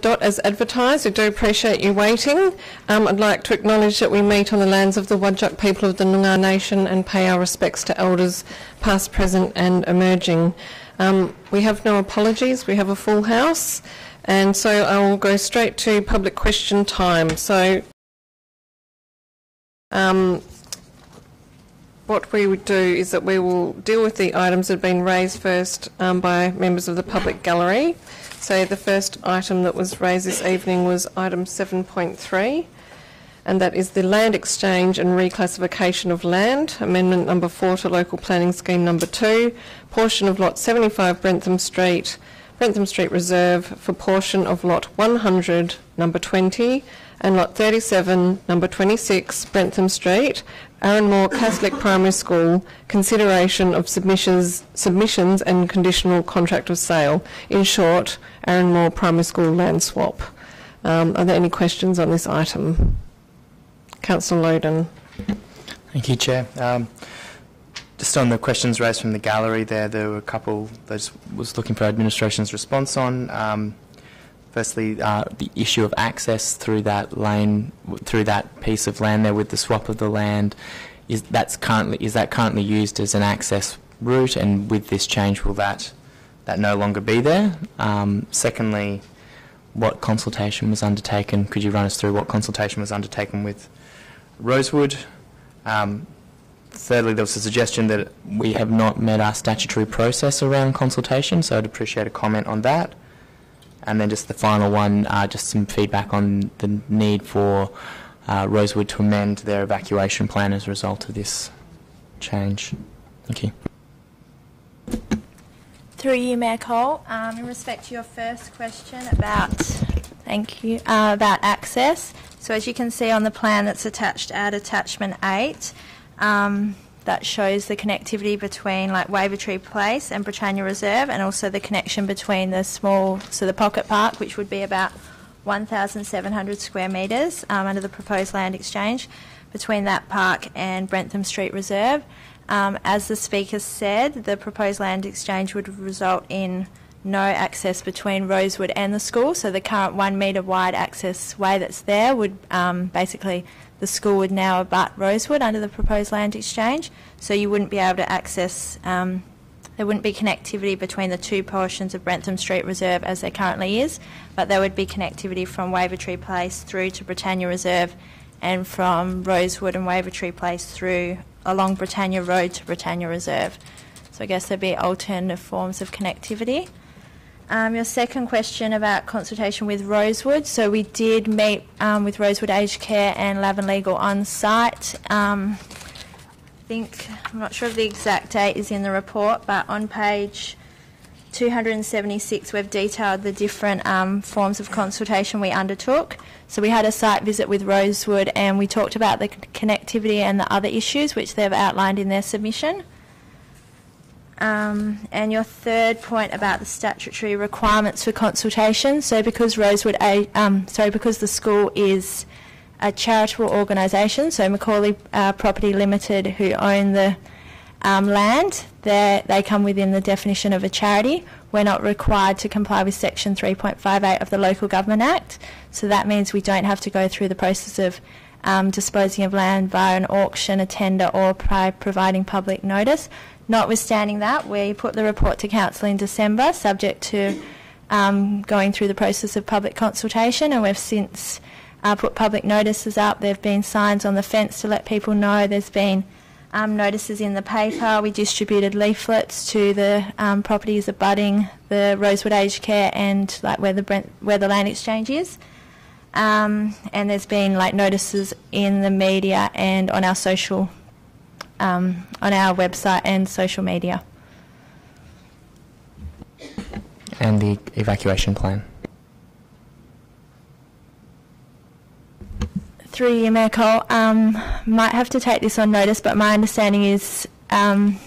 Dot as advertised. We do appreciate you waiting. Um, I'd like to acknowledge that we meet on the lands of the Wadjuk people of the Noongar Nation and pay our respects to elders past, present and emerging. Um, we have no apologies. We have a full house. And so I will go straight to public question time. So um, what we would do is that we will deal with the items that have been raised first um, by members of the public gallery. So the first item that was raised this evening was item 7.3, and that is the land exchange and reclassification of land, amendment number 4 to local planning scheme number 2, portion of lot 75 Brentham Street, Brentham Street Reserve for portion of lot 100, number 20, and lot 37, number 26, Brentham Street, Arranmore Catholic Primary School, consideration of submissions, submissions and conditional contract of sale. In short, Arranmore Primary School land swap. Um, are there any questions on this item? Councillor Loden. Thank you, Chair. Um, just on the questions raised from the gallery there, there were a couple that I was looking for administration's response on. Um, firstly, uh, the issue of access through that lane, through that piece of land there with the swap of the land, is that's currently is that currently used as an access route, and with this change, will that that no longer be there? Um, secondly, what consultation was undertaken? Could you run us through what consultation was undertaken with Rosewood? Um, thirdly, there was a suggestion that we have not met our statutory process around consultation, so I'd appreciate a comment on that. And then just the final one, uh, just some feedback on the need for uh, Rosewood to amend their evacuation plan as a result of this change. Thank you. Through you, Mayor Cole, um, in respect to your first question about, thank you, uh, about access. So as you can see on the plan that's attached at attachment 8, um, that shows the connectivity between like Wavertree Place and Britannia Reserve and also the connection between the small, so the pocket park, which would be about 1,700 square metres um, under the proposed land exchange between that park and Brentham Street Reserve. Um, as the Speaker said, the proposed land exchange would result in no access between Rosewood and the school, so the current one metre wide access way that's there would um, basically the school would now abut Rosewood under the proposed land exchange, so you wouldn't be able to access, um, there wouldn't be connectivity between the two portions of Brentham Street Reserve as there currently is, but there would be connectivity from Wavertree Place through to Britannia Reserve and from Rosewood and Wavertree Place through along Britannia Road to Britannia Reserve. So I guess there'd be alternative forms of connectivity. Um, your second question about consultation with Rosewood. So we did meet um, with Rosewood Aged Care and Lavan Legal on site. Um, I think, I'm not sure if the exact date is in the report, but on page 276 we've detailed the different um, forms of consultation we undertook. So we had a site visit with Rosewood and we talked about the connectivity and the other issues which they've outlined in their submission. Um, and your third point about the statutory requirements for consultation. So because Rosewood, A, um, sorry, because the school is a charitable organisation, so McAuley uh, Property Limited, who own the um, land, they come within the definition of a charity. We're not required to comply with Section 3.58 of the Local Government Act, so that means we don't have to go through the process of um, disposing of land via an auction, a tender, or by providing public notice. Notwithstanding that, we put the report to Council in December, subject to um, going through the process of public consultation, and we've since uh, put public notices up. There have been signs on the fence to let people know. There's been um, notices in the paper. We distributed leaflets to the um, properties abutting the Rosewood Aged Care and like where the Brent, where the land exchange is. Um, and there's been like notices in the media and on our social um, on our website and social media. And the evacuation plan. Through you, Mayor Cole, um, might have to take this on notice, but my understanding is um,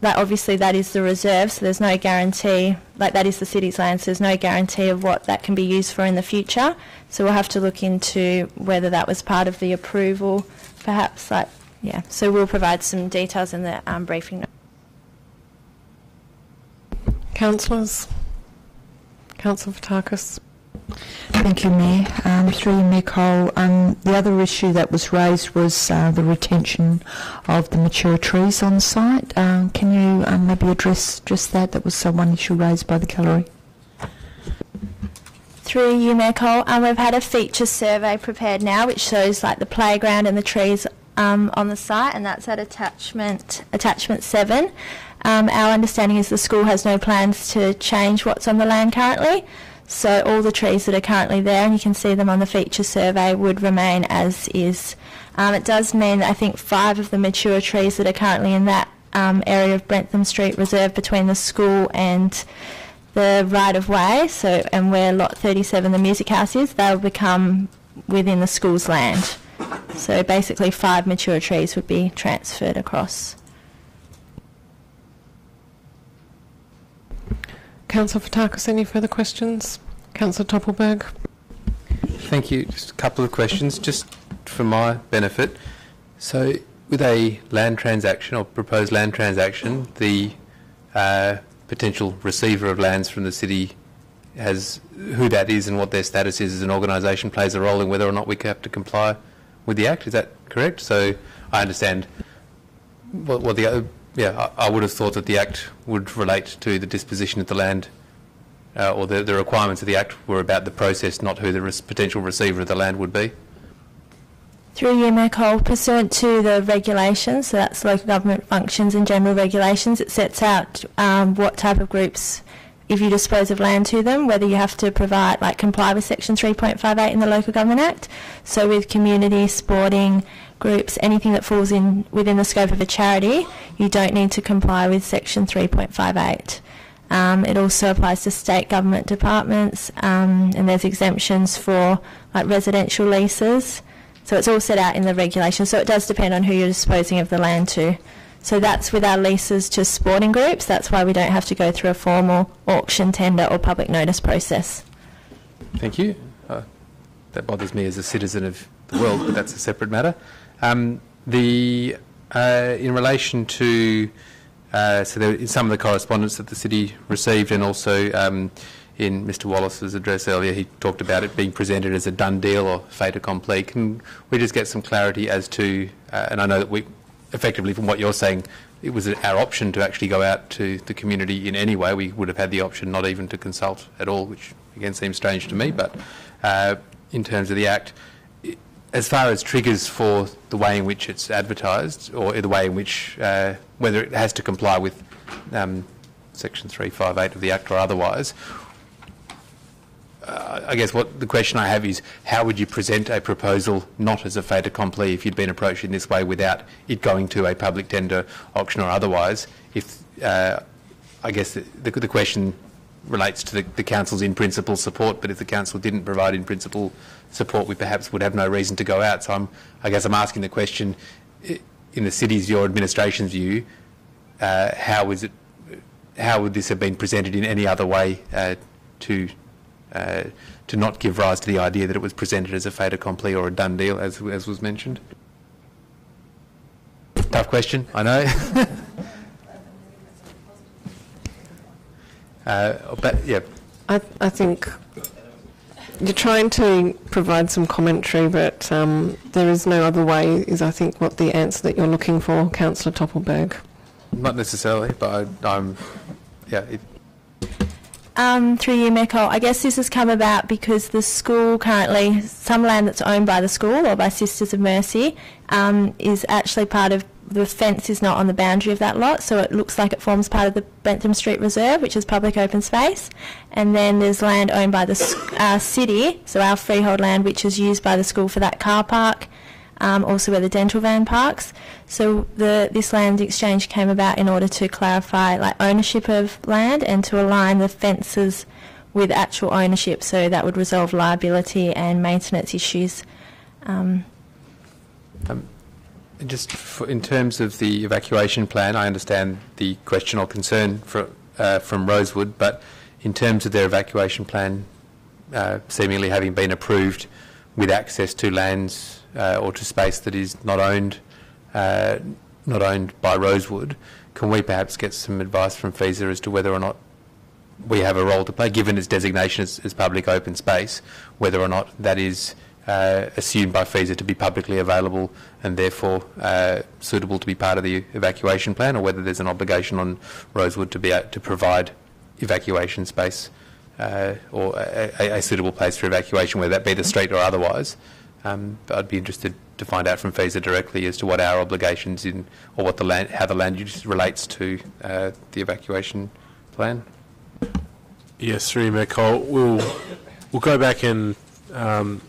that obviously that is the reserve, so there's no guarantee, like that is the city's land, so there's no guarantee of what that can be used for in the future. So we'll have to look into whether that was part of the approval, perhaps like yeah, so we'll provide some details in the um, briefing. Councillors? Councillor Fotakis. Thank you, Mayor. Um, through you, Mayor Cole, um, the other issue that was raised was uh, the retention of the mature trees on site. Um, can you um, maybe address just that? That was uh, one issue raised by the gallery. Through you, Mayor Cole, um, we've had a feature survey prepared now, which shows like the playground and the trees um, on the site, and that's at attachment attachment seven. Um, our understanding is the school has no plans to change what's on the land currently, so all the trees that are currently there, and you can see them on the feature survey, would remain as is. Um, it does mean that I think five of the mature trees that are currently in that um, area of Brentham Street Reserve between the school and the right of way, so and where lot 37 the music house is, they'll become within the school's land. So basically five mature trees would be transferred across. Councillor Fotakis, any further questions? Councillor Topelberg? Thank you. Just a couple of questions, just for my benefit. So, with a land transaction or proposed land transaction, the uh, potential receiver of lands from the city has who that is and what their status is as an organisation plays a role in whether or not we have to comply with the Act. Is that correct? So, I understand what, what the. Yeah, I, I would have thought that the Act would relate to the disposition of the land uh, or the, the requirements of the Act were about the process, not who the res- potential receiver of the land would be. Through you, Mayor Cole, pursuant to the regulations, so that's local government functions and general regulations, it sets out um, what type of groups, if you dispose of land to them, whether you have to provide, like comply with section 3.58 in the Local Government Act. So with community, sporting groups, anything that falls in within the scope of a charity, you don't need to comply with section 3.58. Um, it also applies to state government departments, um, and there's exemptions for like residential leases. So it's all set out in the regulations. So it does depend on who you're disposing of the land to. So that's with our leases to sporting groups. That's why we don't have to go through a formal auction, tender, or public notice process. Thank you. Uh, that bothers me as a citizen of the world, but that's a separate matter. Um, the uh, in relation to uh, so there, some of the correspondence that the city received, and also um, in Mr Wallace's address earlier, he talked about it being presented as a done deal or fait accompli. Can we just get some clarity as to? Uh, and I know that we, effectively, from what you're saying, it was our option to actually go out to the community in any way. We would have had the option not even to consult at all, which again seems strange to me. But uh, in terms of the Act, as far as triggers for the way in which it's advertised, or the way in which uh, whether it has to comply with um, Section 358 of the Act or otherwise, uh, I guess what the question I have is how would you present a proposal not as a fait accompli if you'd been approached in this way without it going to a public tender auction or otherwise? If uh, I guess the, the, the question relates to the, the council's in principle support, but if the council didn't provide in principle support, we perhaps would have no reason to go out. So I'm, I guess I'm asking the question, in the city's, your administration's view, uh, how is it, how would this have been presented in any other way uh, to uh, to not give rise to the idea that it was presented as a fait accompli or a done deal, as, as was mentioned? Tough question, I know. uh, but yeah, I, I think you're trying to provide some commentary, but um, there is no other way, is I think what the answer that you're looking for, Councillor Topelberg. not necessarily, but I, I'm, yeah, it, Um, through Michael, I guess this has come about because the school currently, some land that's owned by the school or by Sisters of Mercy, um, is actually part of the fence is not on the boundary of that lot, so it looks like it forms part of the Brentham Street Reserve, which is public open space. And then there's land owned by the uh, city, so our freehold land, which is used by the school for that car park, um, also where the dental van parks. So the this land exchange came about in order to clarify like ownership of land and to align the fences with actual ownership. So that would resolve liability and maintenance issues. Um, Just for, in terms of the evacuation plan, I understand the question or concern for, uh, from Rosewood, but in terms of their evacuation plan uh, seemingly having been approved with access to lands or to space that is not owned, uh, not owned by Rosewood, can we perhaps get some advice from FESA as to whether or not we have a role to play, given its designation as, as public open space, whether or not that is uh, assumed by FESA to be publicly available and therefore uh, suitable to be part of the evacuation plan, or whether there's an obligation on Rosewood to be a- to provide evacuation space uh, or a, a suitable place for evacuation, whether that be the street or otherwise. Um, but I'd be interested to find out from FESA directly as to what our obligations in, or what the land, how the land use relates to uh, the evacuation plan. Yes, through you, Cole. We'll, we'll go back and um,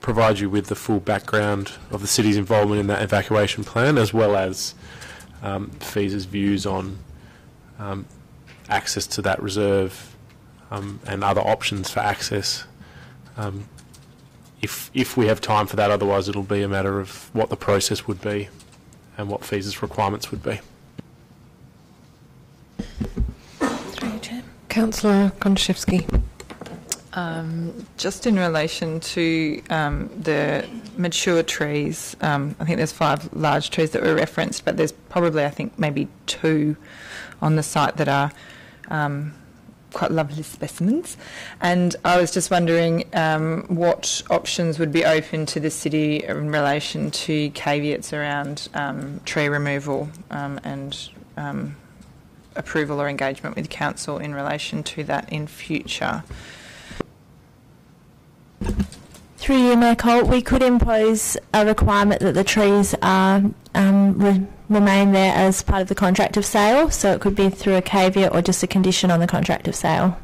provide you with the full background of the city's involvement in that evacuation plan, as well as um, FESA's views on um, access to that reserve um, and other options for access. If, if we have time for that, otherwise it'll be a matter of what the process would be and what FESA's requirements would be. Councillor Gontaszewski. Um, just in relation to um, the mature trees, um, I think there's five large trees that were referenced, but there's probably, I think, maybe two on the site that are um, quite lovely specimens. And I was just wondering um, what options would be open to the city in relation to caveats around um, tree removal um, and um, approval or engagement with council in relation to that in future. Through you, Cole, we could impose a requirement that the trees are, um, re- remain there as part of the contract of sale, so it could be through a caveat or just a condition on the contract of sale.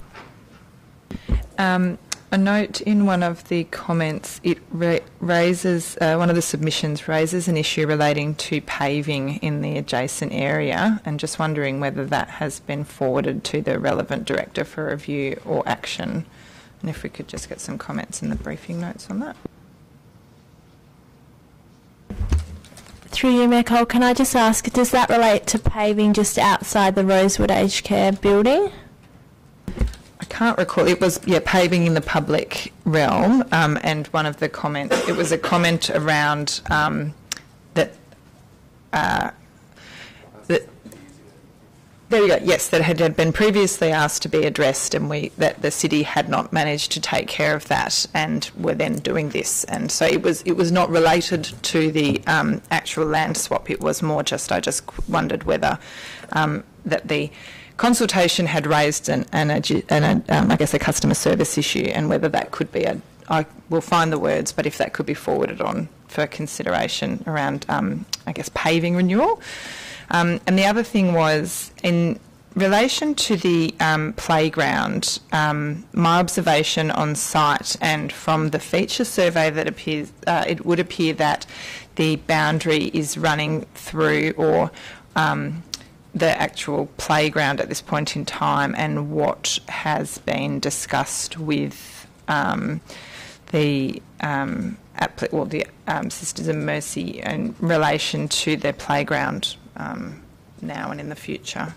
Um, a note in one of the comments, it ra- raises, uh, one of the submissions raises an issue relating to paving in the adjacent area, and just wondering whether that has been forwarded to the relevant director for review or action. And if we could just get some comments in the briefing notes on that. Through you, Mayor Cole, can I just ask, does that relate to paving just outside the Rosewood Aged Care building? I can't recall. It was yeah paving in the public realm, um, and one of the comments. It was a comment around um, that. Uh, that there we go. Yes, that had, been previously asked to be addressed, and we that the city had not managed to take care of that, and were then doing this, and so it was it was not related to the um, actual land swap. It was more just I just wondered whether um, that the consultation had raised an, an, an um, I guess a customer service issue, and whether that could be a I will find the words, but if that could be forwarded on for consideration around um, I guess paving renewal. Um, and the other thing was in relation to the um, playground, um, my observation on site and from the feature survey that appears, uh, it would appear that the boundary is running through or um, the actual playground at this point in time and what has been discussed with um, the um, well, the um, Sisters of Mercy in relation to their playground um, now and in the future.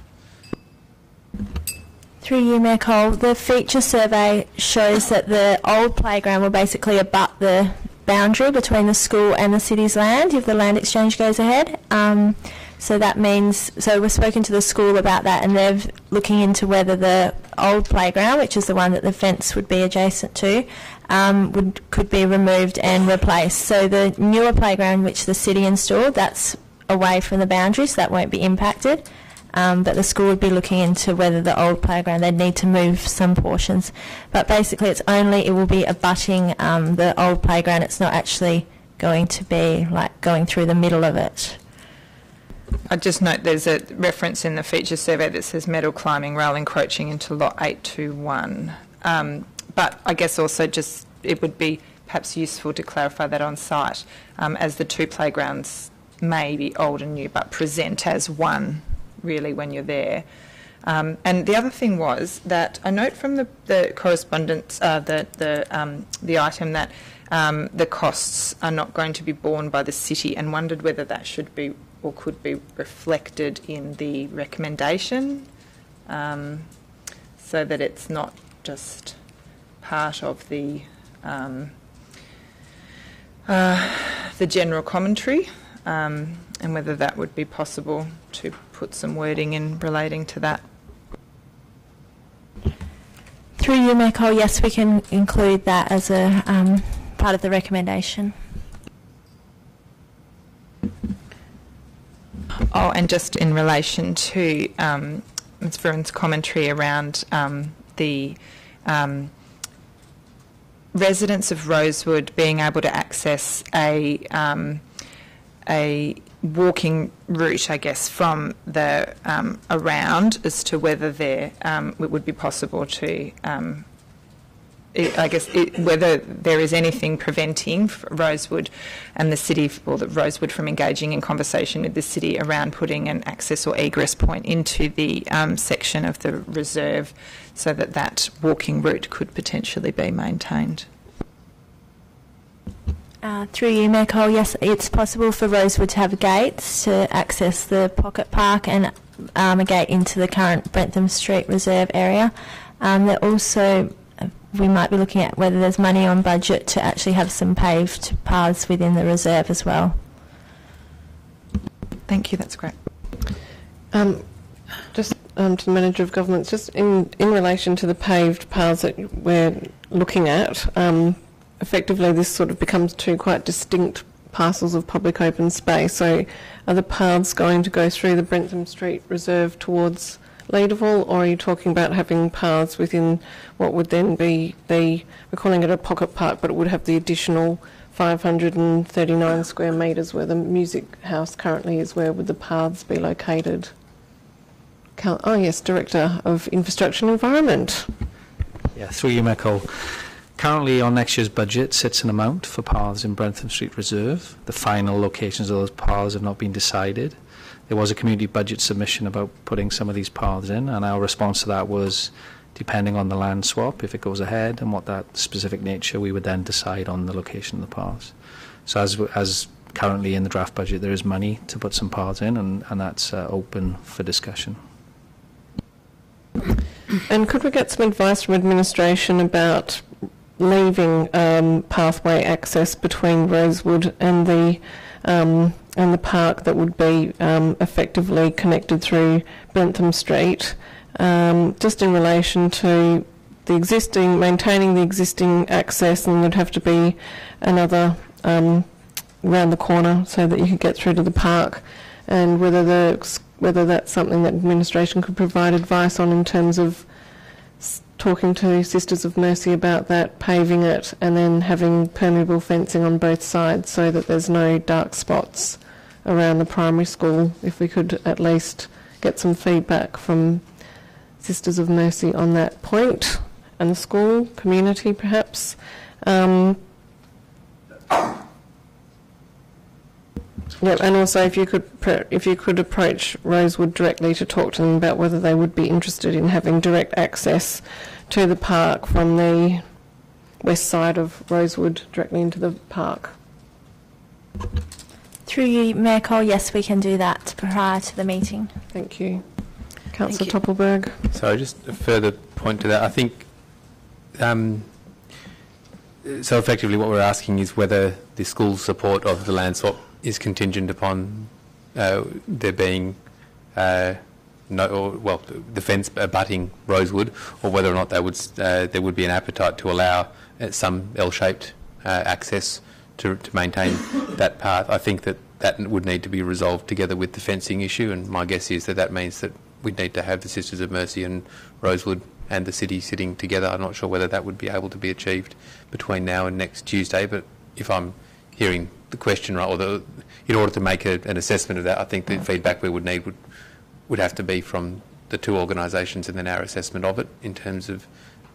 Through you, Mayor Cole, the feature survey shows that the old playground will basically abut the boundary between the school and the city's land if the land exchange goes ahead. Um, so that means, so we've spoken to the school about that and they're looking into whether the old playground, which is the one that the fence would be adjacent to, um, would, could be removed and replaced. So the newer playground which the city installed, that's away from the boundary, so that won't be impacted. Um, but the school would be looking into whether the old playground they'd need to move some portions. But basically, it's only it will be abutting um, the old playground. It's not actually going to be like going through the middle of it. I just note there's a reference in the feature survey that says metal climbing rail encroaching into lot 821. Um, but I guess also just it would be perhaps useful to clarify that on site um, as the two playgrounds may be old and new but present as one really when you're there. Um, and the other thing was that a note from the, the correspondence, uh, the, the, um, the item that um, the costs are not going to be borne by the city and wondered whether that should be or could be reflected in the recommendation um, so that it's not just part of the um, uh, the general commentary um, and whether that would be possible to put some wording in relating to that. Through you, Cole, yes, we can include that as a um, part of the recommendation. Oh, and just in relation to um, Ms. Vrooman's commentary around um, the um, residents of Rosewood being able to access a um, a walking route, I guess, from the um, around as to whether there um, it would be possible to um, it- I guess it, whether there is anything preventing Rosewood and the city, or the Rosewood from engaging in conversation with the city around putting an access or egress point into the um, section of the reserve, so that that walking route could potentially be maintained. Uh, through you, yes, it's possible for Rosewood to have gates to access the pocket park and um, a gate into the current Brentham Street Reserve area. Um, there also, uh, we might be looking at whether there's money on budget to actually have some paved paths within the reserve as well. Thank you, that's great. Um, just um, to the manager of governments, just in in relation to the paved paths that we're looking at, um, effectively this sort of becomes two quite distinct parcels of public open space. So, are the paths going to go through the Brentham Street Reserve towards Leederville, or are you talking about having paths within what would then be the we're calling it a pocket park, but it would have the additional 539 square metres where the music house currently is. Where would the paths be located? Cal- oh yes, Director of Infrastructure and Environment. Yeah, through you, Cole. Currently, on next year's budget sits an amount for paths in Brentham Street Reserve. The final locations of those paths have not been decided. There was a community budget submission about putting some of these paths in, and our response to that was, depending on the land swap, if it goes ahead and what that specific nature, we would then decide on the location of the paths. So as, as currently in the draft budget, there is money to put some paths in, and, and that's uh, open for discussion. And could we get some advice from administration about leaving um, pathway access between Rosewood and the um, and the park that would be um, effectively connected through Brentham Street, um, just in relation to the existing maintaining the existing access, and there'd have to be another um, round the corner so that you could get through to the park, and whether the whether that's something that administration could provide advice on in terms of talking to Sisters of Mercy about that, paving it, and then having permeable fencing on both sides so that there's no dark spots around the primary school. If we could at least get some feedback from Sisters of Mercy on that point, and the school, community perhaps. Um, Yep, and also if you could if you could approach Rosewood directly to talk to them about whether they would be interested in having direct access to the park from the west side of Rosewood directly into the park. Through you, Mayor Cole, yes, we can do that prior to the meeting. Thank you. Councillor Topelberg. So just a further point to that, I think, um, so effectively what we're asking is whether the school's support of the land swap is contingent upon uh, there being uh, no, or, well, the fence abutting Rosewood, or whether or not they would, uh, there would be an appetite to allow uh, some L-shaped uh, access to, to maintain that path. I think that that would need to be resolved together with the fencing issue, and my guess is that that means that we'd need to have the Sisters of Mercy and Rosewood and the city sitting together. I'm not sure whether that would be able to be achieved between now and next Tuesday, but if I'm hearing the question right, or the, in order to make a, an assessment of that, I think the feedback we would need would would have to be from the two organisations and then our assessment of it in terms of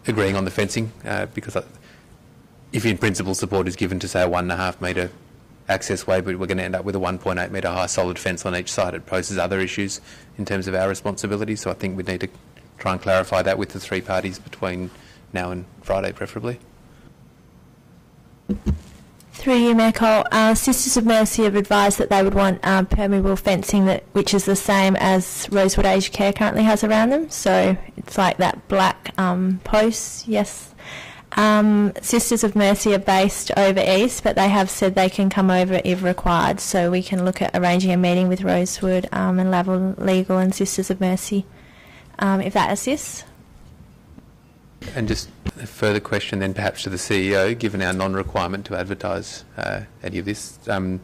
agreeing on the fencing, uh, because if in principle support is given to say a one and a half metre access way, but we're going to end up with a 1.8 metre high solid fence on each side, it poses other issues in terms of our responsibility. So I think we need to try and clarify that with the three parties between now and Friday, preferably. Through you, Mayor uh, Sisters of Mercy have advised that they would want um, permeable fencing that, which is the same as Rosewood Aged Care currently has around them. So it's like that black um, post, yes. Um, Sisters of Mercy are based over east, but they have said they can come over if required. So we can look at arranging a meeting with Rosewood um, and Lavan Legal and Sisters of Mercy, um, if that assists. And just a further question then perhaps to the CEO, given our non-requirement to advertise uh, any of this, um,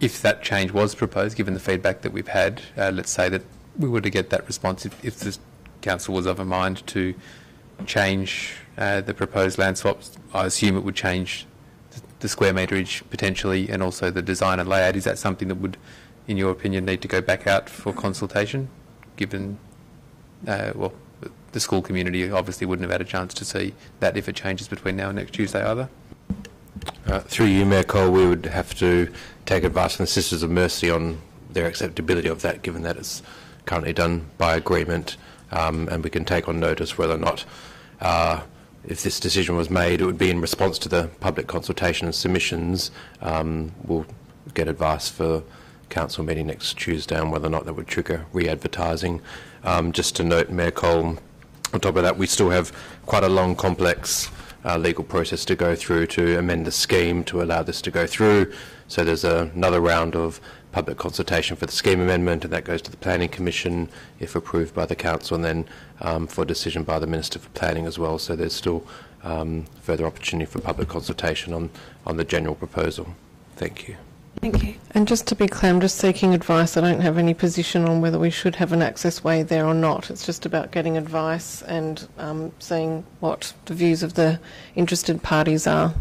if that change was proposed, given the feedback that we've had, uh, let's say that we were to get that response, if, if the council was of a mind to change uh, the proposed land swaps, I assume it would change the square meterage potentially and also the design and layout. Is that something that would, in your opinion, need to go back out for consultation, given, uh, well, the school community obviously wouldn't have had a chance to see that if it changes between now and next Tuesday either? Uh, through you, Mayor Cole, we would have to take advice from the Sisters of Mercy on their acceptability of that, given that it's currently done by agreement, um, and we can take on notice whether or not, uh, if this decision was made, it would be in response to the public consultation and submissions. Um, we'll get advice for council meeting next Tuesday on whether or not that would trigger re-advertising. Um, just to note, Mayor Cole, on top of that, we still have quite a long, complex uh, legal process to go through to amend the scheme to allow this to go through. So there's a, another round of public consultation for the scheme amendment, and that goes to the Planning Commission if approved by the council, and then um, for decision by the Minister for Planning as well. So there's still um, further opportunity for public consultation on, on the general proposal. Thank you. Thank you. And just to be clear, I'm just seeking advice. I don't have any position on whether we should have an access way there or not. It's just about getting advice and um, seeing what the views of the interested parties are.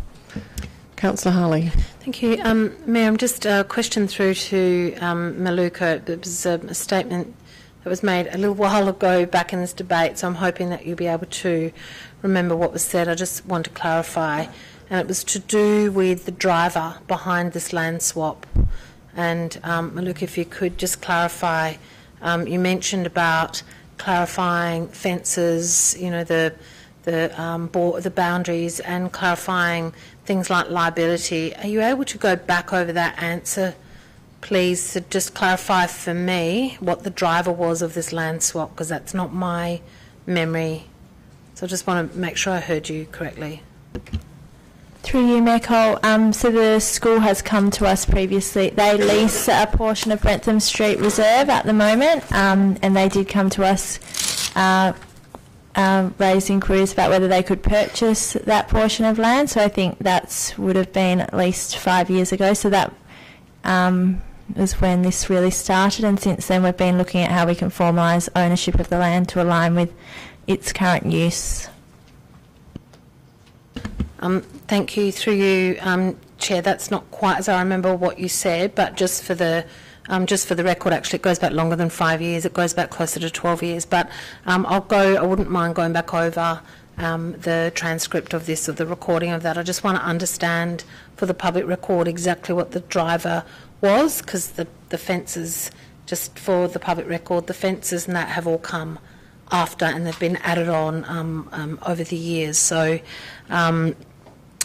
Councillor Harley. Thank you. Um, Mayor, I'm just a question through to um, Maluka. It was a, a statement that was made a little while ago back in this debate, so I'm hoping that you'll be able to remember what was said. I just want to clarify. And it was to do with the driver behind this land swap. And um, Maluka, if you could just clarify, um, you mentioned about clarifying fences, you know, the the um, bo- the boundaries, and clarifying things like liability. Are you able to go back over that answer, please, to just clarify for me what the driver was of this land swap? Because that's not my memory. So I just want to make sure I heard you correctly. Through you, Cole, um, so the school has come to us previously. They lease a portion of Brentham Street Reserve at the moment, um, and they did come to us, uh, uh, raise inquiries about whether they could purchase that portion of land. So I think that would have been at least five years ago. So that um, was when this really started, and since then we've been looking at how we can formalise ownership of the land to align with its current use. Um, thank you. Through you, um, Chair. That's not quite as I remember what you said, but just for the um, just for the record, actually, it goes back longer than five years. It goes back closer to 12 years. But um, I'll go. I wouldn't mind going back over um, the transcript of this or the recording of that. I just want to understand for the public record exactly what the driver was, because the the fences, just for the public record, the fences and that have all come after and they've been added on um, um, over the years. So um,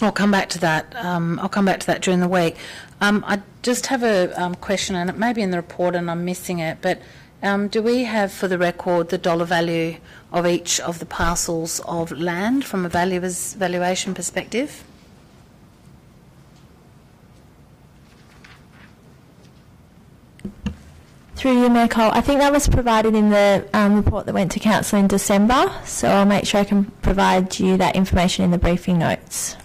I'll come back to that. Um, I'll come back to that during the week. Um, I just have a um, question, and it may be in the report, and I'm missing it. But um, do we have, for the record, the dollar value of each of the parcels of land from a valuer's valuation perspective? Through you, Mayor Cole, I think that was provided in the um, report that went to Council in December, so I'll make sure I can provide you that information in the briefing notes.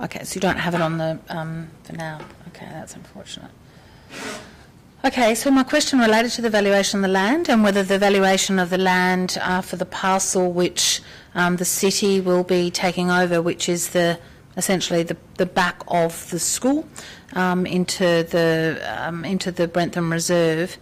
Okay, so you don't have it on the um, for now. Okay, that's unfortunate. Okay, so my question related to the valuation of the land and whether the valuation of the land uh, for the parcel which um, the city will be taking over, which is the essentially the, the back of the school um, into the um, into the Brentham Reserve,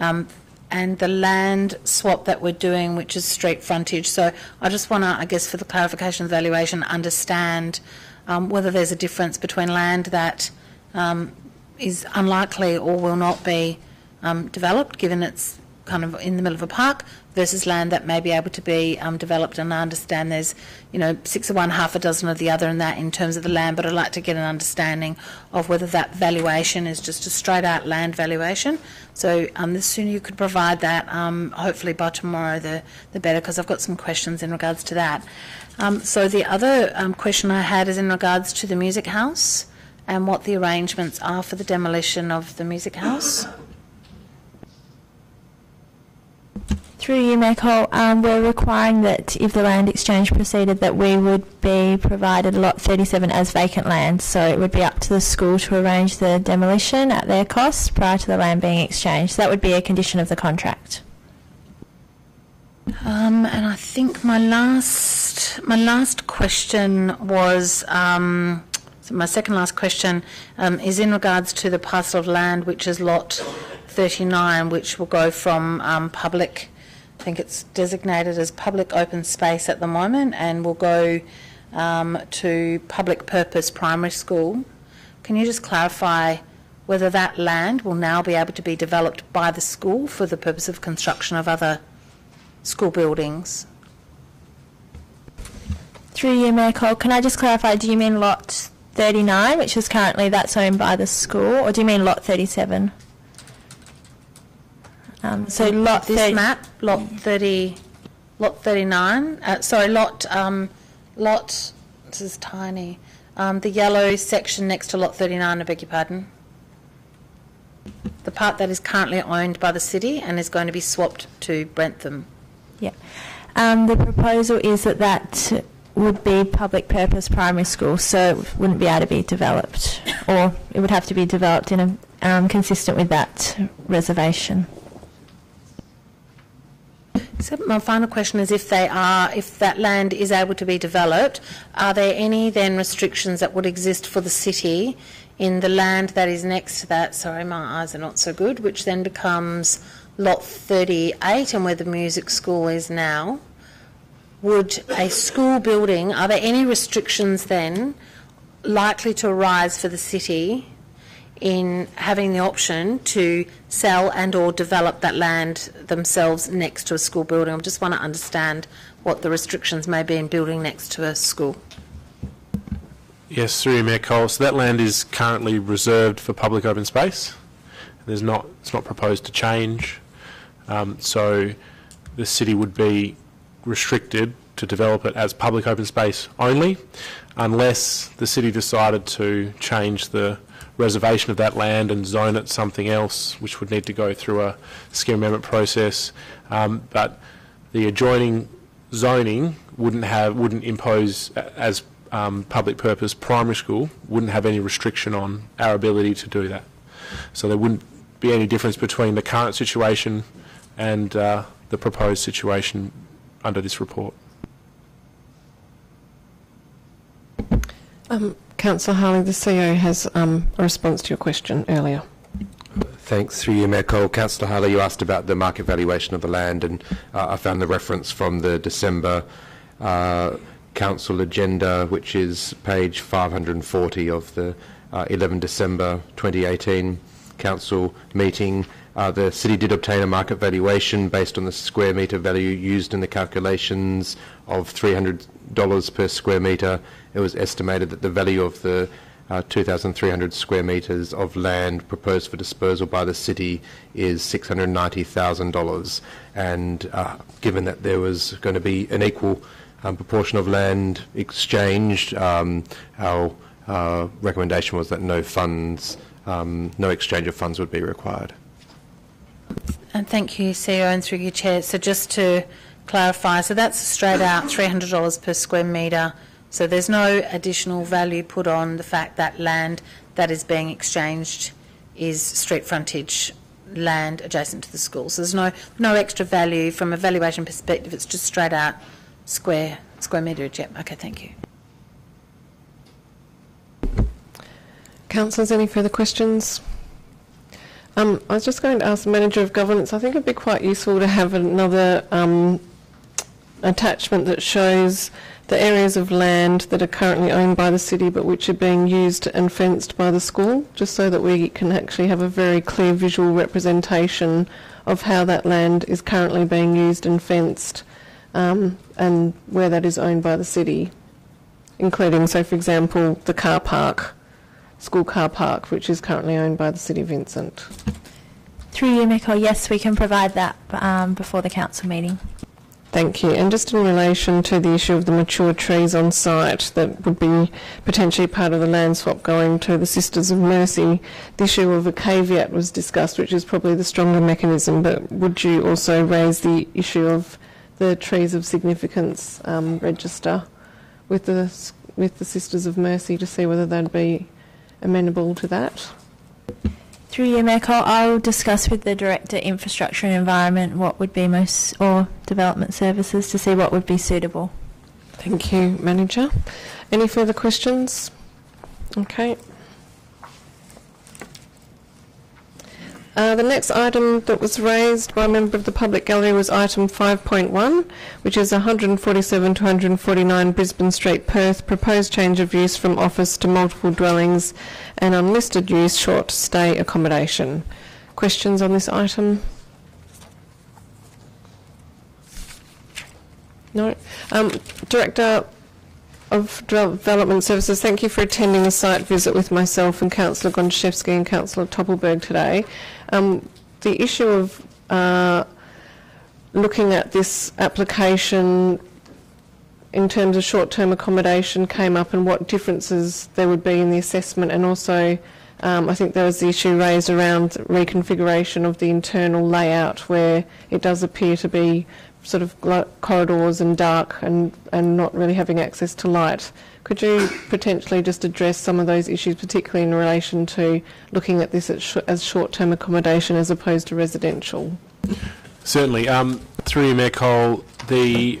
um, and the land swap that we're doing, which is street frontage. So I just want to, I guess, for the clarification of the valuation, understand um, whether there's a difference between land that um, is unlikely or will not be um, developed, given it's kind of in the middle of a park, versus land that may be able to be um, developed. And I understand there's, you know, six of one, half a dozen of the other, and that in terms of the land. But I'd like to get an understanding of whether that valuation is just a straight out land valuation. So um, the sooner you could provide that, um, hopefully by tomorrow, the the better, because I've got some questions in regards to that. Um, so the other um, question I had is in regards to the music house and what the arrangements are for the demolition of the music house. Through you, Michael, um, we're requiring that if the land exchange proceeded, that we would be provided lot 37 as vacant land. So it would be up to the school to arrange the demolition at their cost prior to the land being exchanged. That would be a condition of the contract. Um, and I think my last my last question was um, so my second last question um, is in regards to the parcel of land which is lot 39, which will go from um, public. I think it's designated as public open space at the moment, and will go um, to public purpose primary school. Can you just clarify whether that land will now be able to be developed by the school for the purpose of construction of other school buildings? Through you, Mayor Cole, can I just clarify, do you mean lot 39, which is currently that's owned by the school, or do you mean lot 37? Um, so lot This 30 map, lot 30, lot 39, uh, sorry, lot, um, lot, this is tiny, um, the yellow section next to lot 39, I beg your pardon. The part that is currently owned by the city and is going to be swapped to Brentham. Yeah. Um, the proposal is that that would be public purpose primary school, so it wouldn't be able to be developed, or it would have to be developed in a um, consistent with that reservation. So my final question is if they are, if that land is able to be developed, are there any then restrictions that would exist for the city in the land that is next to that, sorry, my eyes are not so good, which then becomes lot 38 and where the music school is now? Would a school building, are there any restrictions then likely to arise for the city in having the option to sell and or develop that land themselves next to a school building. I just want to understand what the restrictions may be in building next to a school. Yes, through Mayor Cole. So that land is currently reserved for public open space. There's not, it's not proposed to change. Um, so the city would be restricted to develop it as public open space only, unless the city decided to change the reservation of that land and zone it something else, which would need to go through a scheme amendment process. Um, but the adjoining zoning wouldn't have wouldn't impose as um, public purpose primary school wouldn't have any restriction on our ability to do that. So there wouldn't be any difference between the current situation and uh, the proposed situation under this report. Um, Councillor Harley, the CEO has um, a response to your question earlier. Thanks. Through you, Mayor Cole. Councillor Harley, you asked about the market valuation of the land, and uh, I found the reference from the December uh, council agenda, which is page 540 of the uh, 11 December 2018 council meeting. Uh, the city did obtain a market valuation based on the square metre value used in the calculations of $300 per square metre. It was estimated that the value of the uh, 2,300 square metres of land proposed for disposal by the city is $690,000. And uh, given that there was going to be an equal um, proportion of land exchanged, um, our uh, recommendation was that no funds, um, no exchange of funds would be required. And thank you, CEO, and through your chair. So just to clarify, so that's straight out $300 per square metre. So there's no additional value put on the fact that land that is being exchanged is street frontage land adjacent to the school. So there's no no extra value from a valuation perspective. It's just straight out square square meterage. Yep. Okay. Thank you. Councillors, any further questions? Um, I was just going to ask the Manager of Governance, I think it'd be quite useful to have another um, attachment that shows the areas of land that are currently owned by the city but which are being used and fenced by the school, just so that we can actually have a very clear visual representation of how that land is currently being used and fenced um, and where that is owned by the city, including, so for example, the car park school car park, which is currently owned by the City of Vincent. Through you, Michael, yes, we can provide that um, before the council meeting. Thank you. And just in relation to the issue of the mature trees on site that would be potentially part of the land swap going to the Sisters of Mercy, the issue of a caveat was discussed, which is probably the stronger mechanism, but would you also raise the issue of the trees of significance um, register with the, with the Sisters of Mercy to see whether they'd be amenable to that? Through you, Cole, I'll discuss with the Director Infrastructure and Environment what would be most, or Development Services to see what would be suitable. Thank you, Manager. Any further questions? Okay. Uh, the next item that was raised by a member of the public gallery was item 5.1, which is 147 to 149 Brisbane Street, Perth, proposed change of use from office to multiple dwellings and unlisted use short stay accommodation. Questions on this item? No. Um, Director of Development Services, thank you for attending the site visit with myself and Councillor Gontaszewski and Councillor Topelberg today. Um, the issue of uh, looking at this application in terms of short-term accommodation came up and what differences there would be in the assessment and also um, I think there was the issue raised around reconfiguration of the internal layout where it does appear to be sort of corridors and dark and, and not really having access to light. Could you potentially just address some of those issues, particularly in relation to looking at this as, sh- as short-term accommodation as opposed to residential? Certainly. Um, through you, Mayor Cole, the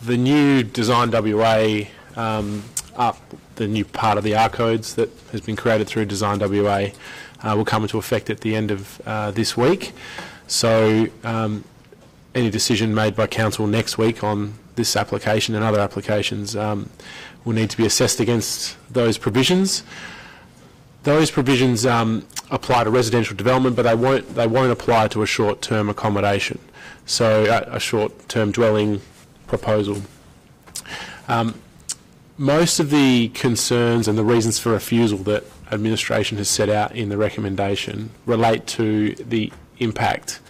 the new Design WA um, up, the new part of the R codes that has been created through Design WA uh, will come into effect at the end of uh, this week. So um, any decision made by council next week on this application and other applications um, will need to be assessed against those provisions. Those provisions um, apply to residential development, but they won't they won't apply to a short-term accommodation. So a, a short-term dwelling proposal. Um, most of the concerns and the reasons for refusal that administration has set out in the recommendation relate to the impact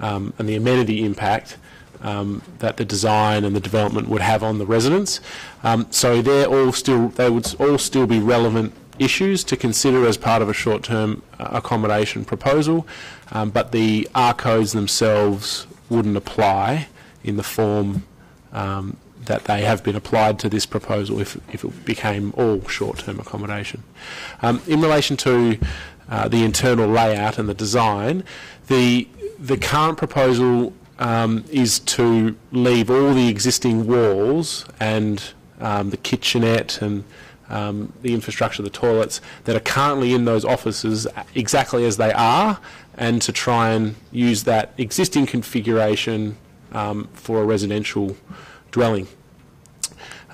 um, and the amenity impact um, that the design and the development would have on the residents. Um, so they're all still they would all still be relevant issues to consider as part of a short-term uh, accommodation proposal, um, but the R codes themselves wouldn't apply in the form um, that they have been applied to this proposal if, if it became all short-term accommodation. Um, in relation to uh, the internal layout and the design, the the current proposal um, is to leave all the existing walls and um, the kitchenette and um, the infrastructure, the toilets that are currently in those offices exactly as they are, and to try and use that existing configuration um, for a residential dwelling.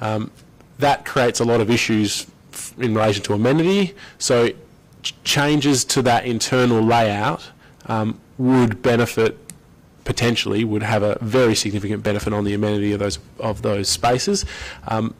Um, that creates a lot of issues in relation to amenity. So ch- changes to that internal layout um, would benefit potentially would have a very significant benefit on the amenity of those of those spaces. Um,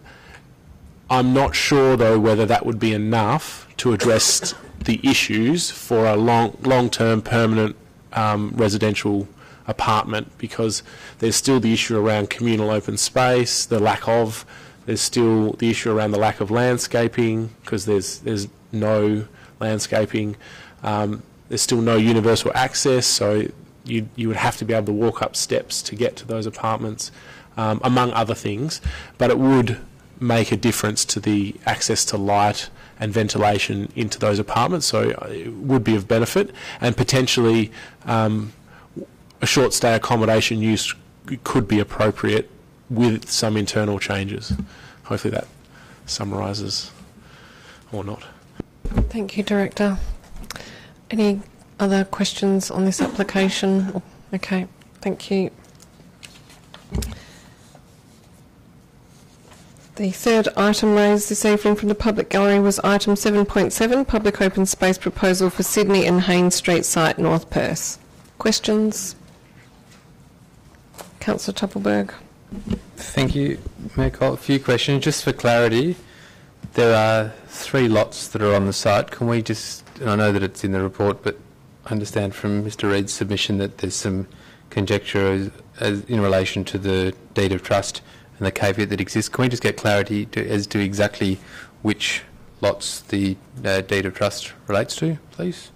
I'm not sure though whether that would be enough to address the issues for a long long term permanent um, residential apartment because there's still the issue around communal open space, the lack of there's still the issue around the lack of landscaping because there's there's no landscaping. Um, there's still no universal access, so you you would have to be able to walk up steps to get to those apartments, um, among other things. But it would make a difference to the access to light and ventilation into those apartments, so it would be of benefit and potentially um, a short stay accommodation use could be appropriate with some internal changes. Hopefully that summarises or not. Thank you, Director. Any other questions on this application? Okay, thank you. The third item raised this evening from the public gallery was item 7.7, public open space proposal for Sydney and Haynes Street site, North Perth. Questions? Councillor Topelberg. Thank you, Mayor Cole. A few questions. Just for clarity, there are three lots that are on the site. Can we just, and I know that it's in the report, but understand from Mr Reid's submission that there's some conjecture as, as in relation to the deed of trust and the caveat that exists. Can we just get clarity to, as to exactly which lots the uh, deed of trust relates to, please?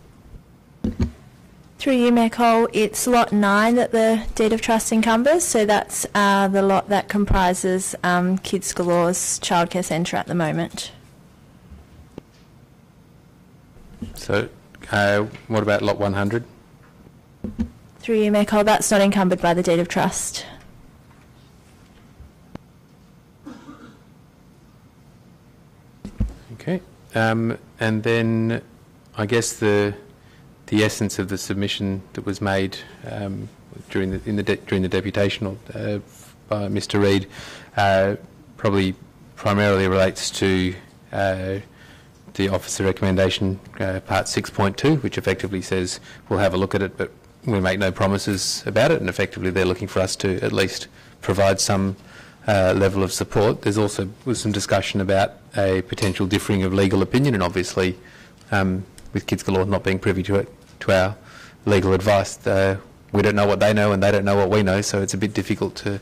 Through you, Mayor Cole, it's lot nine that the deed of trust encumbers, so that's uh, the lot that comprises um, Kids Galore's childcare centre at the moment. So, uh, what about lot 100? Through you, Mayor Cole, that's not encumbered by the deed of trust. Okay. Um, and then I guess the the essence of the submission that was made um, during the in the de- during the deputation uh, by Mr. Reid uh, probably primarily relates to uh, the officer recommendation uh, part 6.2 which effectively says we'll have a look at it but we make no promises about it and effectively they're looking for us to at least provide some uh, level of support. There's also was some discussion about a potential differing of legal opinion, and obviously, um, with Kids Galore not being privy to it, to our legal advice, uh, we don't know what they know, and they don't know what we know, so it's a bit difficult to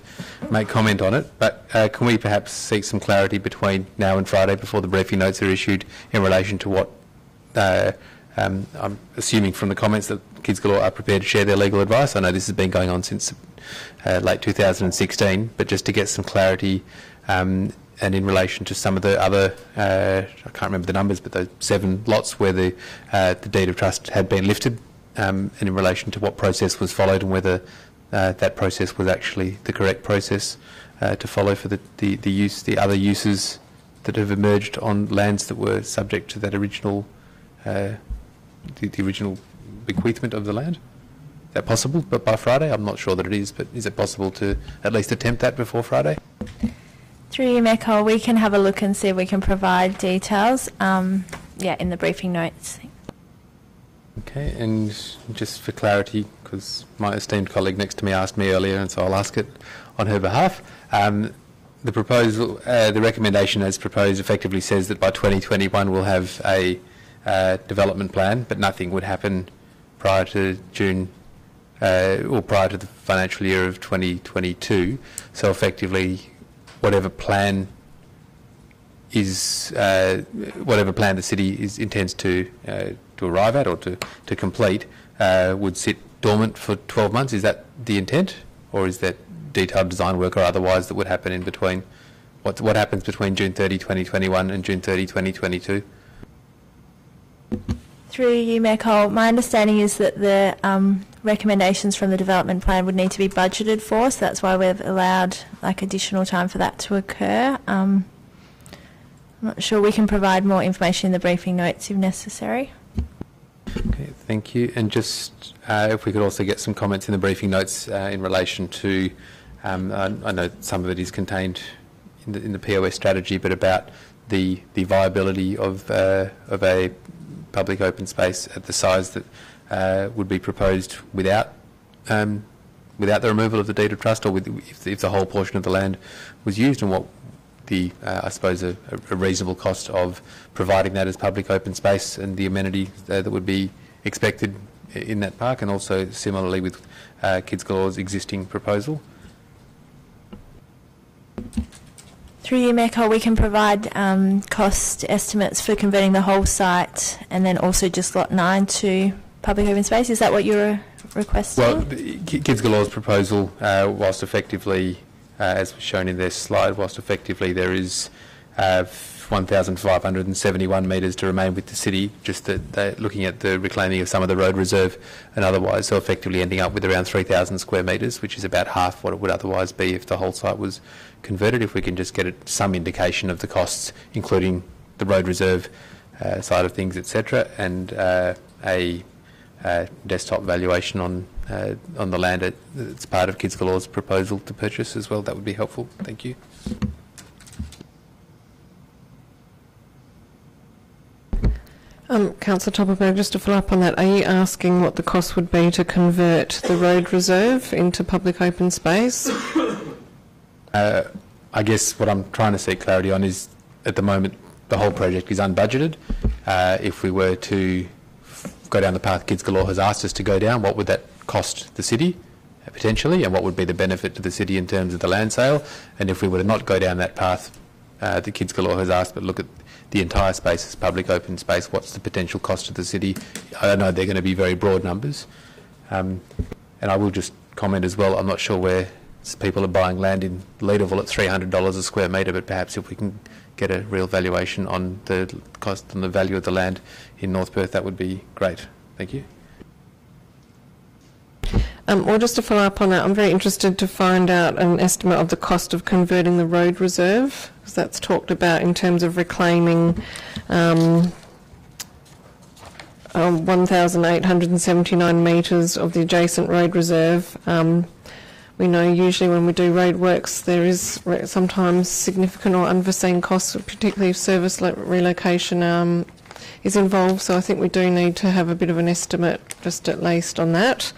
make comment on it. But uh, can we perhaps seek some clarity between now and Friday before the briefing notes are issued in relation to what? Uh, um, I'm assuming from the comments that Kids Galore are prepared to share their legal advice. I know this has been going on since uh, late 2016, but just to get some clarity um, and in relation to some of the other, uh, I can't remember the numbers, but those seven lots where the, uh, the deed of trust had been lifted um, and in relation to what process was followed and whether uh, that process was actually the correct process uh, to follow for the, the, the use, the other uses that have emerged on lands that were subject to that original, uh, the, the original bequeathment of the land. Is that possible? But by Friday, I'm not sure that it is. But is it possible to at least attempt that before Friday? Through you, we can have a look and see if we can provide details. Um, yeah, in the briefing notes. Okay, and just for clarity, because my esteemed colleague next to me asked me earlier, and so I'll ask it on her behalf. Um, the proposal, uh, the recommendation as proposed, effectively says that by 2021 we'll have a uh, development plan, but nothing would happen prior to June uh, or prior to the financial year of 2022. So effectively, whatever plan is, uh, whatever plan the city is, intends to uh, arrive at or to to complete, uh, would sit dormant for 12 months. Is that the intent, or is that detailed design work or otherwise that would happen in between? What what happens between June 30, 2021, and June 30, 2022? Through you, Mayor my understanding is that the um, recommendations from the development plan would need to be budgeted for, so that's why we've allowed like additional time for that to occur. Um, I'm not sure we can provide more information in the briefing notes if necessary. Okay, thank you. And just uh, if we could also get some comments in the briefing notes uh, in relation to, um, I, I know some of it is contained in the, in the POS strategy, but about the the viability of uh, of a public open space at the size that uh, would be proposed without um, without the removal of the deed of trust, or with, if, if the whole portion of the land was used, and what the uh, I suppose a, a reasonable cost of providing that as public open space and the amenity uh, that would be expected in that park, and also similarly with uh, Kids Galore's existing proposal. Through you, Cole, we can provide um, cost estimates for converting the whole site and then also just lot nine to public open space. Is that what you're requesting? Well, Kids Galore's proposal, uh, whilst effectively, as was shown in their slide, whilst effectively there is uh, 1,571 metres to remain with the city, just they're looking at the reclaiming of some of the road reserve and otherwise, so effectively ending up with around 3,000 square metres, which is about half what it would otherwise be if the whole site was converted. If we can just get it, some indication of the costs, including the road reserve uh, side of things, etc., and uh, a uh, desktop valuation on uh, on the land at, that's part of Kids Galore's proposal to purchase as well. That would be helpful. Thank you. Um, Councillor Topelberg, just to follow up on that, are you asking what the cost would be to convert the road reserve into public open space? Uh, I guess what I'm trying to seek clarity on is, at the moment, the whole project is unbudgeted. Uh, if we were to go down the path Kids Galore has asked us to go down, what would that cost the city? potentially, and what would be the benefit to the city in terms of the land sale. And if we were to not go down that path, uh, the Kids Galore has asked, but look at the entire space as public open space, what's the potential cost to the city? I know they're going to be very broad numbers. Um, and I will just comment as well, I'm not sure where people are buying land in Leederville at $300 a square metre, but perhaps if we can get a real valuation on the cost and the value of the land in North Perth, that would be great. Thank you. Um, or just to follow up on that, I'm very interested to find out an estimate of the cost of converting the road reserve, because that's talked about in terms of reclaiming um, um, 1,879 metres of the adjacent road reserve. Um, we know usually when we do road works there is sometimes significant or unforeseen costs, particularly if service relocation um, is involved. So I think we do need to have a bit of an estimate, just at least on that.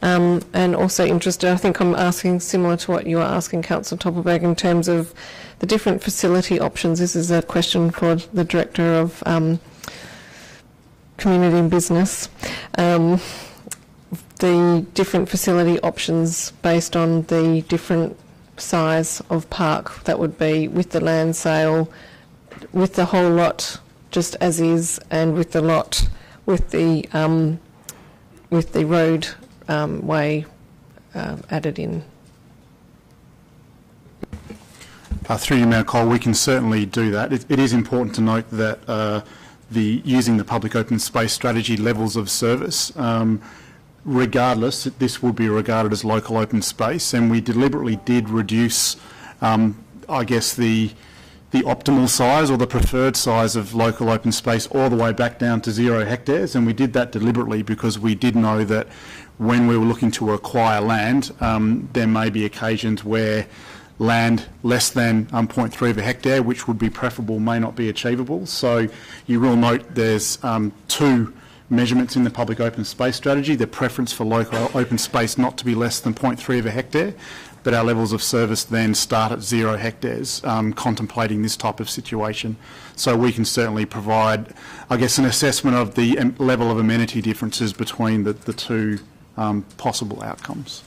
Um, and also interested, I think I'm asking similar to what you were asking, Councillor Topelberg, in terms of the different facility options. This is a question for the Director of um, Community and Business. The different facility options based on the different size of park that would be with the land sale, with the whole lot just as is, and with the lot with the um, with the road um, way um, added in. Uh, through you, Mayor Cole, we can certainly do that. It, it is important to note that uh, the using the public open space strategy levels of service, um, regardless, this would be regarded as local open space, and we deliberately did reduce, um, I guess, the the optimal size or the preferred size of local open space all the way back down to zero hectares, and we did that deliberately because we did know that when we were looking to acquire land, um, there may be occasions where land less than um, 0.3 of a hectare, which would be preferable, may not be achievable. So you will note there's um, two measurements in the public open space strategy, the preference for local open space not to be less than 0.3 of a hectare, but our levels of service then start at zero hectares, um, contemplating this type of situation. So we can certainly provide, I guess, an assessment of the level of amenity differences between the, the two um, possible outcomes.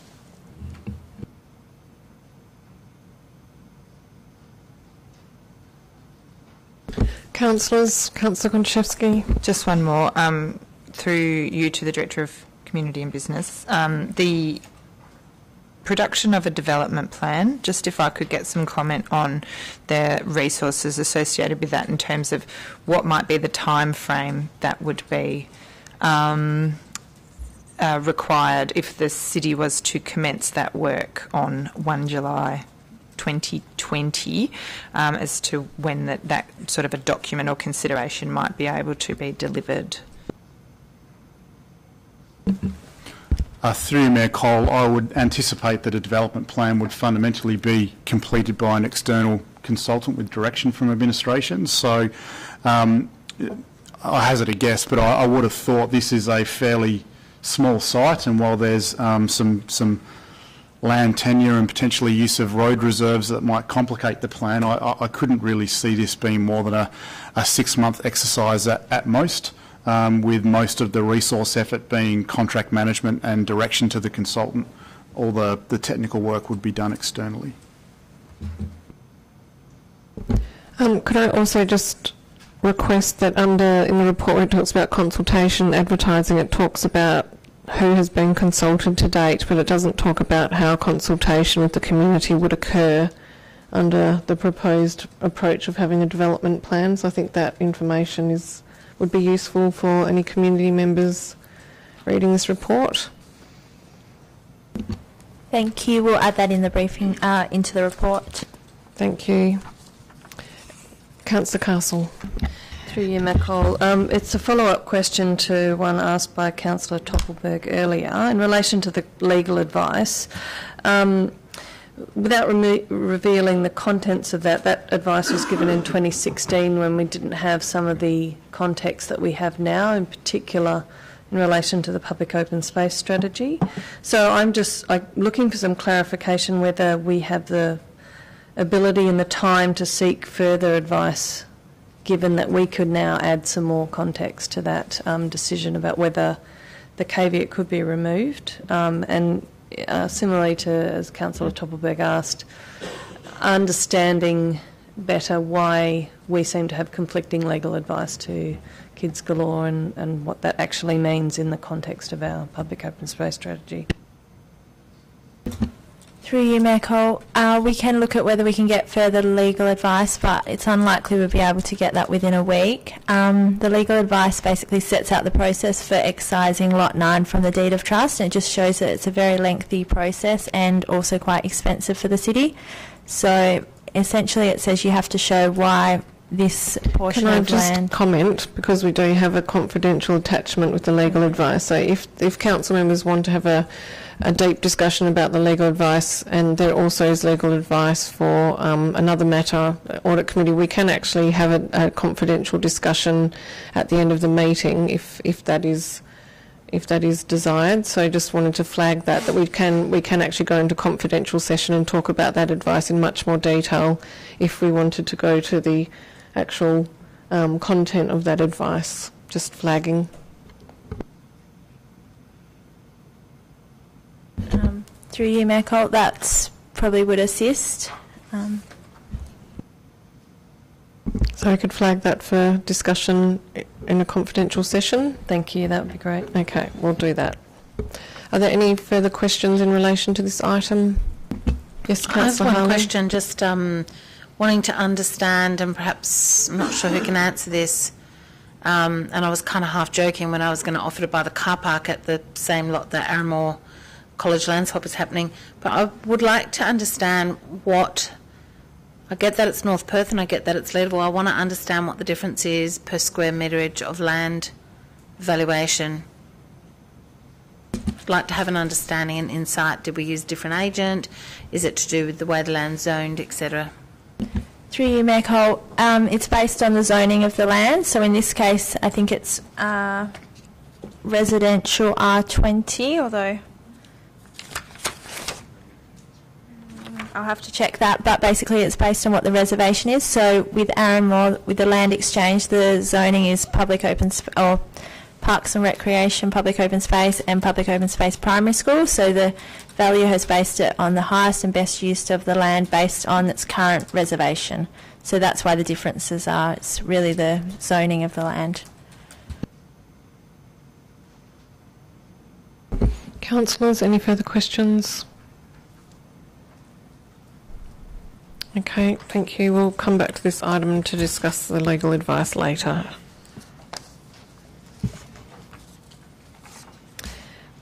Councillors, Councillor Gontaszewski. Just one more, um, through you to the Director of Community and Business. Um, the production of a development plan, just if I could get some comment on the resources associated with that in terms of what might be the time frame that would be um, uh, required if the city was to commence that work on 1 July 2020 um, as to when that, that sort of a document or consideration might be able to be delivered. Uh, through Mayor Cole, I would anticipate that a development plan would fundamentally be completed by an external consultant with direction from administration. So um, I hazard a guess, but I, I would have thought this is a fairly small site, and while there's um, some some land tenure and potentially use of road reserves that might complicate the plan, I, I, couldn't really see this being more than a, a six-month exercise at, at most, um, with most of the resource effort being contract management and direction to the consultant. All the, the technical work would be done externally. Um, could I also just request that under in the report where it talks about consultation advertising, it talks about who has been consulted to date, but it doesn't talk about how consultation with the community would occur under the proposed approach of having a development plan. So I think that information is would be useful for any community members reading this report. Thank you. We'll add that in the briefing, uh, into the report. Thank you. Councillor Castle. Through you, Mayor Cole. Um, it's a follow-up question to one asked by Councillor Topelberg earlier in relation to the legal advice. Um, without remo- revealing the contents of that, that advice was given in 2016 when we didn't have some of the context that we have now, in particular in relation to the public open space strategy. So I'm just looking for some clarification whether we have the ability and the time to seek further advice given that we could now add some more context to that um, decision about whether the caveat could be removed. Um, and uh, similarly to as Councillor Topelberg asked, understanding better why we seem to have conflicting legal advice to Kids Galore and, and what that actually means in the context of our public open space strategy. Through you, Mayor Cole, uh, we can look at whether we can get further legal advice, but it's unlikely we'll be able to get that within a week. Um, the legal advice basically sets out the process for excising Lot 9 from the deed of trust, and it just shows that it's a very lengthy process and also quite expensive for the city. So essentially it says you have to show why this portion Can I of just land... comment, because we do have a confidential attachment with the legal advice, so if, if council members want to have a, a deep discussion about the legal advice, and there also is legal advice for um, another matter, uh, audit committee, we can actually have a, a confidential discussion at the end of the meeting if, if that is if that is desired. So I just wanted to flag that that we can we can actually go into confidential session and talk about that advice in much more detail if we wanted to go to the actual um, content of that advice. Just flagging. Um, through you, Mayor Cole, that probably would assist. Um, So I could flag that for discussion in a confidential session. Thank you, that would be great. Okay, we'll do that. Are there any further questions in relation to this item? Yes, I have Councillor one Harley. question, just um, wanting to understand, and perhaps I'm not sure who can answer this. Um, and I was kind of half joking when I was going to offer to buy the car park at the same lot that Aranmore College Land Swap is happening. But I would like to understand what. I get that it's North Perth and I get that it's Leederville. I want to understand what the difference is per square meterage of land valuation. I'd like to have an understanding and insight. Did we use a different agent? Is it to do with the way the land's zoned, etc.? Through you, Mayor um, it's based on the zoning of the land. So in this case, I think it's uh, residential R20, although I'll have to check that. But basically, it's based on what the reservation is. So with Aranmore, with the land exchange, the zoning is public open or parks and recreation, public open space, and public open space primary school. So the value has based it on the highest and best use of the land based on its current reservation. So that's why the differences are. It's really the zoning of the land. Councillors, any further questions? Okay, thank you. We'll come back to this item to discuss the legal advice later.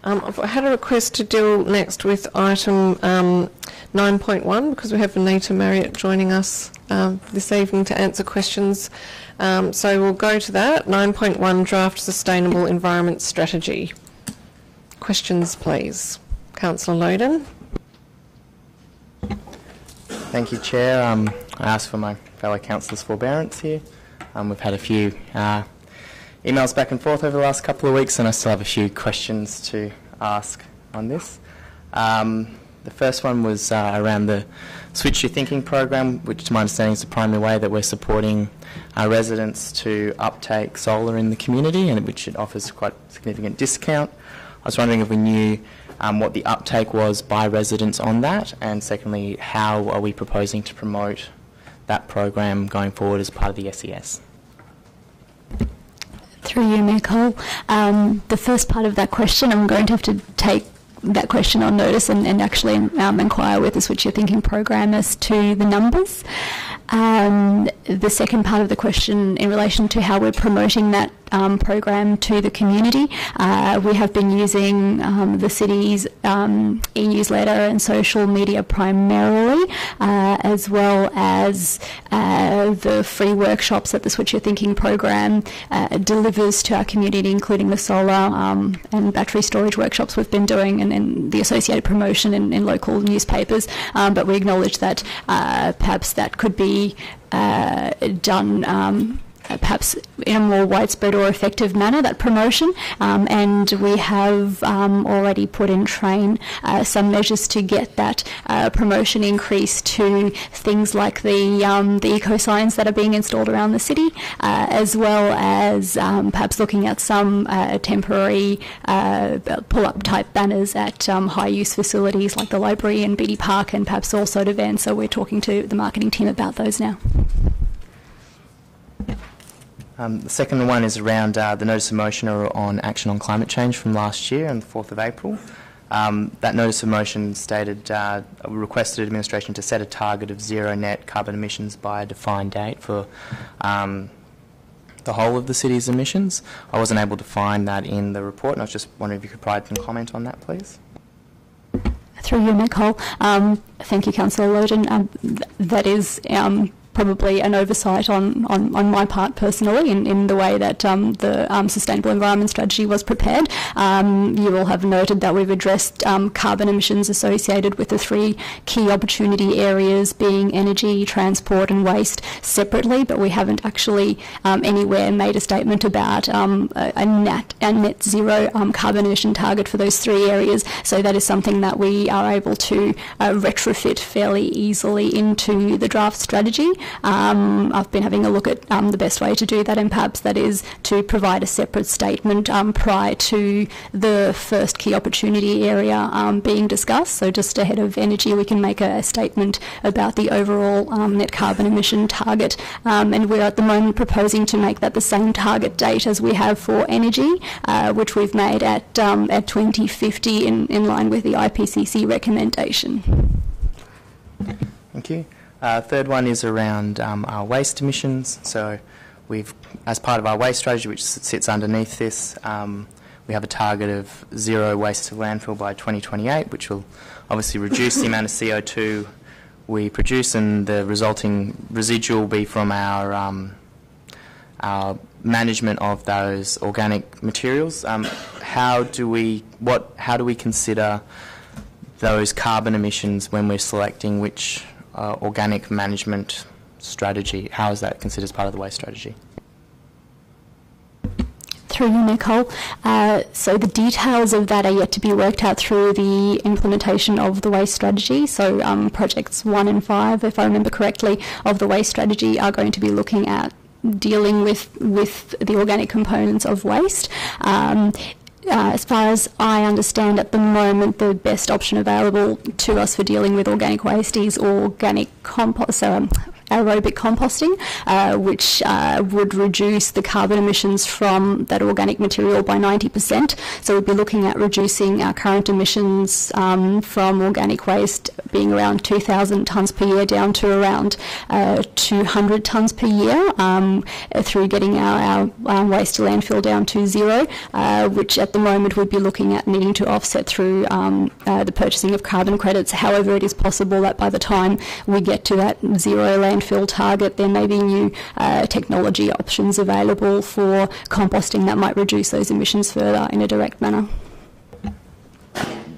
Um, I've had a request to deal next with item um, 9.1 because we have Anita Marriott joining us um, this evening to answer questions. Um, so we'll go to that. 9.1 Draft Sustainable Environment Strategy. Questions, please. Councillor Loden. Thank you, Chair. Um, I ask for my fellow councillors' forbearance here. Um, we've had a few uh, emails back and forth over the last couple of weeks, and I still have a few questions to ask on this. Um, the first one was uh, around the Switch Your Thinking program, which, to my understanding, is the primary way that we're supporting our residents to uptake solar in the community, and which it offers quite significant discount. I was wondering if we knew um, what the uptake was by residents on that, and secondly, how are we proposing to promote that program going forward as part of the SES? Through you, Nicole. Um, the first part of that question, I'm going to have to take that question on notice and, and actually um, inquire with the Switch Your Thinking program as to the numbers. Um, the second part of the question in relation to how we're promoting that um, program to the community, uh, we have been using um, the city's um, e-newsletter and social media primarily, uh, as well as uh, the free workshops that the Switch Your Thinking program uh, delivers to our community, including the solar um, and battery storage workshops we've been doing and, the associated promotion in, in local newspapers. Um, but we acknowledge that uh, perhaps that could be uh, done um, perhaps in a more widespread or effective manner, that promotion. Um, and we have um, already put in train uh, some measures to get that uh, promotion increase to things like the, um, the eco signs that are being installed around the city, uh, as well as um, perhaps looking at some uh, temporary uh, pull-up type banners at um, high-use facilities like the library and Beatty Park and perhaps also at events. So we're talking to the marketing team about those now. Um, the second one is around uh, the notice of motion on action on climate change from last year on the 4th of April. Um, that notice of motion stated, uh, requested administration to set a target of zero net carbon emissions by a defined date for um, the whole of the city's emissions. I wasn't able to find that in the report, and I was just wondering if you could provide some comment on that, please. Through you, Nicole. Um, thank you, Councillor Loden. Um, th- that is um, probably an oversight on, on, on my part personally in, in the way that um, the um, Sustainable Environment Strategy was prepared. Um, you will have noted that we've addressed um, carbon emissions associated with the three key opportunity areas being energy, transport and waste separately, but we haven't actually um, anywhere made a statement about um, a, a, net, a net zero carbon emission target for those three areas. So that is something that we are able to uh, retrofit fairly easily into the draft strategy. Um, I've been having a look at um, the best way to do that, and perhaps that is to provide a separate statement um, prior to the first key opportunity area um, being discussed. So, just ahead of energy, we can make a, statement about the overall um, net carbon emission target. And we're at the moment proposing to make that the same target date as we have for energy, uh, which we've made at, at 2050 in, in line with the IPCC recommendation. Thank you. Uh, third one is around um, our waste emissions. So we've, as part of our waste strategy, which sits underneath this, um, we have a target of zero waste to landfill by 2028, which will obviously reduce the amount of CO2 we produce, and the resulting residual will be from our um, our management of those organic materials. Um, how do we what? How do we consider those carbon emissions when we're selecting which uh, organic management strategy? How is that considered as part of the waste strategy? Through you, Nicole. Uh, so the details of that are yet to be worked out through the implementation of the waste strategy. So um, projects one and five, if I remember correctly, of the waste strategy are going to be looking at dealing with with the organic components of waste. Um, uh, as far as I understand at the moment, the best option available to us for dealing with organic waste is organic compost, um, aerobic composting, uh, which uh, would reduce the carbon emissions from that organic material by 90%. So we'd be looking at reducing our current emissions um, from organic waste being around 2,000 tonnes per year down to around uh, 200 tonnes per year um, through getting our, our um, waste to landfill down to zero, uh, which at the moment we'd be looking at needing to offset through um, uh, the purchasing of carbon credits. However, it is possible that by the time we get to that zero landfill landfill target, there may be new uh, technology options available for composting that might reduce those emissions further in a direct manner.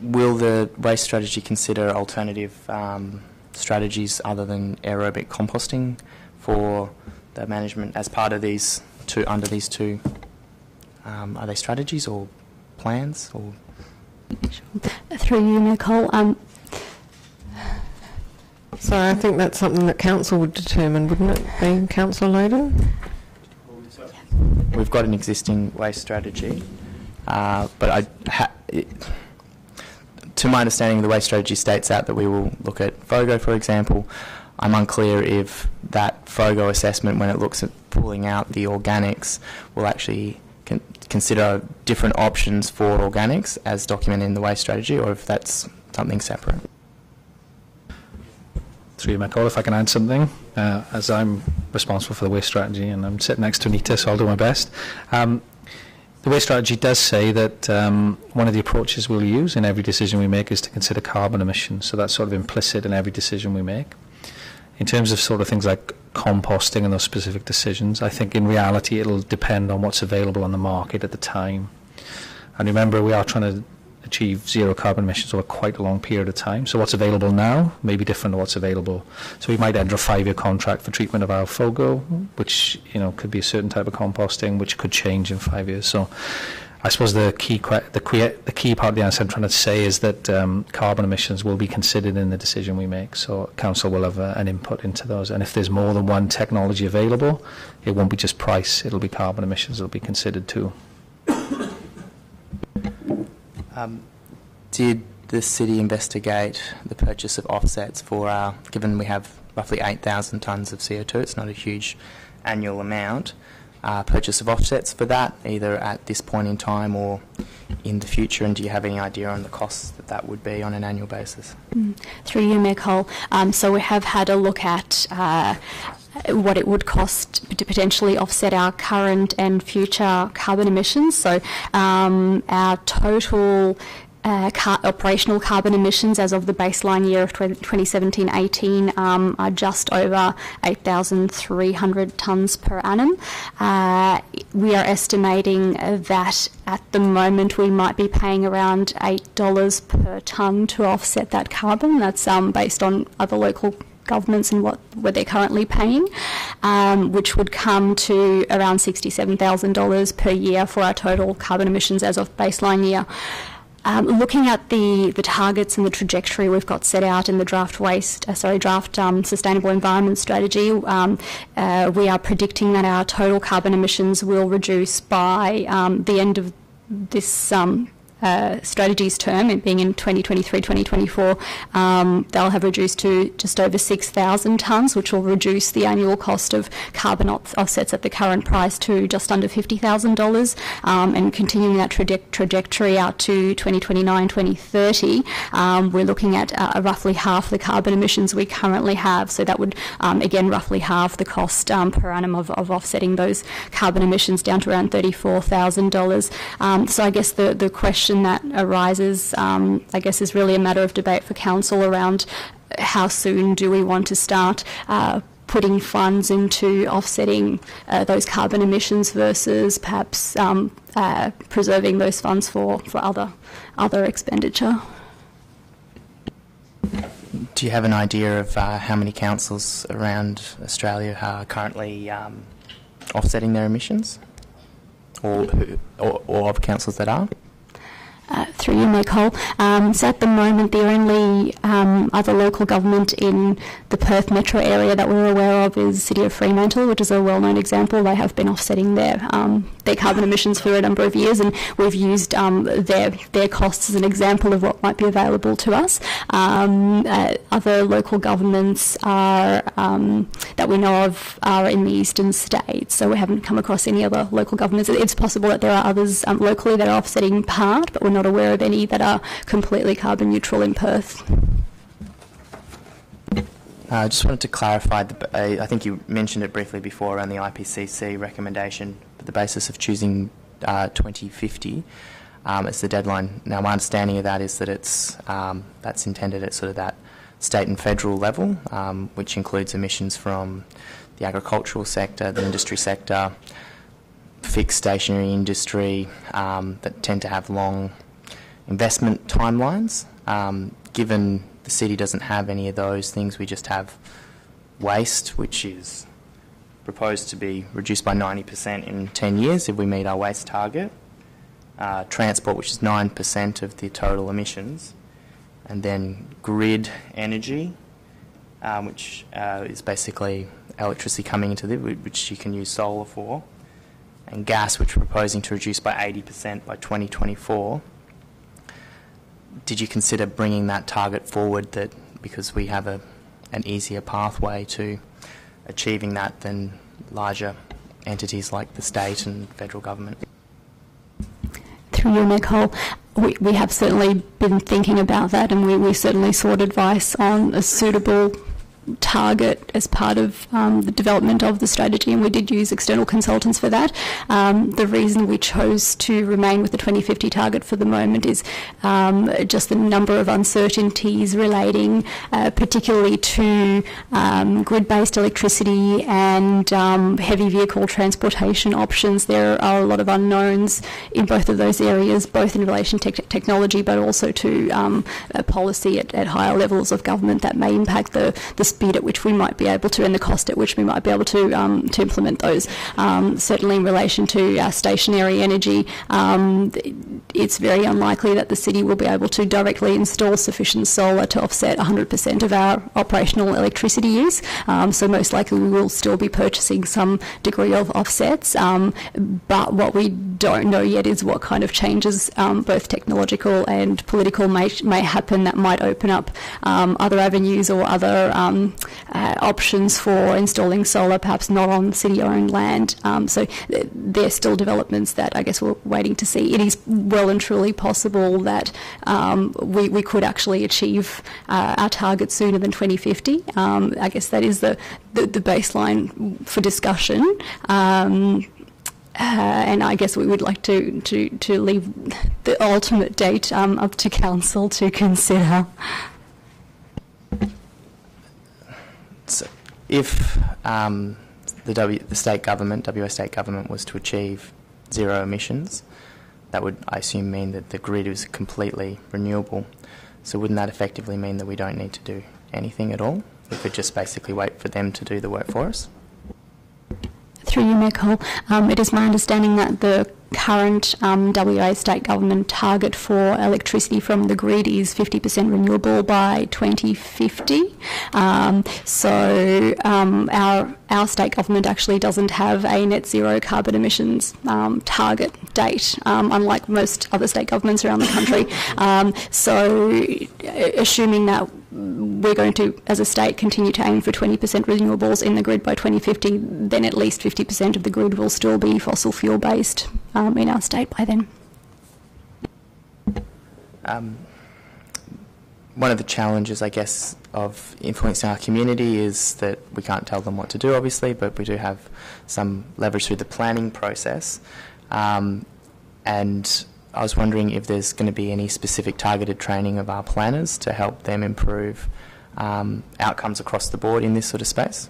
Will the waste strategy consider alternative um, strategies other than aerobic composting for the management as part of these two under these two? Um, are they strategies or plans or? Through you, Nicole. Um, so I think that's something that council would determine, wouldn't it be, Councillor Loden? We've got an existing waste strategy, uh, but I, it, to my understanding, the waste strategy states out that we will look at FOGO, for example. I'm unclear if that FOGO assessment, when it looks at pulling out the organics, will actually con- consider different options for organics as documented in the waste strategy, or if that's something separate through my call if I can add something, uh, as I'm responsible for the waste strategy and I'm sitting next to Anita, so I'll do my best. Um, the waste strategy does say that um, one of the approaches we'll use in every decision we make is to consider carbon emissions, so that's sort of implicit in every decision we make. In terms of sort of things like composting and those specific decisions, I think in reality it'll depend on what's available on the market at the time. And remember, we are trying to achieve zero carbon emissions over quite a long period of time. So what's available now may be different to what's available. So we might enter a five-year contract for treatment of our FOGO, which you know could be a certain type of composting, which could change in five years. So I suppose the key the, que- the key part of the answer I'm trying to say is that um, carbon emissions will be considered in the decision we make. So council will have uh, an input into those, and if there's more than one technology available, it won't be just price; it'll be carbon emissions It'll be considered too. Um, did the city investigate the purchase of offsets for, given we have roughly 8,000 tonnes of CO2, it's not a huge annual amount, uh, purchase of offsets for that, either at this point in time or in the future? And do you have any idea on the costs that that would be on an annual basis? Mm. Through you, Mayor Cole. Um, so we have had a look at uh, what it would cost to potentially offset our current and future carbon emissions. So um, our total uh, car- operational carbon emissions as of the baseline year of 2017-18 um, are just over 8,300 tonnes per annum. Uh, we are estimating that at the moment we might be paying around $8 per tonne to offset that carbon. That's um, based on other local governments and what, what they're currently paying, um, which would come to around $67,000 per year for our total carbon emissions as of baseline year. Um, looking at the, the targets and the trajectory we've got set out in the draft waste, uh, sorry, draft um, sustainable environment strategy, um, uh, we are predicting that our total carbon emissions will reduce by um, the end of this um, uh, strategies term, it being in 2023 2024, um, they'll have reduced to just over 6,000 tonnes, which will reduce the annual cost of carbon offsets at the current price to just under $50,000. Um, and continuing that traje- trajectory out to 2029 2030, um, we're looking at uh, roughly half the carbon emissions we currently have. So that would, um, again, roughly half the cost um, per annum of, of, offsetting those carbon emissions down to around $34,000. Um, so I guess the, the question question that arises, um, I guess, is really a matter of debate for council around how soon do we want to start. Uh, putting funds into offsetting uh, those carbon emissions versus perhaps um, uh, preserving those funds for, for other other expenditure. Do you have an idea of uh, how many councils around Australia are currently um, offsetting their emissions, or, or, or of councils that are? Uh, through you, Mayor Cole. Um, so at the moment, the only um, other local government in the Perth metro area that we're aware of is City of Fremantle, which is a well-known example. They have been offsetting their um, their carbon emissions for a number of years, and we've used um, their their costs as an example of what might be available to us. Um, uh, other local governments are um, that we know of are in the eastern states, so we haven't come across any other local governments. It's possible that there are others locally that are offsetting part, but we're not aware of any that are completely carbon neutral in Perth. Uh, I just wanted to clarify, the, uh, I think you mentioned it briefly before around the IPCC recommendation, but the basis of choosing uh, 2050 um, as the deadline. Now, my understanding of that is that it's um, that's intended at sort of that state and federal level, um, which includes emissions from the agricultural sector, the industry sector, fixed stationary industry um, that tend to have long investment timelines. Um, given the city doesn't have any of those things, we just have waste, which is proposed to be reduced by 90% in 10 years if we meet our waste target. Uh, transport, which is 9% of the total emissions. And then grid energy, um, which uh, is basically electricity coming into the which you can use solar for. And gas, which we're proposing to reduce by 80% by 2024 did you consider bringing that target forward that because we have a, an easier pathway to achieving that than larger entities like the state and federal government? Through you, Nicole, we, we have certainly been thinking about that and we, we certainly sought advice on a suitable target as part of um, the development of the strategy, and we did use external consultants for that. Um, the reason we chose to remain with the 2050 target for the moment is um, just the number of uncertainties relating, uh, particularly to um, grid-based electricity and um, heavy vehicle transportation options. There are a lot of unknowns in both of those areas, both in relation to te- technology, but also to um, policy at, at higher levels of government that may impact the, the speed at which we might be able to and the cost at which we might be able to um, to implement those. Um, certainly, in relation to our stationary energy, um, it's very unlikely that the city will be able to directly install sufficient solar to offset 100% of our operational electricity use. Um, so most likely, we will still be purchasing some degree of offsets. Um, but what we don't know yet is what kind of changes, both technological and political, may, may happen that might open up other avenues or other um, uh, options for installing solar, perhaps not on city-owned land. Um, so th- there's still developments that I guess we're waiting to see. It is well and truly possible that um, we, we could actually achieve uh, our target sooner than 2050. Um, I guess that is the, the, the baseline for discussion. Um, uh, and I guess we would like to, to, to leave the ultimate date um, up to council to consider. If um, the, w, the state government, WA state government, was to achieve zero emissions, that would, I assume, mean that the grid is completely renewable. So wouldn't that effectively mean that we don't need to do anything at all? We could just basically wait for them to do the work for us? Through you, Cole, um, it is my understanding that the current um, WA state government target for electricity from the grid is 50% renewable by 2050. Um, so um, our our state government actually doesn't have a net zero carbon emissions um, target date, um, unlike most other state governments around the country. Um, so, assuming that we're going to, as a state, continue to aim for 20% renewables in the grid by 2050, then at least 50% of the grid will still be fossil fuel based um, in our state by then. Um, one of the challenges, I guess, of influencing our community is that we can't tell them what to do, obviously, but we do have some leverage through the planning process. Um, and I was wondering if there's going to be any specific targeted training of our planners to help them improve um, outcomes across the board in this sort of space.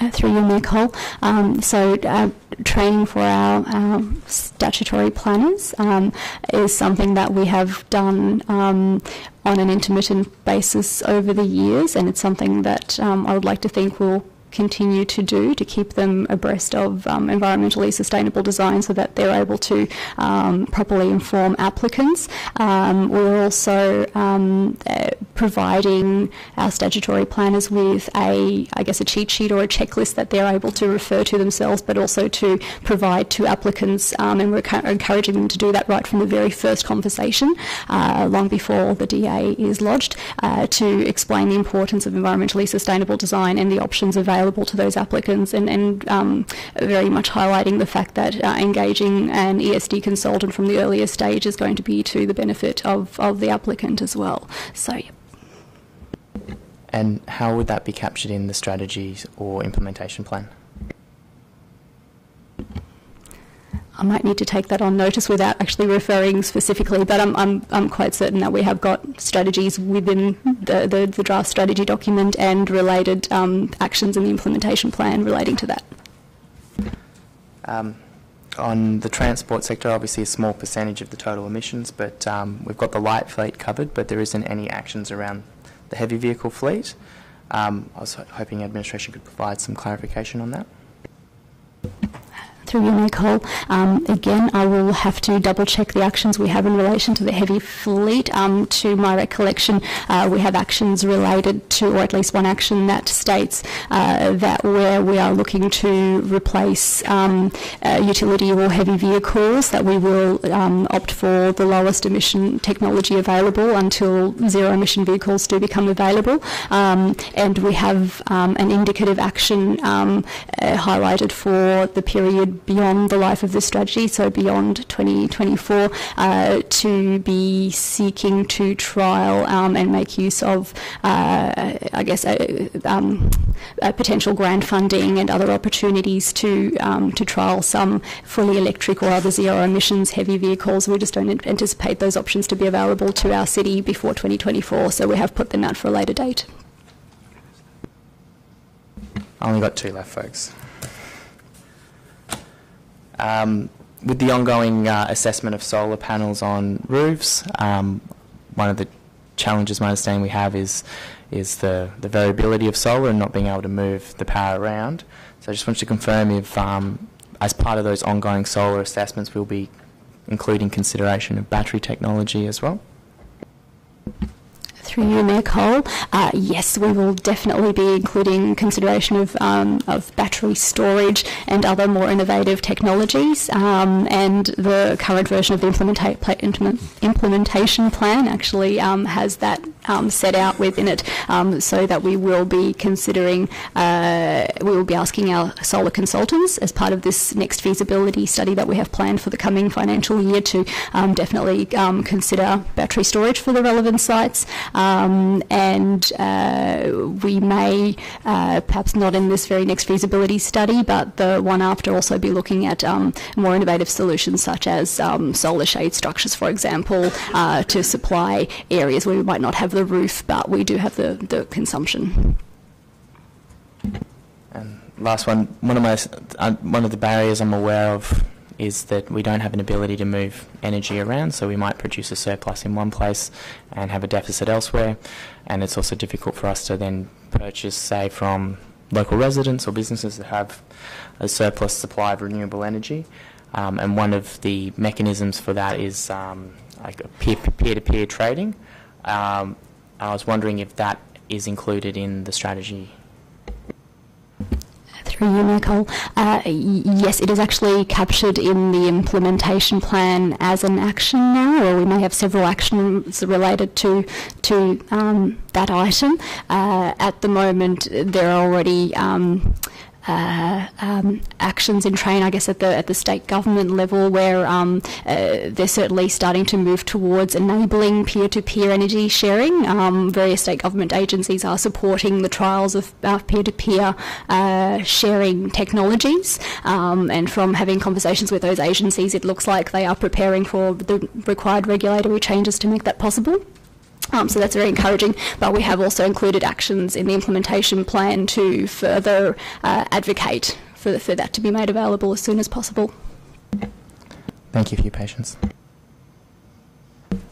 Uh, through you, Mayor Cole. Um, so, uh, training for our, our statutory planners um, is something that we have done um, on an intermittent basis over the years, and it's something that um, I would like to think will continue to do to keep them abreast of um, environmentally sustainable design so that they're able to um, properly inform applicants. Um, we're also um, uh, providing our statutory planners with a, I guess, a cheat sheet or a checklist that they're able to refer to themselves, but also to provide to applicants, um, and we're encouraging them to do that right from the very first conversation, uh, long before the DA is lodged, uh, to explain the importance of environmentally sustainable design and the options available available to those applicants and, and um, very much highlighting the fact that uh, engaging an ESD consultant from the earlier stage is going to be to the benefit of, of the applicant as well. So, yeah. And how would that be captured in the strategies or implementation plan? I might need to take that on notice without actually referring specifically, but I'm, I'm, I'm quite certain that we have got strategies within the, the, the draft strategy document and related um, actions in the implementation plan relating to that. Um, on the transport sector, obviously a small percentage of the total emissions, but um, we've got the light fleet covered, but there isn't any actions around the heavy vehicle fleet. Um, I was ho- hoping administration could provide some clarification on that. Through you, Nicole. Um, again, I will have to double check the actions we have in relation to the heavy fleet. Um, to my recollection, uh, we have actions related to, or at least one action that states uh, that where we are looking to replace um, uh, utility or heavy vehicles, that we will um, opt for the lowest emission technology available until zero emission vehicles do become available. Um, and we have um, an indicative action uh, highlighted for the period beyond the life of this strategy, so beyond 2024, uh, to be seeking to trial um, and make use of, uh, I guess, uh, um, uh, potential grant funding and other opportunities to um, to trial some fully electric or other zero emissions heavy vehicles. We just don't anticipate those options to be available to our city before 2024, so we have put them out for a later date. I only got two left, folks. Um, with the ongoing uh, assessment of solar panels on roofs, um, one of the challenges, my understanding, we have is is the, the variability of solar and not being able to move the power around. So I just wanted to confirm if, um, as part of those ongoing solar assessments, we'll be including consideration of battery technology as well. Through you, Mayor Cole. Uh, yes, we will definitely be including consideration of, um, of battery storage and other more innovative technologies. Um, and the current version of the implementa- implementation plan actually um, has that um, set out within it, um, so that we will be considering, uh, we will be asking our solar consultants as part of this next feasibility study that we have planned for the coming financial year to definitely consider battery storage for the relevant sites. Um, and uh, we may, uh, perhaps not in this very next feasibility study, but the one after also be looking at um, more innovative solutions such as um, solar shade structures, for example, uh, to supply areas where we might not have the roof, but we do have the, the consumption. And last one, one of my uh, one of the barriers I'm aware of is that we don't have an ability to move energy around. So we might produce a surplus in one place and have a deficit elsewhere, and it's also difficult for us to then purchase, say, from local residents or businesses that have a surplus supply of renewable energy. Um, and one of the mechanisms for that is um, like a peer- peer-to-peer trading. Um, I was wondering if that is included in the strategy Through you. Uh, yes, it is actually captured in the implementation plan as an action now, or we may have several actions related to to um, that item. Uh, at the moment, there are already. Um, uh, um, actions in train, I guess, at the at the state government level, where um, uh, they're certainly starting to move towards enabling peer-to-peer energy sharing. Um, various state government agencies are supporting the trials of peer-to-peer uh, sharing technologies, um, and from having conversations with those agencies, it looks like they are preparing for the required regulatory changes to make that possible. Um, so that's very encouraging. But we have also included actions in the implementation plan to further uh, advocate for, for that to be made available as soon as possible. Thank you for your patience.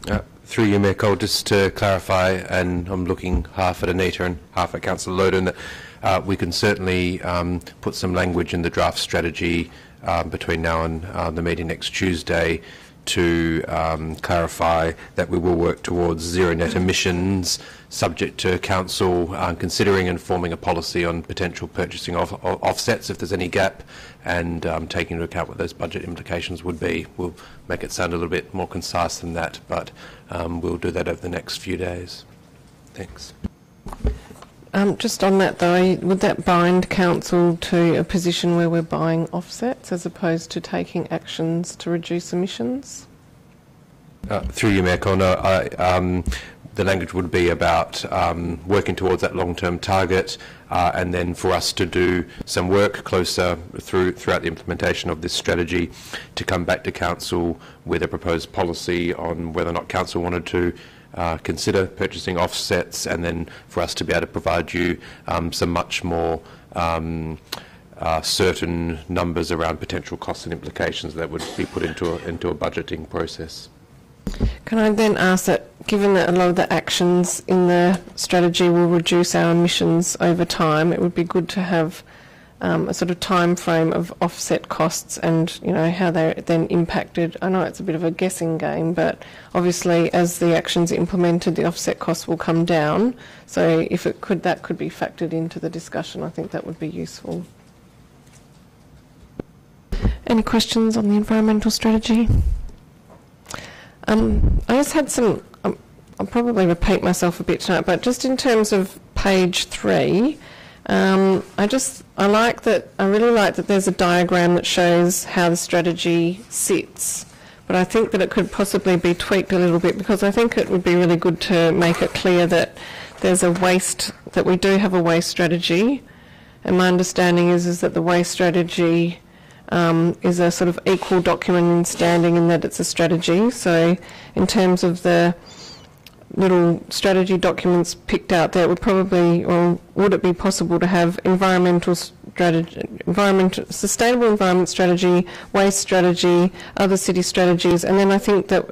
Uh, Through you, Mayor Cole, just to clarify, and I'm looking half at Anita and half at Councillor Loden, that uh, we can certainly um, put some language in the draft strategy um, between now and uh, the meeting next Tuesday to um, clarify that we will work towards zero net emissions, subject to council uh, considering and forming a policy on potential purchasing of, of offsets if there's any gap, and um, taking into account what those budget implications would be. We'll make it sound a little bit more concise than that, but um, we'll do that over the next few days. Thanks. Um, just on that though, would that bind council to a position where we're buying offsets as opposed to taking actions to reduce emissions? Uh, through you, Mayor Connor, I, um, the language would be about um, working towards that long-term target, uh, and then for us to do some work closer through throughout the implementation of this strategy, to come back to council with a proposed policy on whether or not council wanted to uh, consider purchasing offsets, and then for us to be able to provide you um, some much more. Um, uh, certain numbers around potential costs and implications that would be put into a, into a budgeting process. Can I then ask that, given that a lot of the actions in the strategy will reduce our emissions over time, it would be good to have um, a sort of time frame of offset costs and you know how they're then impacted. I know it's a bit of a guessing game, but obviously as the actions implemented, the offset costs will come down. So if it could, that could be factored into the discussion. I think that would be useful. Any questions on the environmental strategy? Um, I just had some. Um, I'll probably repeat myself a bit tonight, but just in terms of page three, Um, I just, I like that, I really like that there's a diagram that shows how the strategy sits. But I think that it could possibly be tweaked a little bit because I think it would be really good to make it clear that there's a waste, that we do have a waste strategy. And my understanding is, is that the waste strategy um, is a sort of equal document in standing in that it's a strategy. So in terms of the little strategy documents picked out there, would probably, or would it be possible to have environmental strategy, environment, sustainable environment strategy, waste strategy, other city strategies, and then I think that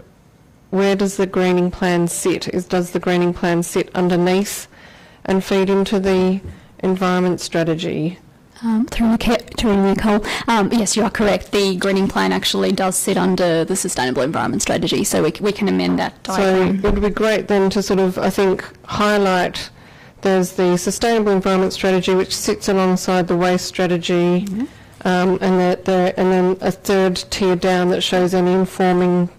where does the greening plan sit? Is does the greening plan sit underneath and feed into the environment strategy? Um, through, through Nicole, um, yes, you are correct. The greening plan actually does sit under the sustainable environment strategy, so we, we can amend that So it would be great then to sort of, I think, highlight there's the sustainable environment strategy which sits alongside the waste strategy, um, and that there, and then a third tier down that shows any informing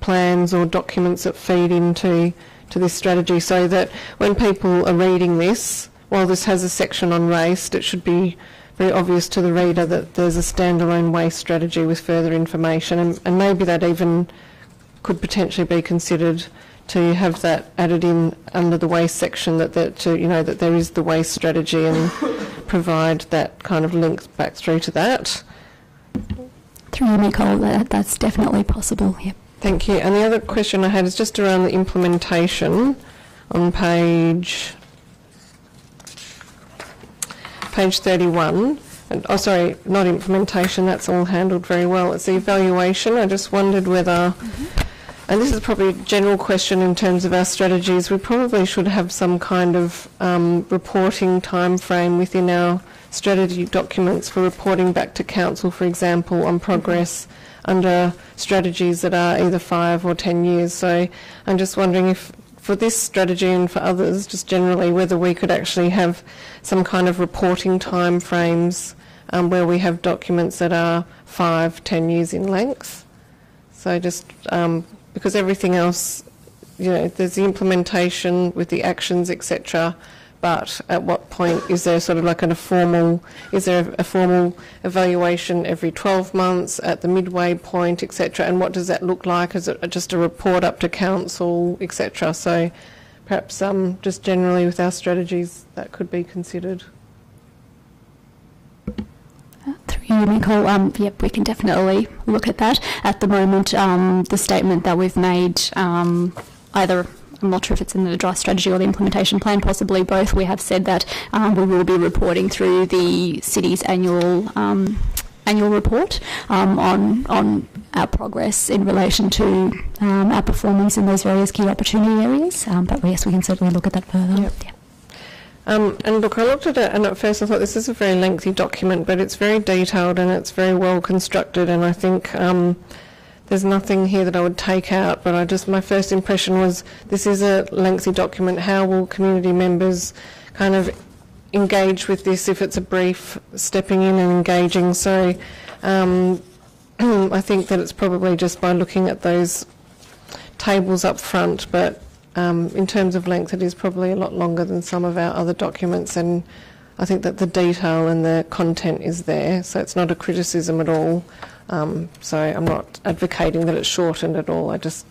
plans or documents that feed into to this strategy, so that when people are reading this, while this has a section on waste, it should be very obvious to the reader that there's a standalone waste strategy with further information, and, and maybe that even could potentially be considered to have that added in under the waste section that, that to, you know that there is the waste strategy and provide that kind of link back through to that. Through you, Nicole, that, that's definitely possible. Yep. Thank you. And the other question I had is just around the implementation on page page 31. And, oh, sorry, not implementation. That's all handled very well. It's the evaluation. I just wondered whether, and this is probably a general question in terms of our strategies. We probably should have some kind of um, reporting time frame within our strategy documents for reporting back to council, for example, on progress under strategies that are either five or ten years. So I'm just wondering if for this strategy and for others, just generally, whether we could actually have some kind of reporting time frames um, where we have documents that are five, ten years in length. So just um, because everything else, you know, there's the implementation with the actions, etc. But at what point is there sort of like a formal, is there a formal evaluation every 12 months at the midway point, etc. And what does that look like? Is it just a report up to council, etc. So perhaps um, just generally with our strategies that could be considered. Through you, Nicole, um, yep, we can definitely look at that. At the moment, um, the statement that we've made, um, either I'm not sure if it's in the draft strategy or the implementation plan, possibly both. We have said that um, we will be reporting through the city's annual um, annual report um, on on our progress in relation to um, our performance in those various key opportunity areas. Um, but yes, we can certainly look at that further. Yep. Yeah. Um, and look, I looked at it, and at first I thought this is a very lengthy document, but it's very detailed and it's very well constructed, and I think um, there's nothing here that I would take out. But I just my first impression was this is a lengthy document. How will community members kind of engage with this if it's a brief stepping in and engaging? So um, I think that it's probably just by looking at those tables up front, but um, in terms of length, it is probably a lot longer than some of our other documents, and I think that the detail and the content is there, so it's not a criticism at all. Um, so I'm not advocating that it's shortened at all. I just,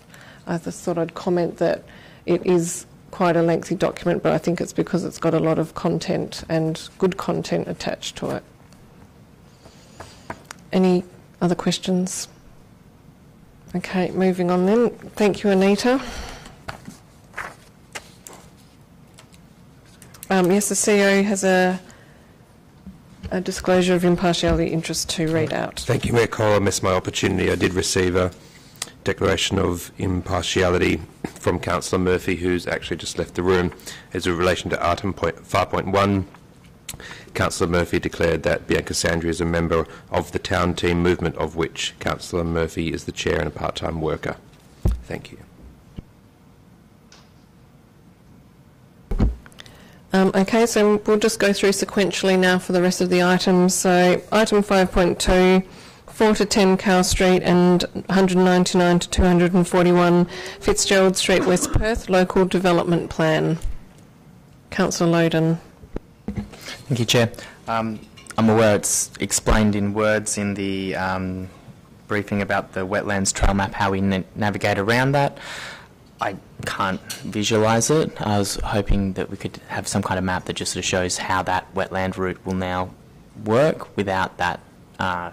I just thought I'd comment that it is quite a lengthy document, but I think it's because it's got a lot of content and good content attached to it. Any other questions? Okay, moving on then. Thank you, Anita. Um, yes, the CEO has a, a disclosure of impartiality interest to read out. Thank you, Mayor Cole. I missed my opportunity. I did receive a declaration of impartiality from Councillor Murphy, who's actually just left the room. As in relation to item point 5.1, Councillor Murphy declared that Bianca Sandri is a member of the town team movement, of which Councillor Murphy is the chair and a part-time worker. Thank you. Um, okay, so we'll just go through sequentially now for the rest of the items. So, item 5.2, 4 to 10 Cow Street and 199 to 241 Fitzgerald Street, West Perth, Local Development Plan. Councillor Loden. Thank you, Chair. Um, I'm aware it's explained in words in the um, briefing about the wetlands trail map, how we na- navigate around that. I can't visualise it. I was hoping that we could have some kind of map that just sort of shows how that wetland route will now work without that uh,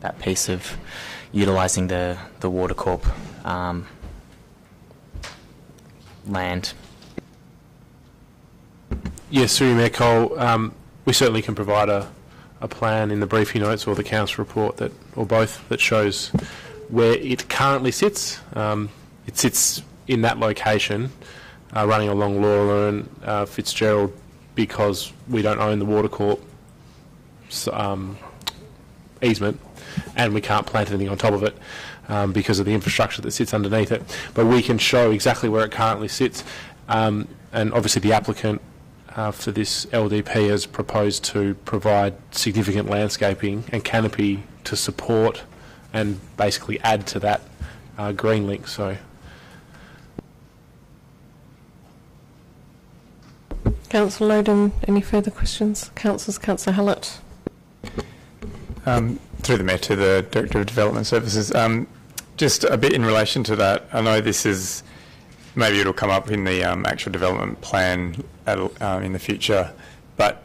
that piece of utilising the the water corp um, land. Yes, through Mayor Cole, um, we certainly can provide a, a plan in the briefing notes or the council report that, or both, that shows where it currently sits. Um, it sits in that location, uh, running along Laura and uh, Fitzgerald, because we don't own the water corp um, easement, and we can't plant anything on top of it um, because of the infrastructure that sits underneath it. But we can show exactly where it currently sits, um, and obviously the applicant uh, for this LDP has proposed to provide significant landscaping and canopy to support and basically add to that uh, green link. So Councillor Loden, any further questions? Councillors, Councillor Hallett. Um, through the Mayor to the Director of Development Services. Um, just a bit in relation to that, I know this is, maybe it'll come up in the um, actual development plan at, uh, in the future, but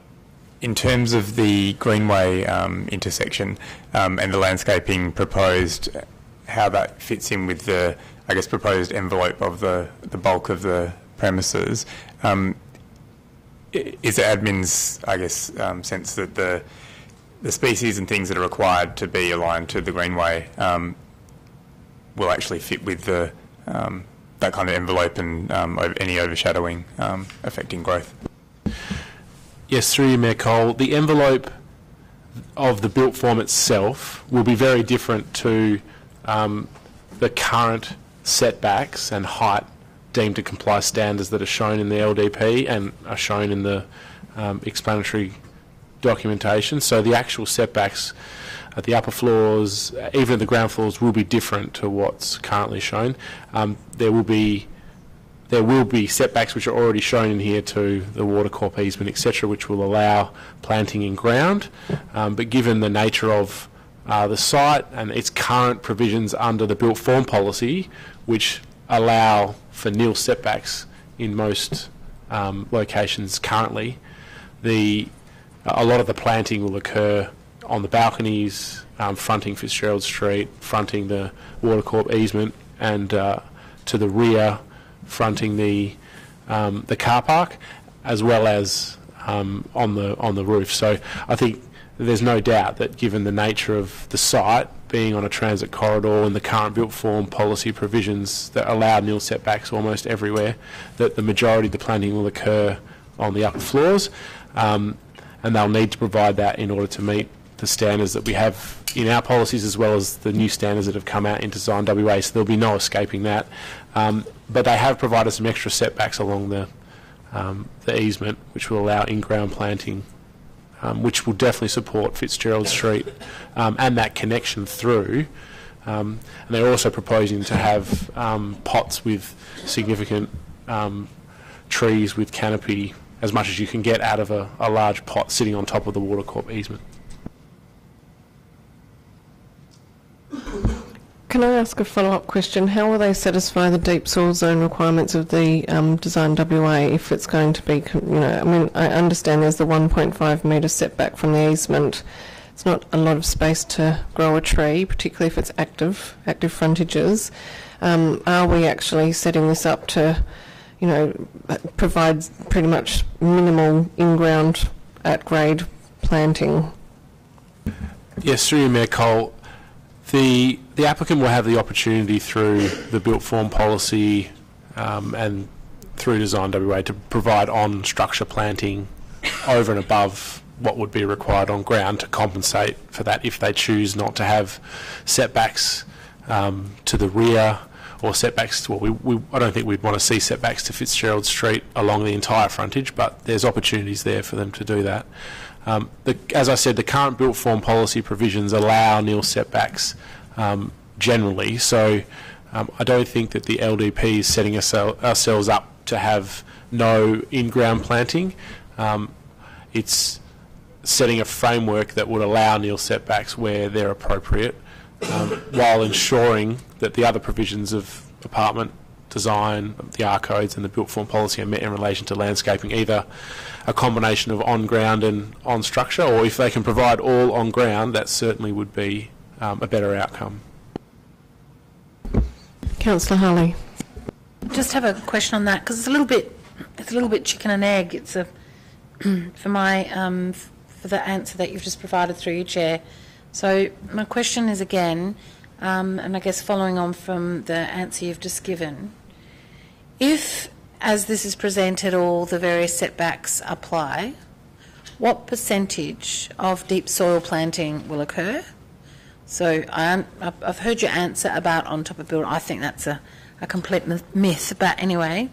in terms of the Greenway um, intersection um, and the landscaping proposed, how that fits in with the, I guess, proposed envelope of the, the bulk of the premises, um, is it admin's, I guess, um, sense that the the species and things that are required to be aligned to the greenway um, will actually fit with the um, that kind of envelope and um, any overshadowing um, affecting growth. Yes, through you, Mayor Cole. The envelope of the built form itself will be very different to um, the current setbacks and height deemed to comply standards that are shown in the LDP and are shown in the um, explanatory documentation. So the actual setbacks at the upper floors, even at the ground floors, will be different to what's currently shown. Um, there will be there will be setbacks which are already shown in here to the water corp easement, etc., which will allow planting in ground. Um, but given the nature of uh, the site and its current provisions under the built form policy, which allow for nil setbacks in most um, locations currently, the a lot of the planting will occur on the balconies, um, fronting Fitzgerald Street, fronting the Watercorp easement, and uh, to the rear, fronting the um, the car park, as well as um, on the on the roof. So I think there's no doubt that given the nature of the site being on a transit corridor and the current built form policy provisions that allow nil setbacks almost everywhere, that the majority of the planting will occur on the upper floors, um, and they'll need to provide that in order to meet the standards that we have in our policies as well as the new standards that have come out in Design WA, so there'll be no escaping that. Um, but they have provided some extra setbacks along the, um, the easement, which will allow in-ground planting, um, which will definitely support Fitzgerald Street um, and that connection through. Um, and they're also proposing to have um, pots with significant um, trees with canopy as much as you can get out of a, a large pot sitting on top of the water corp easement. Can I ask a follow-up question? How will they satisfy the deep soil zone requirements of the um, Design WA if it's going to be, you know, I mean, I understand there's the 1.5 metre setback from the easement. It's not a lot of space to grow a tree, particularly if it's active, active frontages. Um, are we actually setting this up to, you know, provide pretty much minimal in-ground at-grade planting? Yes, through you, Mayor Cole. The, the applicant will have the opportunity through the built form policy um, and through Design WA to provide on structure planting over and above what would be required on ground to compensate for that if they choose not to have setbacks um, to the rear or setbacks to, well, we, we, I don't think we'd want to see setbacks to Fitzgerald Street along the entire frontage, but there's opportunities there for them to do that. Um, the, as I said, the current built form policy provisions allow nil setbacks um, generally, so um, I don't think that the LDP is setting ourselves up to have no in-ground planting. Um, it's setting a framework that would allow nil setbacks where they're appropriate, um, while ensuring that the other provisions of apartment design, the R codes and the built form policy are met in relation to landscaping, either a combination of on ground and on structure, or if they can provide all on ground, that certainly would be um, a better outcome. Councillor Harley. Just have a question on that because it's a little bit, it's a little bit chicken and egg. It's a for my um, for the answer that you've just provided through your chair. So my question is again, um, and I guess following on from the answer you've just given, if as this is presented, all the various setbacks apply, what percentage of deep soil planting will occur? So I, I've heard your answer about on top of building. I think that's a, a complete myth- myth. But anyway,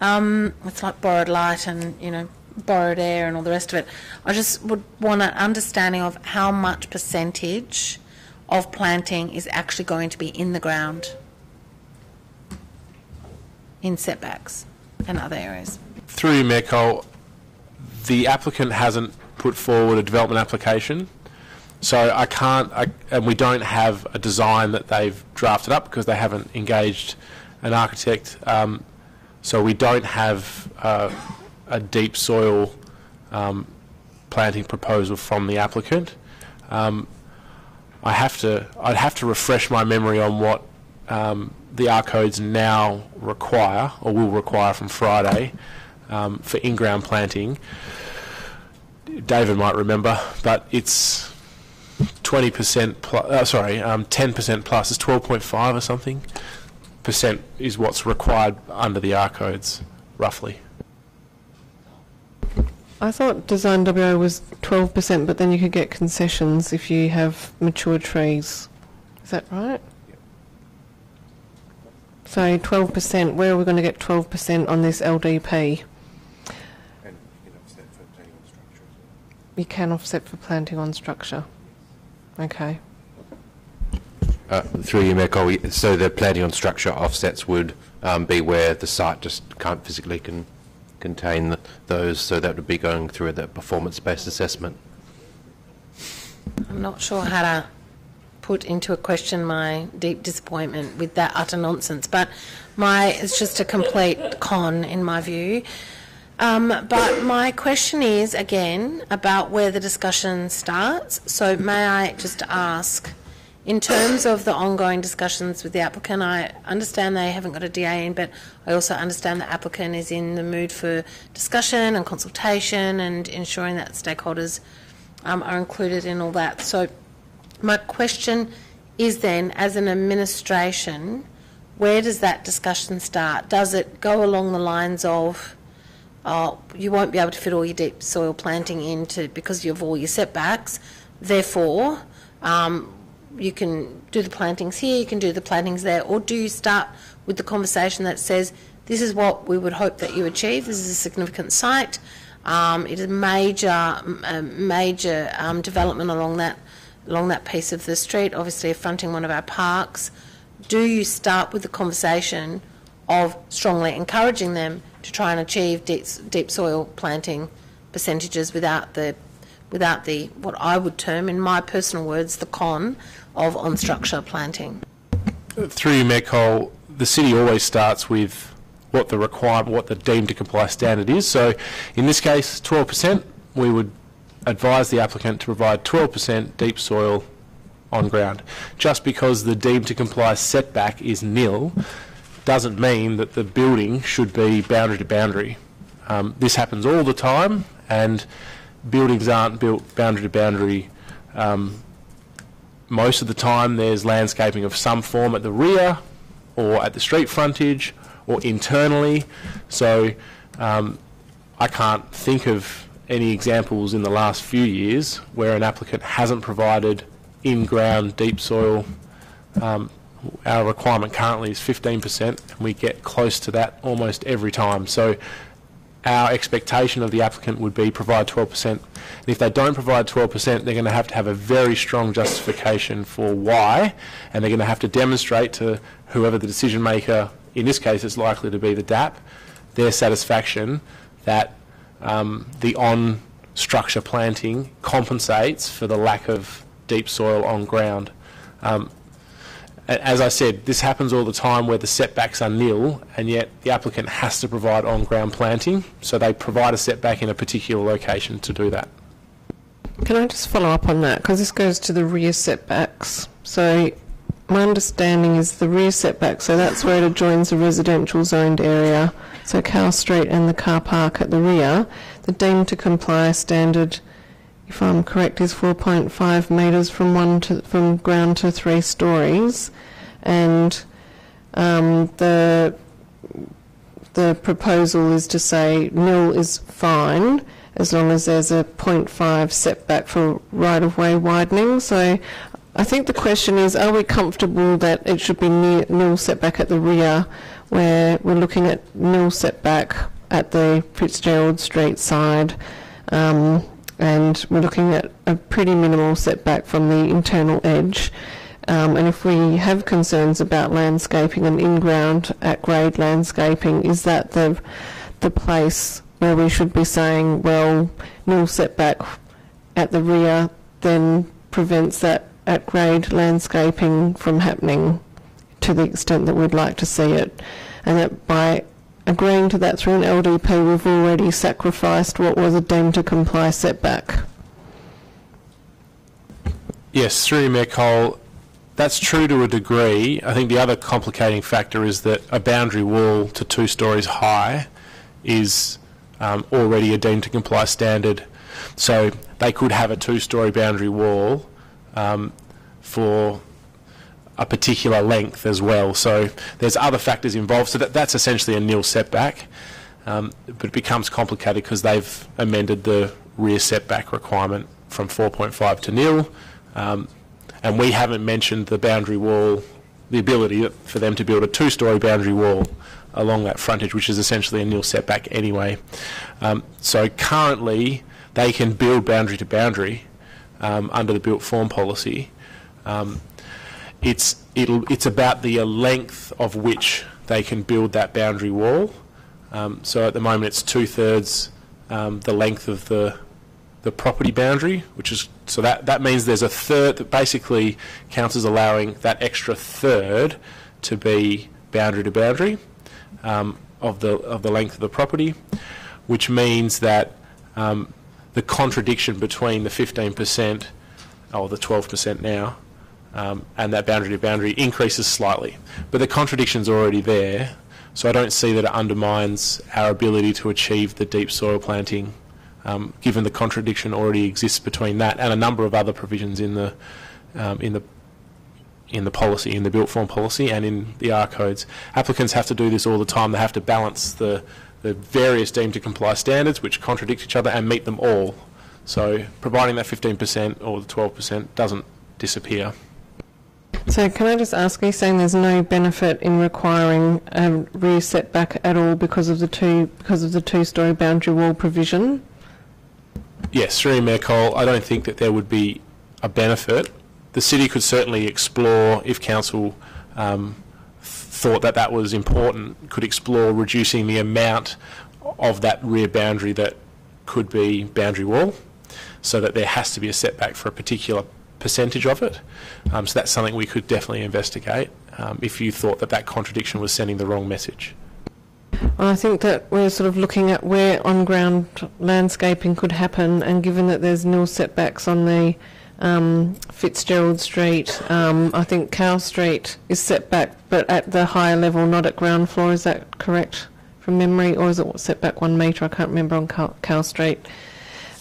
um, it's like borrowed light and you know borrowed air and all the rest of it. I just would want an understanding of how much percentage of planting is actually going to be in the ground in setbacks and other areas. Through you, Mayor Cole, the applicant hasn't put forward a development application, so I can't, I, and we don't have a design that they've drafted up because they haven't engaged an architect. Um, so we don't have uh, a deep soil um, planting proposal from the applicant. Um, I have to, I'd have to refresh my memory on what um, the R codes now require or will require from Friday um, for in-ground planting. David might remember, but it's 20% plus, uh, sorry, um, 10% plus, it's 12.5 or something percent is what's required under the R codes, roughly. I thought Design WA was 12%, but then you could get concessions if you have mature trees. Is that right? So 12%, where are we going to get 12% on this LDP? You can offset for planting on structure. Okay. Uh, through you, Mayor Cole, we- so the planting on structure offsets would um, be where the site just can't physically can contain th- those, so that would be going through the performance-based assessment. I'm not sure how to put into a question my deep disappointment with that utter nonsense, but my it's just a complete con in my view. Um, but my question is again about where the discussion starts. So may I just ask, in terms of the ongoing discussions with the applicant, I understand they haven't got a DA in, but I also understand the applicant is in the mood for discussion and consultation and ensuring that stakeholders um, are included in all that. So my question is then, as an administration, where does that discussion start? Does it go along the lines of, oh, you won't be able to fit all your deep soil planting into because of all your setbacks, therefore, um, you can do the plantings here, you can do the plantings there, or do you start with the conversation that says, this is what we would hope that you achieve, this is a significant site, um, it is a major, a major um, development along that, along that piece of the street, obviously fronting one of our parks. Do you start with the conversation of strongly encouraging them to try and achieve deep, deep soil planting percentages without the, without the what I would term, in my personal words, the con of on structure planting? Through you, the city always starts with what the required, what the deemed to comply standard is. So in this case, 12%, we would advise the applicant to provide 12% deep soil on ground. Just because the deemed to comply setback is nil doesn't mean that the building should be boundary to boundary. Um, this happens all the time, and buildings aren't built boundary to boundary um, most of the time there's landscaping of some form at the rear or at the street frontage or internally. So um, I can't think of any examples in the last few years where an applicant hasn't provided in-ground deep soil. Um, our requirement currently is 15% and we get close to that almost every time. So our expectation of the applicant would be provide 12%. And if they don't provide 12%, they're going to have to have a very strong justification for why, and they're going to have to demonstrate to whoever the decision maker, in this case it's likely to be the DAP, their satisfaction that um, the on structure planting compensates for the lack of deep soil on ground. Um, as I said, this happens all the time where the setbacks are nil, and yet the applicant has to provide on-ground planting, so they provide a setback in a particular location to do that. Can I just follow up on that? Because this goes to the rear setbacks. So my understanding is the rear setback, so that's where it adjoins the residential zoned area, so Cow Street and the car park at the rear. The deemed to comply standard, if I'm correct, is 4.5 metres from one to from ground to three stories, and um, the the proposal is to say nil is fine as long as there's a 0.5 setback for right-of-way widening. So I think the question is, are we comfortable that it should be nil setback at the rear, where we're looking at nil setback at the Fitzgerald Street side, um, and we're looking at a pretty minimal setback from the internal edge. Um, and if we have concerns about landscaping and in-ground at-grade landscaping, is that the the place where we should be saying, well, nil setback at the rear then prevents that at-grade landscaping from happening to the extent that we'd like to see it, and that by agreeing to that through an LDP, we've already sacrificed what was a deemed to comply setback. Yes, through Mayor Cole, that's true to a degree. I think the other complicating factor is that a boundary wall to two stories high is um, already a deemed to comply standard. So they could have a two-story boundary wall um, for a particular length as well. So there's other factors involved. So that, that's essentially a nil setback. Um, but it becomes complicated because they've amended the rear setback requirement from 4.5 to nil. Um, and we haven't mentioned the boundary wall, the ability for them to build a two-storey boundary wall along that frontage, which is essentially a nil setback anyway. Um, so currently, they can build boundary to boundary um, under the built form policy. Um, it's it'll it's about the length of which they can build that boundary wall. Um, so at the moment, it's two thirds um, the length of the the property boundary, which is so that that means there's a third that basically counts as allowing that extra third to be boundary to boundary um, of the of the length of the property, which means that um, the contradiction between the 15% or the 12% now um, and that boundary to boundary increases slightly, but the contradiction's already there. So I don't see that it undermines our ability to achieve the deep soil planting um, given the contradiction already exists between that and a number of other provisions in the um, in the in the policy, in the built form policy, and in the R codes. Applicants have to do this all the time. They have to balance the the various deemed to comply standards, which contradict each other, and meet them all. So providing that 15% or the 12% doesn't disappear. So can I just ask, are you saying there's no benefit in requiring a rear setback at all because of the two because of the two-storey boundary wall provision? Yes, through Mayor Cole, I don't think that there would be a benefit. The city could certainly explore, if council um, thought that that was important, could explore reducing the amount of that rear boundary that could be boundary wall, so that there has to be a setback for a particular percentage of it. Um, so that's something we could definitely investigate um, if you thought that that contradiction was sending the wrong message. I think that we're sort of looking at where on-ground landscaping could happen, and given that there's nil setbacks on the um, Fitzgerald Street, um, I think Cow Street is set back, but at the higher level, not at ground floor. Is that correct from memory, or is it set back one metre? I can't remember on Cow, Cow Street.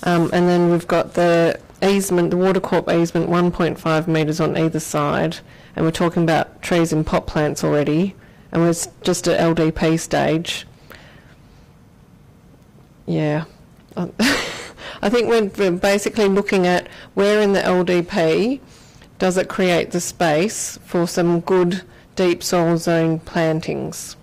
Um, and then we've got the easement, the Water Corp easement, 1.5 metres on either side, and we're talking about trees and pot plants already and we're just at LDP stage. Yeah. I think we're basically looking at where in the LDP does it create the space for some good deep soil zone plantings.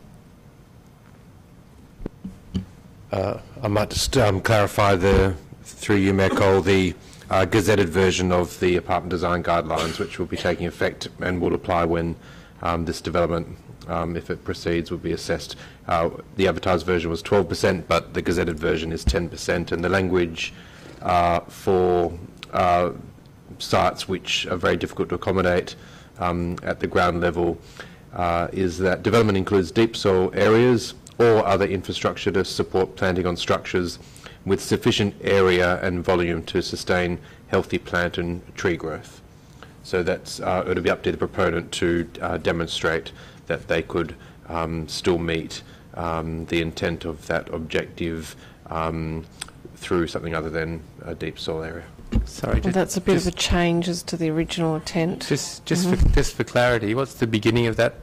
Uh, I might just um, clarify the, through you, Cole, the uh, gazetted version of the apartment design guidelines, which will be taking effect and will apply when um, this development um, if it proceeds, will be assessed. Uh, the advertised version was 12%, but the gazetted version is 10%, and the language uh, for uh, sites which are very difficult to accommodate um, at the ground level uh, is that development includes deep soil areas or other infrastructure to support planting on structures with sufficient area and volume to sustain healthy plant and tree growth. So that's uh, it would be up to the proponent to uh, demonstrate that they could um, still meet um, the intent of that objective um, through something other than a deep soil area. Sorry, Well, just, that's a bit of a change as to the original intent. just, just, Mhm. for, just for clarity, what's the beginning of that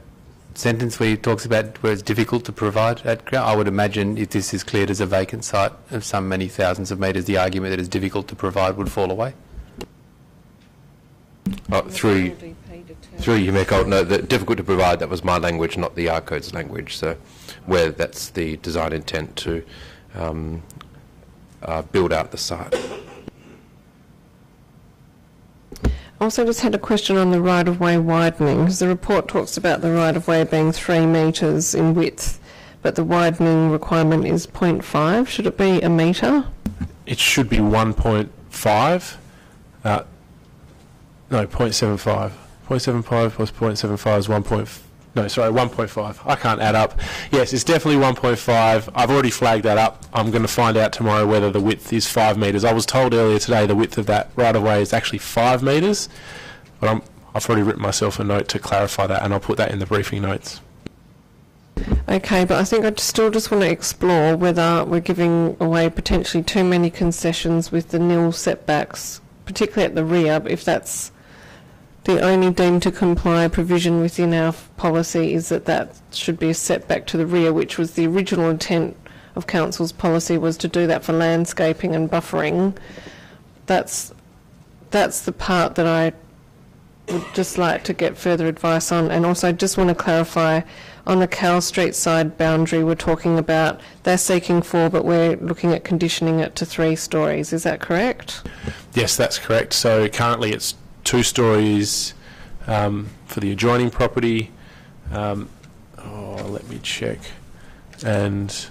sentence where he talks about where it's difficult to provide at ground? I would imagine if this is cleared as a vacant site of some many thousands of metres, the argument that it's difficult to provide would fall away. Uh, through, through you, Mick, I'll note that difficult to provide, that was my language, not the R-code's language, so where that's the design intent to um, uh, build out the site. Also, just had a question on the right-of-way widening, because the report talks about the right-of-way being three metres in width, but the widening requirement is 0.5. Should it be a metre? It should be 1.5. Uh, no, 0.75. 0.75 plus 0.75 is 1. No, sorry, 1.5. I can't add up. Yes, it's definitely 1.5. I've already flagged that up. I'm going to find out tomorrow whether the width is 5 metres. I was told earlier today the width of that right-of-way is actually 5 metres, but I'm, I've already written myself a note to clarify that, and I'll put that in the briefing notes. Okay, but I think I still just want to explore whether we're giving away potentially too many concessions with the nil setbacks, particularly at the rear, if that's the only deemed to comply provision within our policy is that that should be a setback to the rear, which was the original intent of council's policy was to do that for landscaping and buffering. That's, that's the part that I would just like to get further advice on. And also, I just want to clarify, on the Cal Street side boundary, we're talking about, they're seeking four, but we're looking at conditioning it to three stories. Is that correct? Yes, that's correct. So currently it's two stories um, for the adjoining property. Um, oh, let me check. And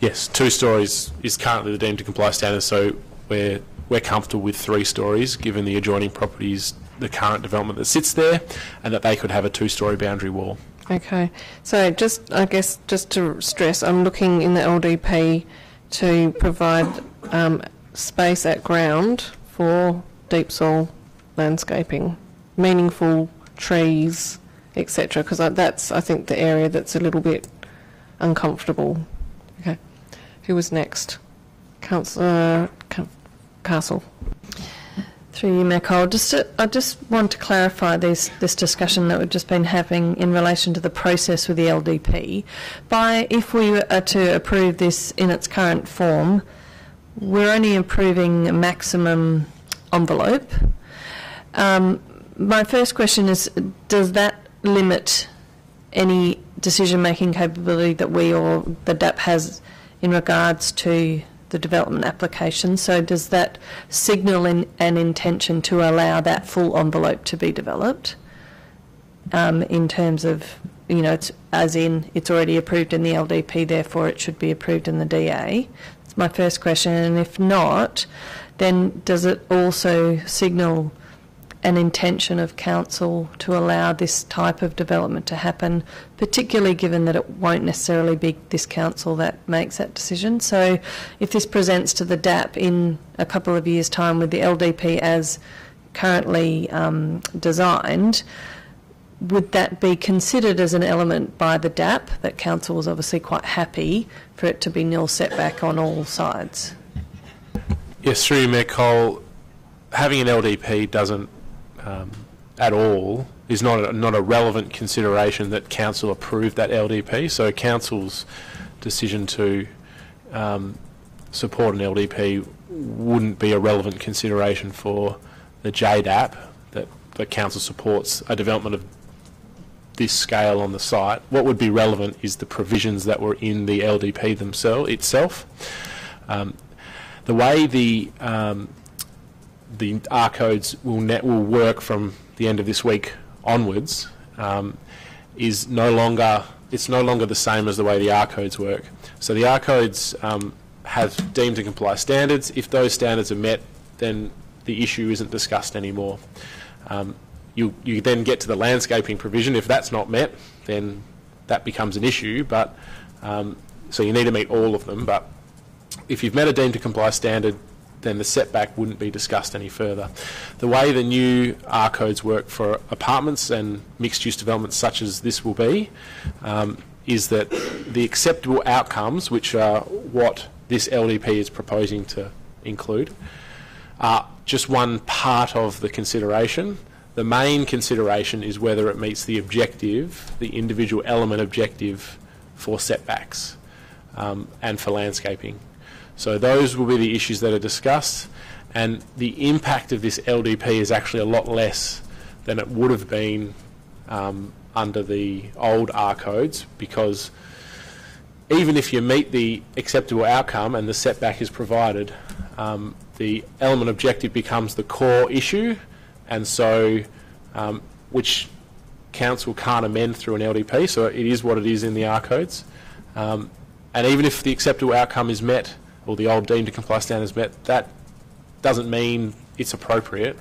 yes, two stories is currently the deemed to comply standard. So we're we're comfortable with three stories, given the adjoining properties, the current development that sits there, and that they could have a two-story boundary wall. Okay. So just, I guess, just to stress, I'm looking in the LDP to provide um, space at ground for deep soil landscaping, meaningful trees, etc. Because that's, I think, the area that's a little bit uncomfortable. Okay. Who was next? Councillor uh, Castle. Through you, just to, I just want to clarify this, this discussion that we've just been having in relation to the process with the LDP. By, if we are to approve this in its current form, we're only approving maximum envelope. Um, my first question is, does that limit any decision-making capability that we or the DAP has in regards to the development application? So does that signal in, an intention to allow that full envelope to be developed? Um, in terms of, you know, it's as in it's already approved in the LDP, therefore it should be approved in the DA. That's my first question. And if not, then does it also signal an intention of council to allow this type of development to happen, particularly given that it won't necessarily be this council that makes that decision. So if this presents to the DAP in a couple of years' time with the LDP as currently um, designed, would that be considered as an element by the DAP that council was obviously quite happy for it to be nil setback on all sides? Yes, through Mayor Cole, having an LDP doesn't um, at all is not a, not a relevant consideration that council approved that LDP. So council's decision to um, support an LDP wouldn't be a relevant consideration for the JDAP that the council supports a development of this scale on the site. What would be relevant is the provisions that were in the LDP themselves itself. Um, the way the um, the R codes will net will work from the end of this week onwards um, is no longer it's no longer the same as the way the R codes work. So the R codes um, have deemed to comply standards. If those standards are met, then the issue isn't discussed anymore. Um, you, you then get to the landscaping provision. If that's not met, then that becomes an issue. But um, so you need to meet all of them. But if you've met a deemed to comply standard, then the setback wouldn't be discussed any further. The way the new R codes work for apartments and mixed-use developments such as this will be, um, is that the acceptable outcomes, which are what this LDP is proposing to include, are just one part of the consideration. The main consideration is whether it meets the objective, the individual element objective for setbacks um, and for landscaping. So those will be the issues that are discussed, and the impact of this LDP is actually a lot less than it would have been um, under the old R codes because even if you meet the acceptable outcome and the setback is provided, um, the element objective becomes the core issue, and so um, which council can't amend through an LDP, so it is what it is in the R codes. Um, and even if the acceptable outcome is met, or the old deemed to comply standards met, that doesn't mean it's appropriate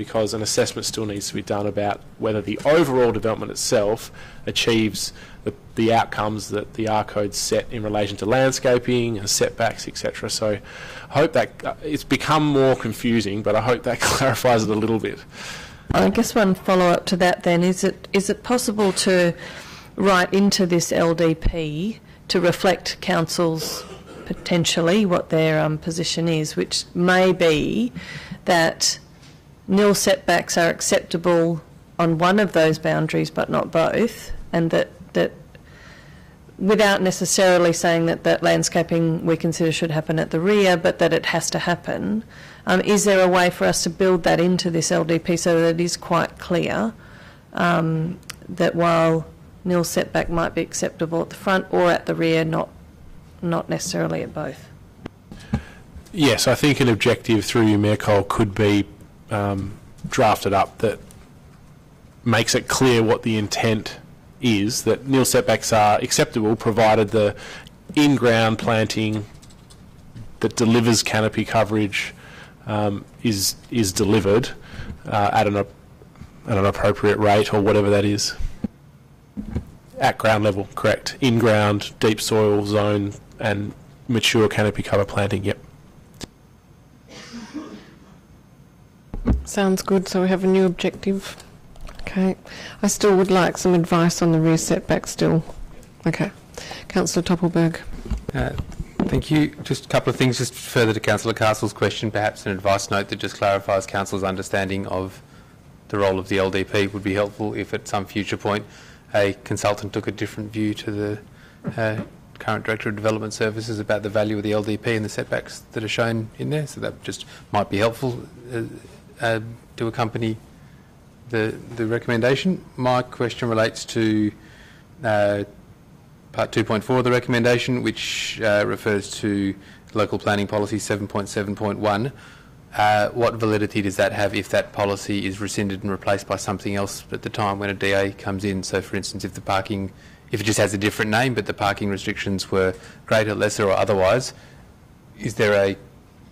because an assessment still needs to be done about whether the overall development itself achieves the, the outcomes that the R codes set in relation to landscaping and setbacks, etc. So I hope that uh, it's become more confusing, but I hope that clarifies it a little bit. I guess one follow-up to that then, is it, is it possible to write into this LDP to reflect council's potentially what their um, position is, which may be that nil setbacks are acceptable on one of those boundaries but not both, and that, that without necessarily saying that, that landscaping we consider should happen at the rear, but that it has to happen. Um, is there a way for us to build that into this LDP so that it is quite clear um, that while nil setback might be acceptable at the front or at the rear, not not necessarily at both? Yes, I think an objective through you, Mayor could be um, drafted up that makes it clear what the intent is, that nil setbacks are acceptable provided the in-ground planting that delivers canopy coverage um, is is delivered uh, at an at an appropriate rate or whatever that is. At ground level, correct. In ground, deep soil zone, and mature canopy cover planting. Yep. Sounds good. So we have a new objective. Okay. I still would like some advice on the rear setback still. Okay. Councillor Topelberg. Uh, Thank you. Just a couple of things, just further to Councillor Castle's question, perhaps an advice note that just clarifies Council's understanding of the role of the LDP would be helpful if at some future point a consultant took a different view to the uh, current Director of Development Services about the value of the LDP and the setbacks that are shown in there. So that just might be helpful uh, uh, to accompany the, the recommendation. My question relates to uh, part 2.4 of the recommendation, which uh, refers to local planning policy 7.7.1. Uh, what validity does that have if that policy is rescinded and replaced by something else at the time when a DA comes in? So, for instance, if the parking, if it just has a different name, but the parking restrictions were greater, lesser, or otherwise, is there a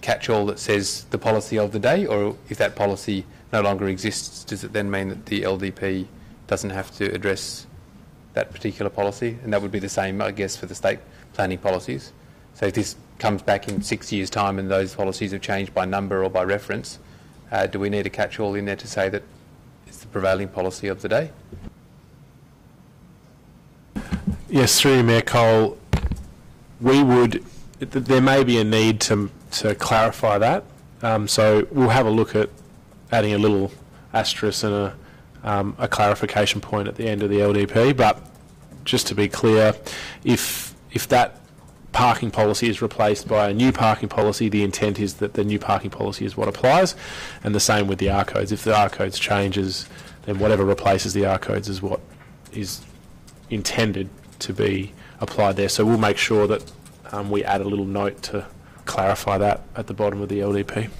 catch-all that says the policy of the day, or if that policy no longer exists, does it then mean that the LDP doesn't have to address that particular policy, and that would be the same, I guess, for the state planning policies. So if this comes back in six years' time and those policies have changed by number or by reference, uh, do we need a catch-all in there to say that it's the prevailing policy of the day? Yes, through you, Mayor Cole, we would, there may be a need to, to clarify that. Um, so we'll have a look at adding a little asterisk and a, um, a clarification point at the end of the LDP. But just to be clear, if, if that parking policy is replaced by a new parking policy, the intent is that the new parking policy is what applies, and the same with the R codes. If the R codes changes, then whatever replaces the R codes is what is intended to be applied there. So we'll make sure that um, we add a little note to clarify that at the bottom of the LDP.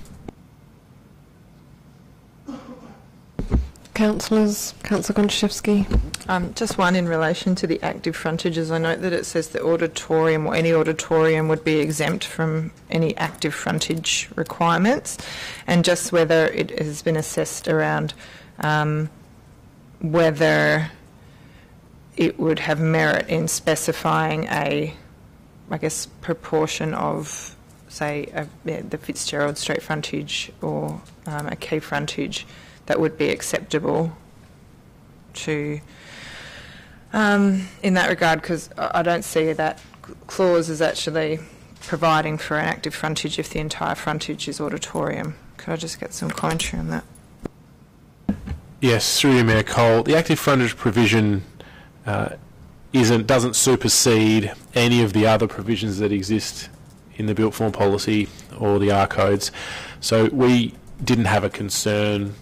Councillors, Councillor Gontaszewski. Um, just one in relation to the active frontages. I note that it says the auditorium or any auditorium would be exempt from any active frontage requirements, and just whether it has been assessed around um, whether it would have merit in specifying a, I guess, proportion of, say, a, yeah, the Fitzgerald Street frontage or um, a key frontage that would be acceptable to um, in that regard because I don't see that clause as actually providing for an active frontage if the entire frontage is auditorium. Could I just get some commentary on that? Yes, through you, Mayor Cole. The active frontage provision uh, isn't doesn't supersede any of the other provisions that exist in the built form policy or the R codes. So we didn't have a concern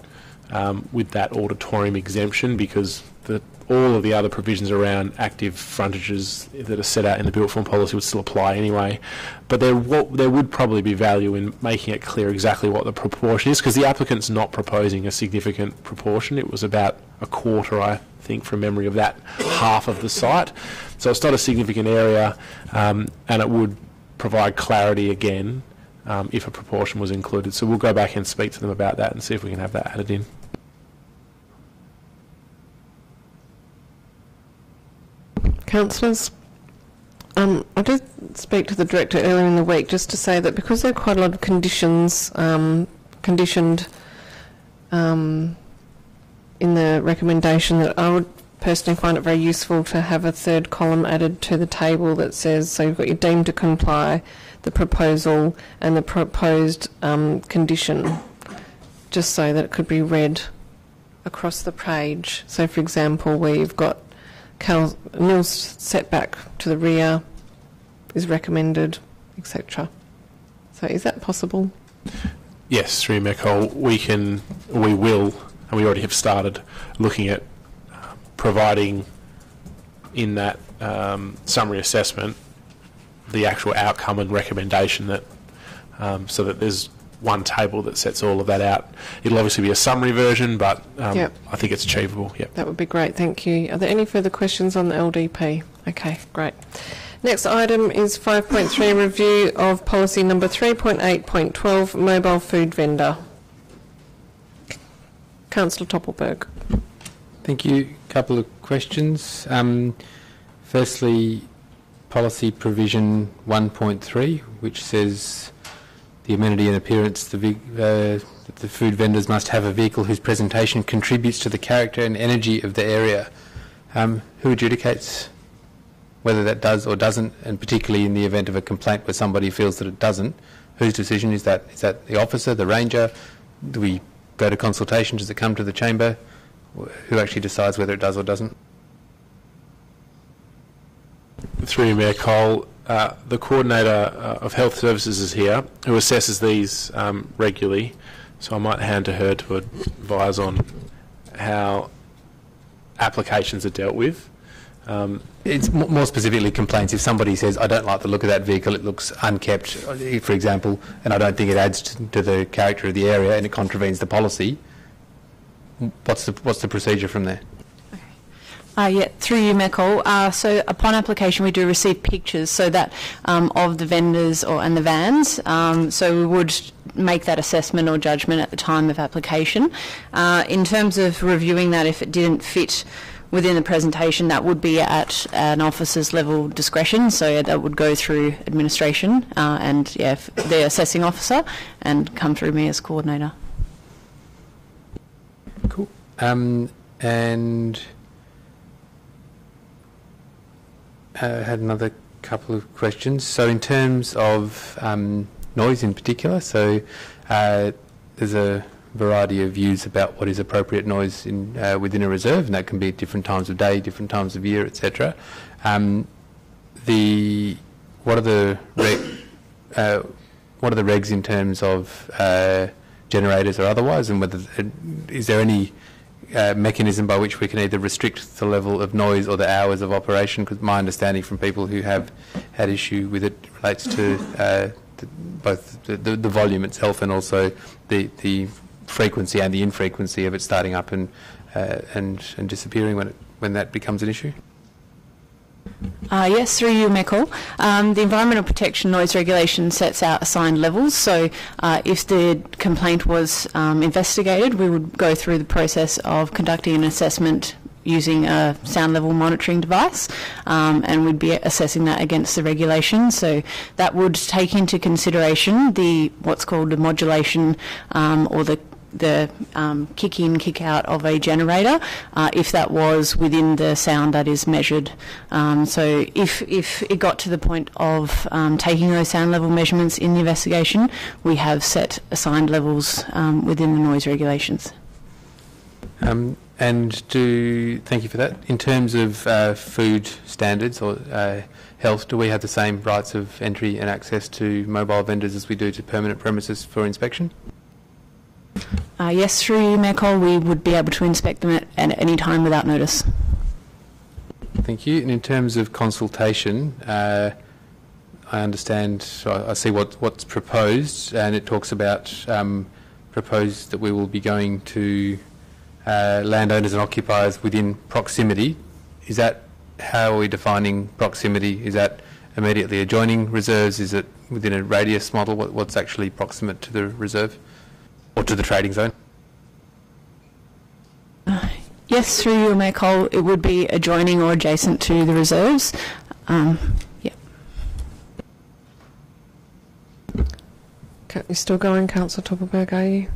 um, with that auditorium exemption because the, all of the other provisions around active frontages that are set out in the built form policy would still apply anyway. But there, there would probably be value in making it clear exactly what the proportion is because the applicant's not proposing a significant proportion. It was about a quarter, I think, from memory of that half of the site. So it's not a significant area um, and it would provide clarity again um, if a proportion was included. So we'll go back and speak to them about that and see if we can have that added in. Councillors, um, I did speak to the director earlier in the week just to say that because there are quite a lot of conditions, um, conditioned um, in the recommendation, that I would personally find it very useful to have a third column added to the table that says, so you've got your deemed to comply, the proposal, and the proposed um, condition, just so that it could be read across the page. So, for example, where you've got Cal, Nils setback to the rear is recommended, etc. So is that possible? Yes, through Mayor we can, we will, and we already have started looking at uh, providing in that um, summary assessment the actual outcome and recommendation that, um, so that there's one table that sets all of that out. It'll obviously be a summary version, but um, Yep. I think it's achievable. Yep. That would be great, thank you. Are there any further questions on the LDP? Okay, great. Next item is 5.3 review of policy number 3.8.12 mobile food vendor. Councillor Topelberg. Thank you. A Couple of questions. Um, firstly, policy provision 1.3, which says the amenity and appearance, the, uh, the food vendors must have a vehicle whose presentation contributes to the character and energy of the area. Um, who adjudicates whether that does or doesn't, and particularly in the event of a complaint where somebody feels that it doesn't, whose decision is that? Is that the officer, the ranger? Do we go to consultation? Does it come to the chamber? Who actually decides whether it does or doesn't? Through you, Mayor Cole, uh, the coordinator uh, of health services is here, who assesses these um, regularly. So I might hand to her to advise on how applications are dealt with. Um, It's more specifically complaints. If somebody says, I don't like the look of that vehicle, it looks unkept, for example, and I don't think it adds to the character of the area and it contravenes the policy, what's the, what's the procedure from there? Uh, yeah, through you, Mayor Cole. Uh, so upon application, we do receive pictures, so that um, of the vendors or and the vans. Um, so we would make that assessment or judgment at the time of application. Uh, in terms of reviewing that, if it didn't fit within the presentation, that would be at an officer's level discretion. So that would go through administration uh, and yeah, the assessing officer, and come through me as coordinator. Cool. Um, and uh, had another couple of questions. So in terms of um, noise in particular, so uh, there's a variety of views about what is appropriate noise in, uh, within a reserve, and that can be at different times of day, different times of year, etc. Um, the what are the reg, uh, what are the regs in terms of uh, generators or otherwise, and whether is there any uh, mechanism by which we can either restrict the level of noise or the hours of operation? Because my understanding from people who have had issue with it relates to uh, the, both the, the, the volume itself and also the, the frequency and the infrequency of it starting up and uh, and and disappearing when it, when that becomes an issue? Uh, yes, through you, Mayor Cole. Um, the Environmental Protection Noise Regulation sets out assigned levels. So, uh, if the complaint was um, investigated, we would go through the process of conducting an assessment using a sound level monitoring device, um, and we'd be assessing that against the regulation. So that would take into consideration the what's called the modulation um, or the the um, kick in, kick out of a generator, uh, if that was within the sound that is measured. Um, so if, if it got to the point of um, taking those sound level measurements in the investigation, we have set assigned levels um, within the noise regulations. Um, and do thank you for that. In terms of uh, food standards or uh, health, do we have the same rights of entry and access to mobile vendors as we do to permanent premises for inspection? Uh, yes, through Mayor Cole, we would be able to inspect them at, at any time without notice. Thank you. And in terms of consultation, uh, I understand, I I see what, what's proposed, and it talks about um, proposed that we will be going to uh, landowners and occupiers within proximity. Is that how are we defining proximity? Is that immediately adjoining reserves? Is it within a radius model? What, what's actually proximate to the reserve or to the trading zone? Yes, through you, Mayor Cole, it would be adjoining or adjacent to the reserves. Um, yeah. Okay, You're still going, Councillor Topelberg, are you?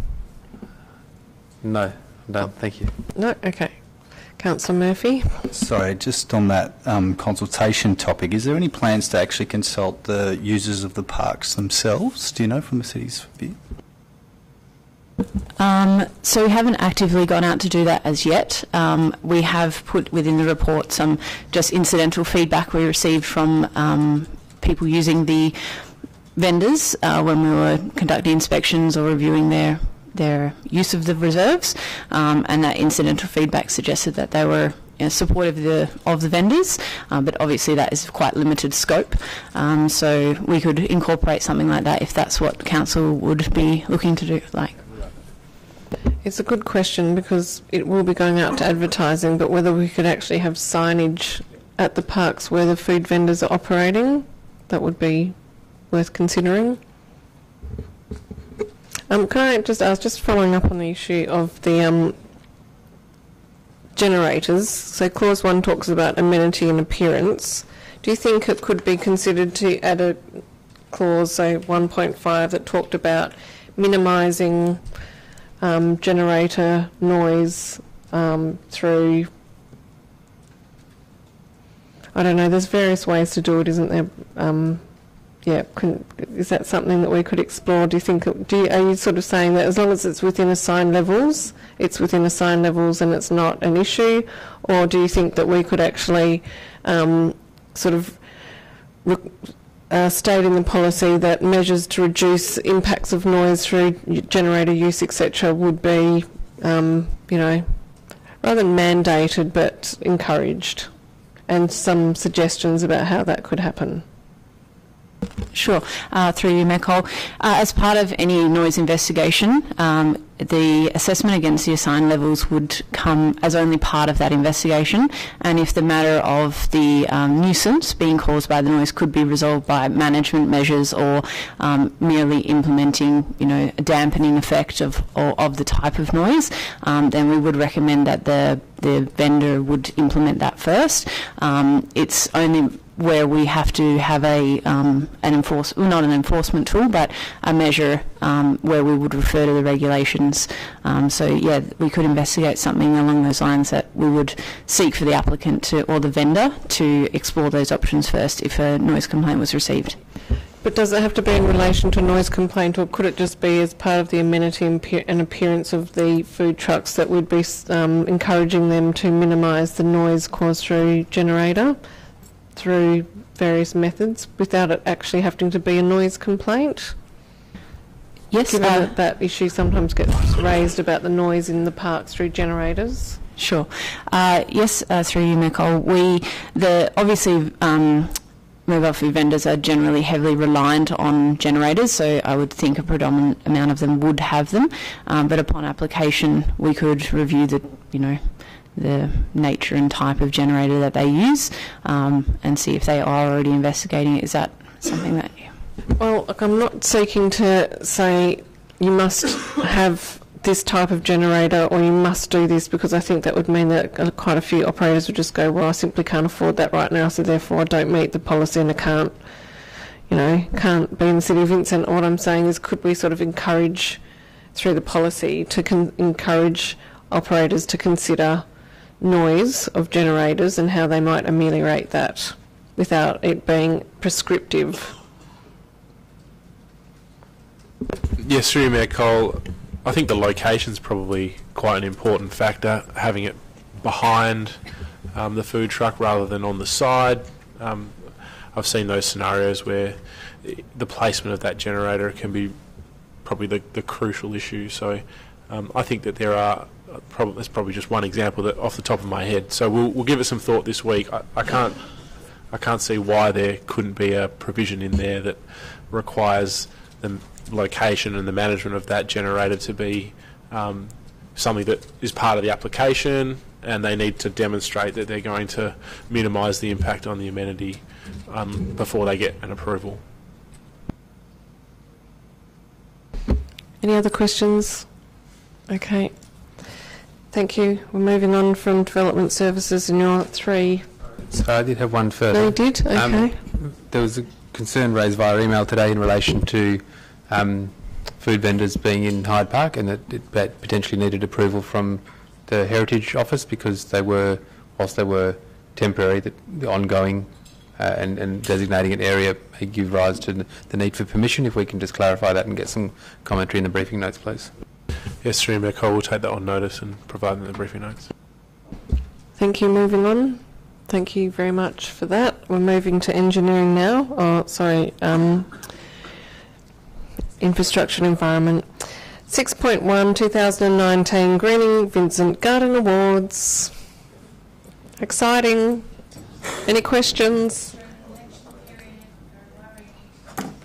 No, I'm done. Thank you. No? Okay. Councillor Murphy? Sorry, just on that um, consultation topic, is there any plans to actually consult the users of the parks themselves? Do you know from the city's view? Um, so we haven't actively gone out to do that as yet. Um, we have put within the report some just incidental feedback we received from um, people using the vendors uh, when we were conducting inspections or reviewing their their use of the reserves, um, and that incidental feedback suggested that they were you know, supportive of the of the vendors, uh, but obviously that is quite limited scope. Um, so we could incorporate something like that if that's what council would be looking to do. Like. It's a good question because it will be going out to advertising, but whether we could actually have signage at the parks where the food vendors are operating, that would be worth considering. Um, can I just ask, just following up on the issue of the um, generators, so clause one talks about amenity and appearance. Do you think it could be considered to add a clause, say 1.5, that talked about minimising um, generator noise um, through. I don't know. There's various ways to do it, isn't there? Um, yeah, can, is that something that we could explore? Do you think? Do you, are you sort of saying that as long as it's within assigned levels, it's within assigned levels and it's not an issue, or do you think that we could actually um, sort of uh, state in the policy that measures to reduce impacts of noise through generator use, etc., would be, um, you know, rather than mandated but encouraged, and some suggestions about how that could happen. Sure. Uh, through you, Uh, as part of any noise investigation, um, the assessment against the assigned levels would come as only part of that investigation, and if the matter of the um, nuisance being caused by the noise could be resolved by management measures or um, merely implementing, you know, a dampening effect of of the type of noise, um, then we would recommend that the the vendor would implement that first. Um, it's only where we have to have a um, an enforce well, not an enforcement tool, but a measure um, where we would refer to the regulations. Um, so yeah, we could investigate something along those lines that we would seek for the applicant to or the vendor to explore those options first if a noise complaint was received. But does it have to be in relation to noise complaint, or could it just be as part of the amenity and appearance of the food trucks that we'd be um, encouraging them to minimise the noise caused through generator through various methods without it actually having to be a noise complaint? Yes, Given uh, that that issue sometimes gets raised about the noise in the parks through generators. Sure. Uh, yes, uh, through you, Mayor Cole. We the obviously um, mobile food vendors are generally heavily reliant on generators, so I would think a predominant amount of them would have them. Um, but upon application, we could review the, you know, the nature and type of generator that they use um, and see if they are already investigating it. Is that something that Well, look, I'm not seeking to say you must have this type of generator or you must do this because I think that would mean that quite a few operators would just go, well, I simply can't afford that right now, so therefore I don't meet the policy and I can't, you know, can't be in the city of Vincent. What I'm saying is, could we sort of encourage through the policy to encourage operators to consider noise of generators and how they might ameliorate that without it being prescriptive? Yes, through Mayor Cole. I think the location's probably quite an important factor, having it behind um, the food truck rather than on the side. Um, I've seen those scenarios where the placement of that generator can be probably the, the crucial issue. So um, I think that there are probably that's probably just one example that off the top of my head. So we'll, we'll give it some thought this week. I, I can't I can't see why there couldn't be a provision in there that requires the location and the management of that generator to be um, something that is part of the application and they need to demonstrate that they're going to minimise the impact on the amenity um, before they get an approval. Any other questions? Okay. Thank you. We're moving on from development services and your three. So I did have one further. No, you did? Um, Okay. there was a concern raised via email today in relation to um, food vendors being in Hyde Park and that it that potentially needed approval from the Heritage Office because they were, whilst they were temporary, that the ongoing uh, and, and designating an area may give rise to the need for permission. If we can just clarify that and get some commentary in the briefing notes, please. Yes, Cole, we'll take that on notice and provide them the briefing notes. Thank you. Moving on. Thank you very much for that. We're moving to engineering now. Oh, sorry. Um, infrastructure and environment. 6.1 2019 Greening Vincent Garden Awards. Exciting. Any questions?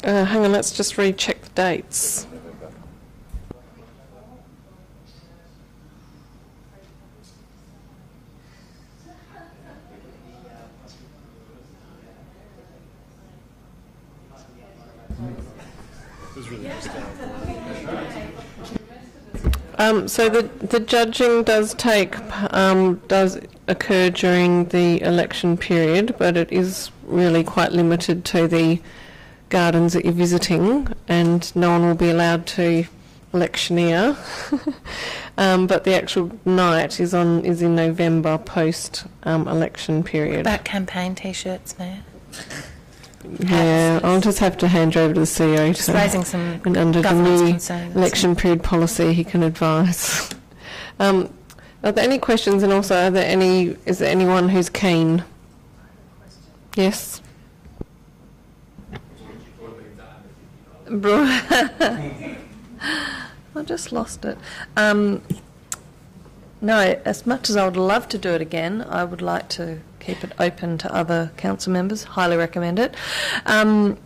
Uh, hang on, let's just recheck the dates. Um, so the the judging does take um, does occur during the election period, but it is really quite limited to the gardens that you're visiting, and no one will be allowed to electioneer. um, but the actual night is on is in November post um, election period. About campaign T-shirts, Mayor. Yeah, I'll just have to hand you over to the CEO. Just to- raising some and under the new concerns. election period policy, he can advise. um, are there any questions? And also, are there any? Is there anyone who's keen? Yes. Bro- I just lost it. Um, no, as much as I would love to do it again, I would like to keep it open to other council members. Highly recommend it. Um,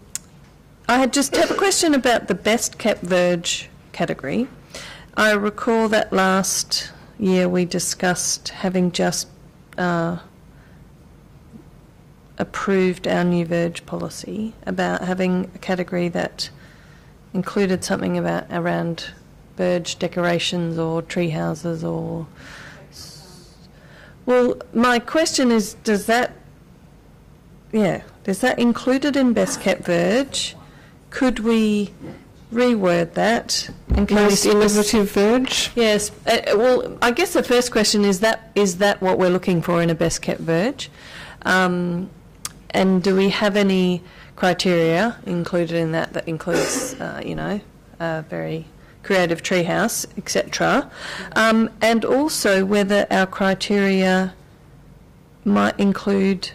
I had just have a question about the best kept verge category. I recall that last year we discussed having just uh, approved our new verge policy about having a category that included something about around verge decorations or tree houses or well my question is does that yeah is that included in best kept verge could we reword that and Most innovative verge. Yes. Uh, well, I guess the first question is that is that what we're looking for in a best kept verge, um, and do we have any criteria included in that that includes uh, you know a very creative treehouse, etc., um, and also whether our criteria might include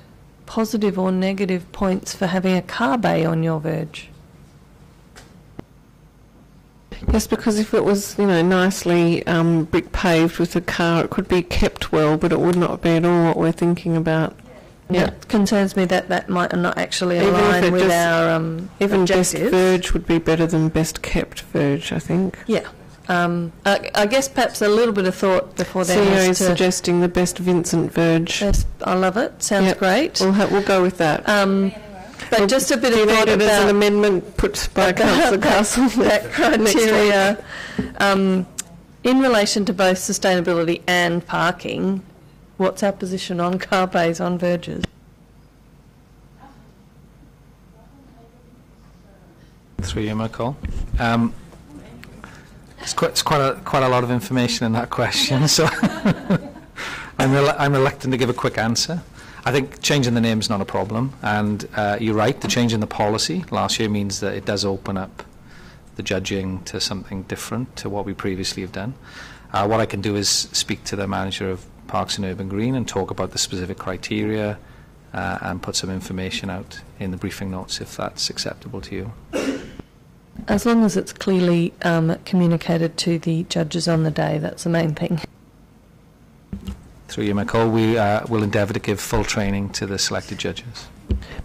positive or negative points for having a car bay on your verge. Yes, because if it was, you know, nicely um, brick paved with a car, it could be kept well, but it would not be at all what we're thinking about. Yeah, it concerns me that that might not actually align with just- our um, Even best verge would be better than best kept verge, I think. Yeah. Um, I, I guess perhaps a little bit of thought before then CEO is suggesting the best Vincent verge. Yes, I love it. Sounds Yep. great. We'll, ha- we'll go with that. Um, but just a bit of thought as an about amendment put by about Councillor that- Castle? that criteria um, in relation to both sustainability and parking. What's our position on car on verges? Through you, Mayor Cole. Um, it's quite, it's quite a quite a lot of information in that question, so I'm I'm reluctant to give a quick answer. I think changing the name is not a problem, and uh, you're right. The change in the policy last year means that it does open up the judging to something different to what we previously have done. Uh, what I can do is speak to the manager of Parks and Urban Green and talk about the specific criteria uh, and put some information out in the briefing notes if that's acceptable to you. As long as it's clearly um, communicated to the judges on the day, that's the main thing. Through you, Mayor Cole, we uh, will endeavour to give full training to the selected judges.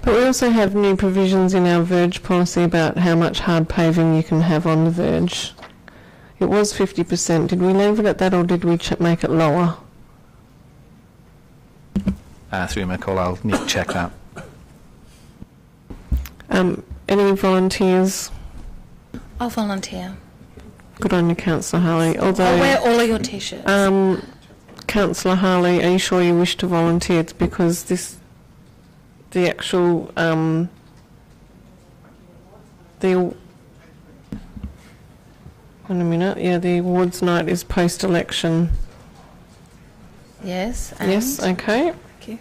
But we also have new provisions in our verge policy about how much hard paving you can have on the verge. It was 50%. Did we leave it at that or did we ch- make it lower? Uh, through Mayor Cole. I'll need to check that. Um, any volunteers? I'll volunteer. Good on you, Councillor Harley. Although, I'll wear all of your t-shirts. Um, Councillor Harley, are you sure you wish to volunteer? It's because this, the actual, um, the, wait a minute, yeah, the awards night is post-election. Yes. And Yes, okay. Thank you.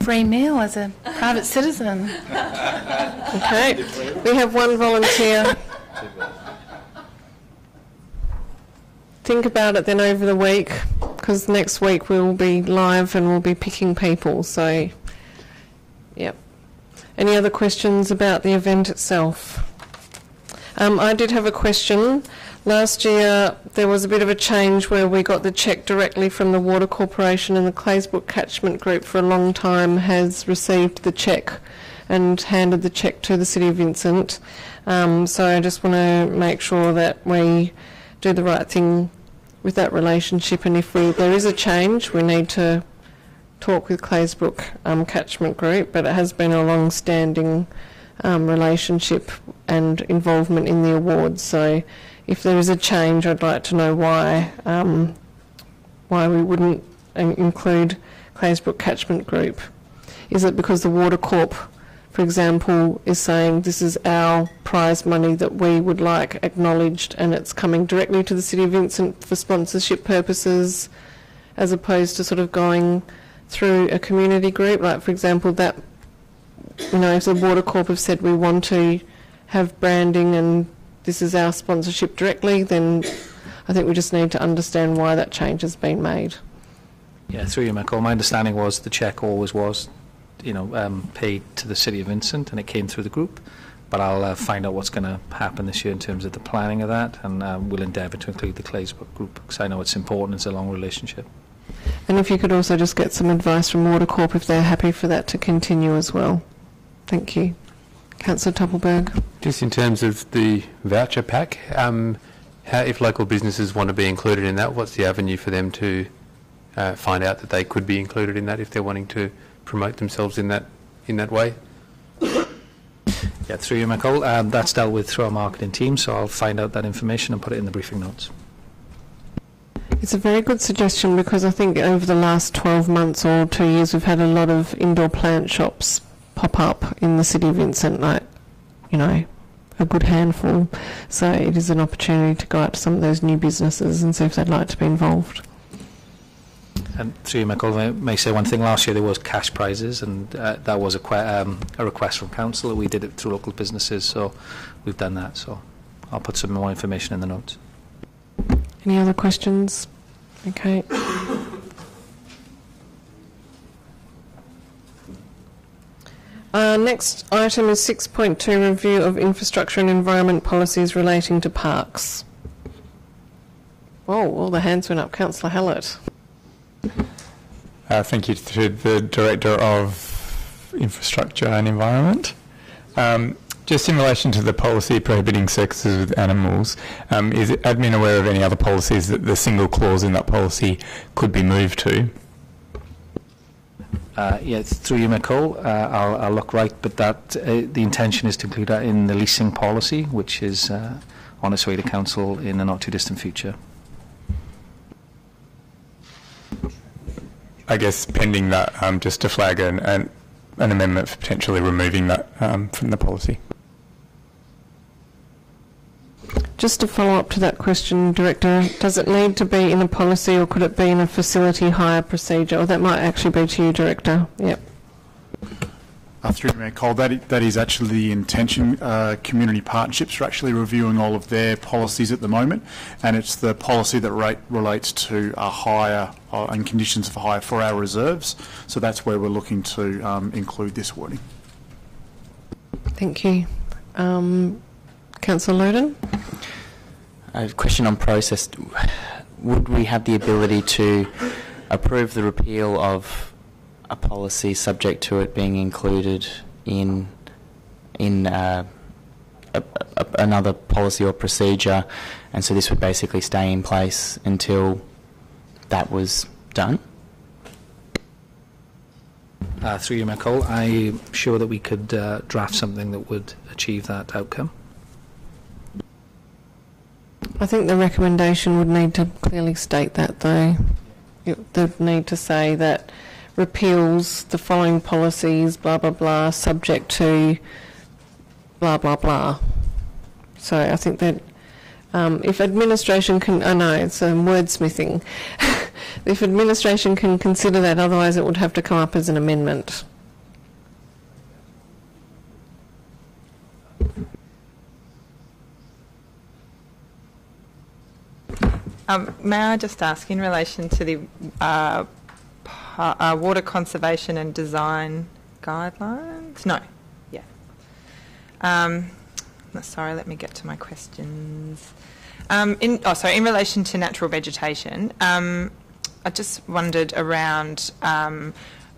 Free meal as a private citizen. Okay, we have one volunteer. Think about it then over the week, because next week we'll be live and we'll be picking people, so, yep. Any other questions about the event itself? Um, I did have a question. Last year, there was a bit of a change where we got the cheque directly from the Water Corporation and the Claisebrook Catchment Group for a long time has received the cheque and handed the cheque to the City of Vincent. Um, so I just want to make sure that we do the right thing with that relationship and if we, there is a change, we need to talk with Claisebrook um, Catchment Group, but it has been a long-standing um, relationship and involvement in the awards. So if there is a change, I'd like to know why um, why we wouldn't include Claisebrook Catchment Group. Is it because the Water Corp, for example, is saying this is our prize money that we would like acknowledged and it's coming directly to the City of Vincent for sponsorship purposes as opposed to sort of going through a community group? Like, for example, that you know, if the Water Corp have said we want to have branding and this is our sponsorship directly, then I think we just need to understand why that change has been made. Yeah, through you, Mayor Cole. My understanding was the cheque always was, you know, um, paid to the City of Vincent, and it came through the group. But I'll uh, find out what's going to happen this year in terms of the planning of that, and um, we'll endeavour to include the Claisebrook group because I know it's important. It's a long relationship. And if you could also just get some advice from Water Corp if they're happy for that to continue as well. Thank you. Councillor Topelberg. Just in terms of the voucher pack, um, how, if local businesses want to be included in that, what's the avenue for them to uh, find out that they could be included in that if they're wanting to promote themselves in that in that way? Yeah, through you, Mayor Cole. Um, that's dealt with through our marketing team, so I'll find out that information and put it in the briefing notes. It's a very good suggestion because I think over the last 12 months or two years we've had a lot of indoor plant shops pop up in the city of Vincent, like, you know, a good handful. So it is an opportunity to go out to some of those new businesses and see if they'd like to be involved. And through you, Michael, I may say one thing. Last year there was cash prizes, and uh, that was a, um, a request from council. We did it through local businesses, so we've done that. So I'll put some more information in the notes. Any other questions? Okay. Uh, next item is 6.2 review of infrastructure and environment policies relating to parks. Oh, all the hands went up. Councillor Hallett. Uh, thank you to the Director of Infrastructure and Environment. Um, just in relation to the policy prohibiting circuses with animals, um, is admin aware of any other policies that the single clause in that policy could be moved to? Uh, yeah, through you, Mayor Cole. Uh, I'll, I'll look right, but that uh, the intention is to include that in the leasing policy, which is uh, on its way to council in the not too distant future. I guess pending that, um, just to flag an, an, an amendment for potentially removing that um, from the policy. Just to follow up to that question, Director, does it need to be in a policy or could it be in a facility hire procedure? Or that might actually be to you, Director. Yep. Uh, through Mayor Cole, that, that is actually the intention. Uh, community partnerships are actually reviewing all of their policies at the moment, and it's the policy that rate, relates to a hire uh, and conditions for hire for our reserves. So that's where we're looking to um, include this wording. Thank you. Um, Councillor Loden? A question on process. Would we have the ability to approve the repeal of a policy subject to it being included in in uh, a, a, another policy or procedure, and so this would basically stay in place until that was done? Uh, through you, Mayor Cole, I'm sure that we could uh, draft something that would achieve that outcome. I think the recommendation would need to clearly state that, though. It would need to say that repeals the following policies, blah, blah, blah, subject to blah, blah, blah. So I think that um, if administration can, I know it's um, wordsmithing. if administration can consider that, otherwise it would have to come up as an amendment. Um, may I just ask, in relation to the uh, uh, water conservation and design guidelines? No, yeah. Um, sorry, let me get to my questions. Um, in, oh, sorry, in relation to natural vegetation, um, I just wondered around um,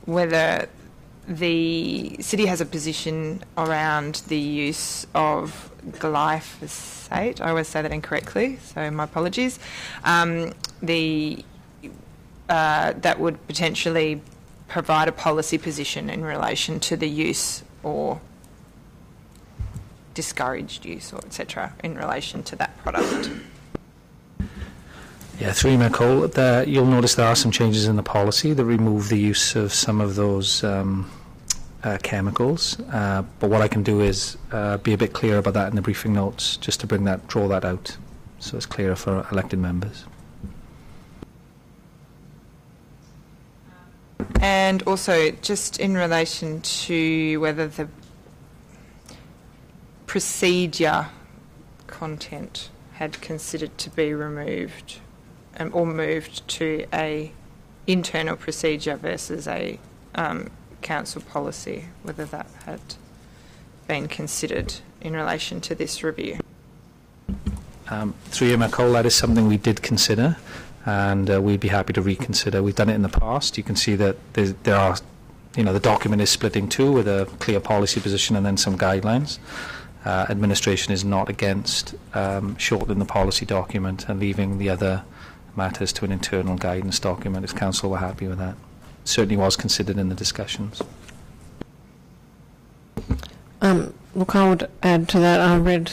whether the city has a position around the use of glyphosate. I always say that incorrectly, so my apologies. Um, the uh, that would potentially provide a policy position in relation to the use or discouraged use or etc. in relation to that product. Yeah, through Nicole, there, you'll notice there are some changes in the policy that remove the use of some of those um, uh, chemicals. Uh, but what I can do is uh, be a bit clearer about that in the briefing notes, just to bring that, draw that out, so it's clearer for elected members. And also, just in relation to whether the procedure content had considered to be removed um, or moved to a internal procedure versus a um, council policy, whether that had been considered in relation to this review. Um, through you, Nicole, that is something we did consider, and uh, we'd be happy to reconsider. We've done it in the past. You can see that there are, you know, the document is split in two with a clear policy position and then some guidelines. Uh, administration is not against um, shortening the policy document and leaving the other matters to an internal guidance document if council were happy with that. Certainly was considered in the discussions. Um, look, I would add to that. I read,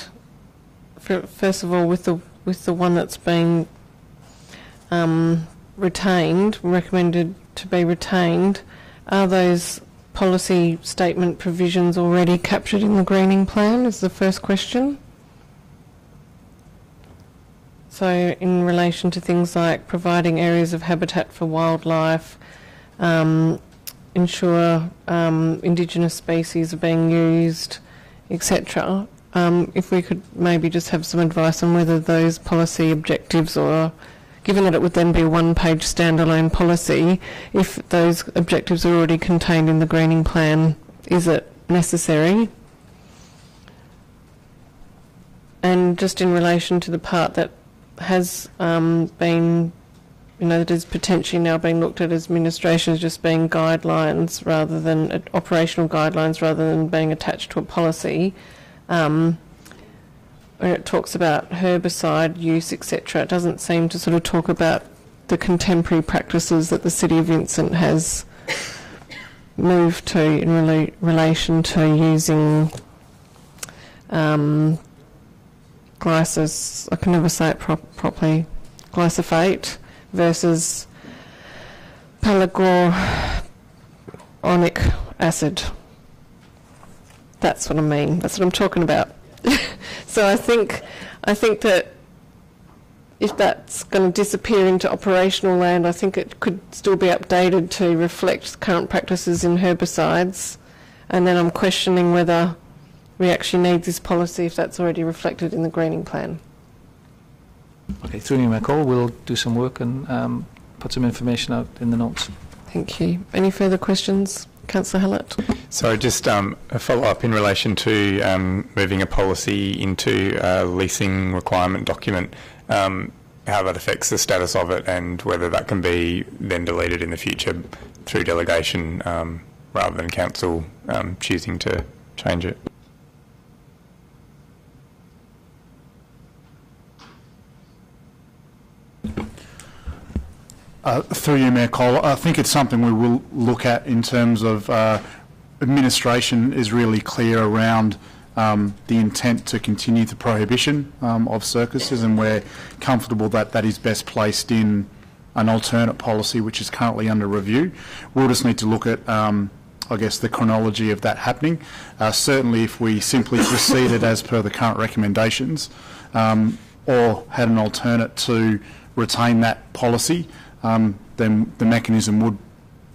first of all, with the with the one that's been um, retained, recommended to be retained. Are those policy statement provisions already captured in the greening plan? Is the first question. So, in relation to things like providing areas of habitat for wildlife, um, ensure um, indigenous species are being used, etc. Um, if we could maybe just have some advice on whether those policy objectives or given that it would then be a one-page standalone policy, if those objectives are already contained in the greening plan, is it necessary? And just in relation to the part that has um, been you know, that is potentially now being looked at as administration as just being guidelines rather than uh, operational guidelines rather than being attached to a policy. Um, when it talks about herbicide use, etc., it doesn't seem to sort of talk about the contemporary practices that the City of Vincent has moved to in rela- relation to using um, glyphos, I can never say it prop- properly, glyphosate versus pelargonic acid. That's what I mean. That's what I'm talking about. so I think, I think that if that's going to disappear into operational land, I think it could still be updated to reflect current practices in herbicides. And then I'm questioning whether we actually need this policy if that's already reflected in the greening plan. Okay, through you, Michael, we'll do some work and um, put some information out in the notes. Thank you. Any further questions? Councillor Hallett? So just um, a follow-up in relation to um, moving a policy into a leasing requirement document, um, how that affects the status of it and whether that can be then deleted in the future through delegation um, rather than council um, choosing to change it. Uh, through you, Mayor Cole, I think it's something we will look at in terms of uh, administration is really clear around um, the intent to continue the prohibition um, of circuses and we're comfortable that that is best placed in an alternate policy which is currently under review. We'll just need to look at, um, I guess, the chronology of that happening. Uh, certainly if we simply proceeded as per the current recommendations um, or had an alternate to retain that policy, um, then the mechanism would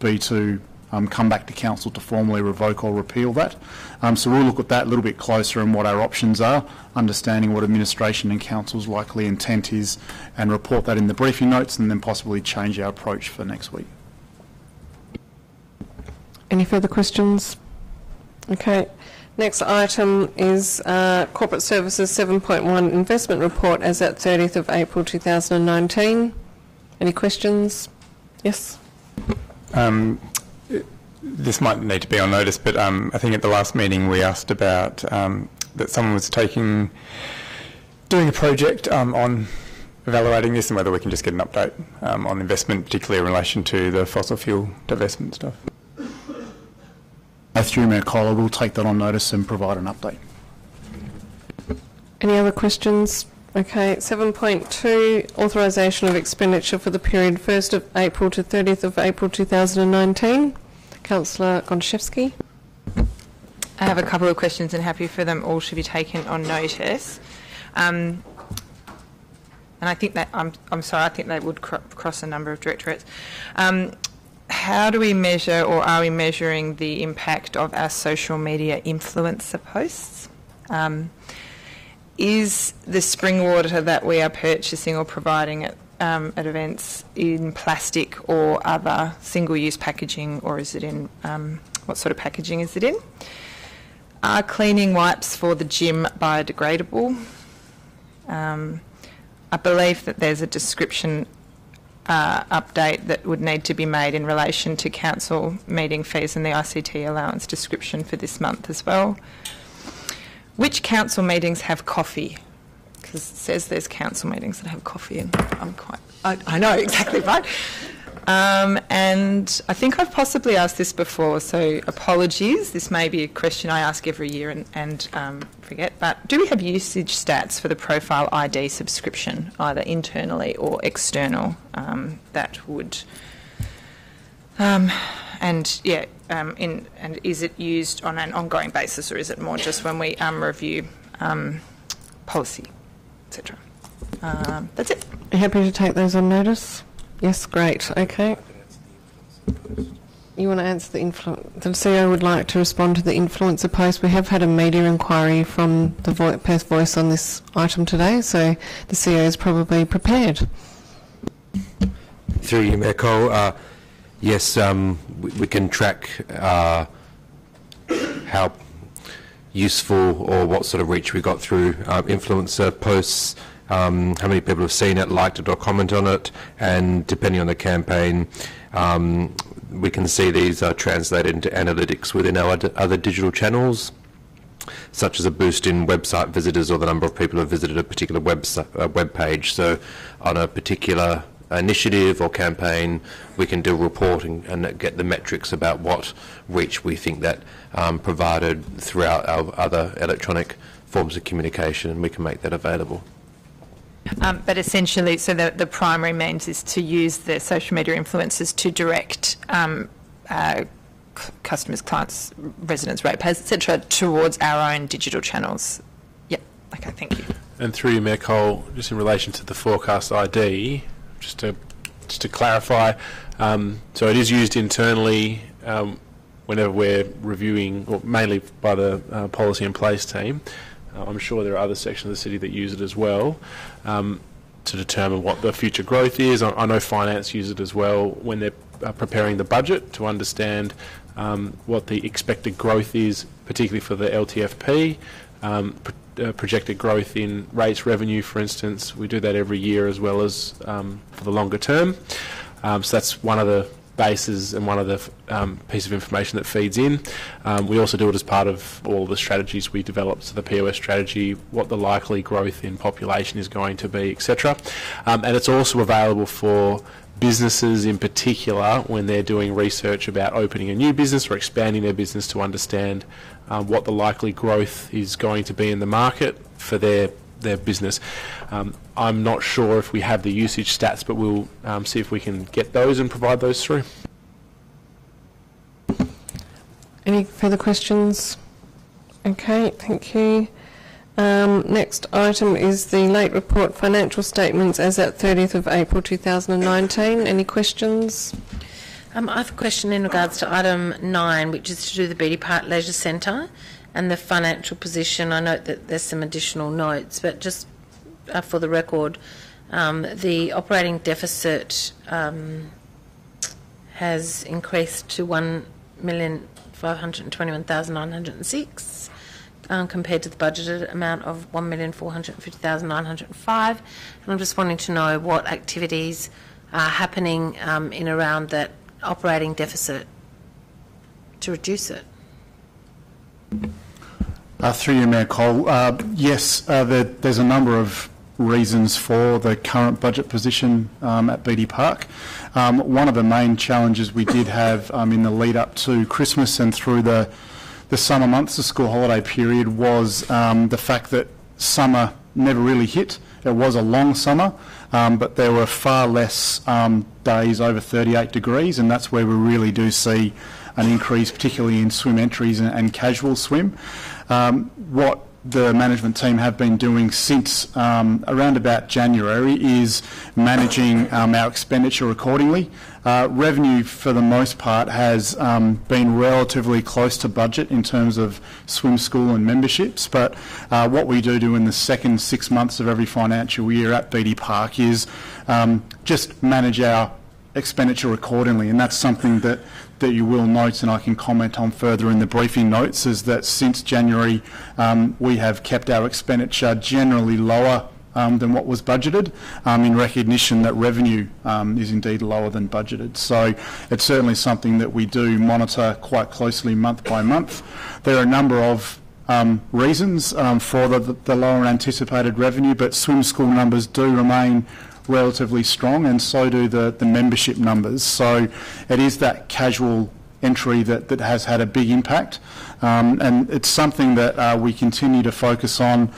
be to um, come back to council to formally revoke or repeal that. Um, so we'll look at that a little bit closer and what our options are, understanding what administration and council's likely intent is, and report that in the briefing notes, and then possibly change our approach for next week. Any further questions? Okay. Next item is uh, Corporate Services 7.1 Investment Report as at 30th of April 2019. Any questions? Yes. Um, this might need to be on notice, but um, I think at the last meeting we asked about um, that someone was taking, doing a project um, on evaluating this and whether we can just get an update um, on investment, particularly in relation to the fossil fuel divestment stuff. Through Mayor Cole, I will take that on notice and provide an update. Any other questions? Okay, 7.2, authorisation of expenditure for the period 1st of April to 30th of April 2019. Councillor Gontaszewski. I have a couple of questions and happy for them all to be taken on notice. Um, and I think that, I'm, I'm sorry, I think they would cro- cross a number of directorates. Um, how do we measure or are we measuring the impact of our social media influencer posts? Um, is the spring water that we are purchasing or providing at, um, at events in plastic or other single-use packaging, or is it in um, what sort of packaging is it in? Are cleaning wipes for the gym biodegradable? Um, I believe that there's a description uh, update that would need to be made in relation to council meeting fees and the ICT allowance description for this month as well. Which council meetings have coffee? Because it says there's council meetings that have coffee, and I'm quite. I, I know exactly right. Um, and I think I've possibly asked this before, so apologies. This may be a question I ask every year and, and um, forget. But do we have usage stats for the Profile ID subscription, either internally or external, um, that would. Um, and yeah, um, in, and is it used on an ongoing basis, or is it more just when we um, review policy, etc.? That's it. Happy to take those on notice? Yes, great. Okay. You want to answer the influence? The CEO would like to respond to the influencer post. We have had a media inquiry from the Vo- Perth Voice on this item today, so the CEO is probably prepared. Through you, Cole, uh, yes, um, we, we can track uh, how useful or what sort of reach we got through uh, influencer posts um, how many people have seen it, liked it, or commented on it, and depending on the campaign, um, we can see these are translated into analytics within our other- digital channels, such as a boost in website visitors or the number of people who have visited a particular website, uh, web page. So, on a particular initiative or campaign, we can do reporting and get the metrics about what reach we think that um, provided throughout our other electronic forms of communication, and we can make that available. Um, but essentially, so the, the primary means is to use the social media influencers to direct um, uh, customers, clients, residents, ratepayers, etc., towards our own digital channels. Yep. Okay. Thank you. And through you, Mayor Cole, just in relation to the forecast ID, just to just to clarify, um, so it is used internally um, whenever we're reviewing, or mainly by the uh, policy and place team. Uh, I'm sure there are other sections of the city that use it as well um, to determine what the future growth is. I, I know finance use it as well when they're uh, preparing the budget to understand um, what the expected growth is, particularly for the LTFP. Um, uh, projected growth in rates revenue, for instance, we do that every year as well as um, for the longer term. Um, so that's one of the bases and one of the um, piece of information that feeds in. Um, we also do it as part of all the strategies we develop, so the POS strategy, what the likely growth in population is going to be, etc. Um, and it's also available for businesses in particular when they're doing research about opening a new business or expanding their business to understand um, what the likely growth is going to be in the market for their their business. Um, I'm not sure if we have the usage stats, but we'll um, see if we can get those and provide those through. Any further questions? Okay, thank you. Um, next item is the late report financial statements as at 30th of April 2019. Any questions? Um, I have a question in regards to item nine, which is to do the Beatty Park Leisure Centre and the financial position. I note that there's some additional notes, but just uh, for the record, um, the operating deficit um, has increased to one million five hundred twenty-one thousand nine hundred six. Um, compared to the budgeted amount of 1,450,905. And I'm just wanting to know what activities are happening um, in around that operating deficit to reduce it. Uh, through you, Mayor Cole. Uh, yes, uh, there, there's a number of reasons for the current budget position um, at Beatty Park. Um, one of the main challenges we did have um, in the lead up to Christmas and through the, the summer months, the school holiday period, was um, the fact that summer never really hit. It was a long summer, um, but there were far less um, days over 38 degrees, and that's where we really do see an increase, particularly in swim entries and, and casual swim. Um, what the management team have been doing since um, around about January is managing um, our expenditure accordingly. Uh, revenue, for the most part, has um, been relatively close to budget in terms of swim school and memberships. But uh, what we do do in the second six months of every financial year at Beatty Park is um, just manage our expenditure accordingly, and that's something that that you will note, and I can comment on further in the briefing notes, is that since January um, we have kept our expenditure generally lower um, than what was budgeted, um, in recognition that revenue um, is indeed lower than budgeted. So it's certainly something that we do monitor quite closely month by month. There are a number of um, reasons um, for the, the lower anticipated revenue, but swim school numbers do remain relatively strong, and so do the, the membership numbers. So it is that casual entry that, that has had a big impact, um, and it's something that uh, we continue to focus on.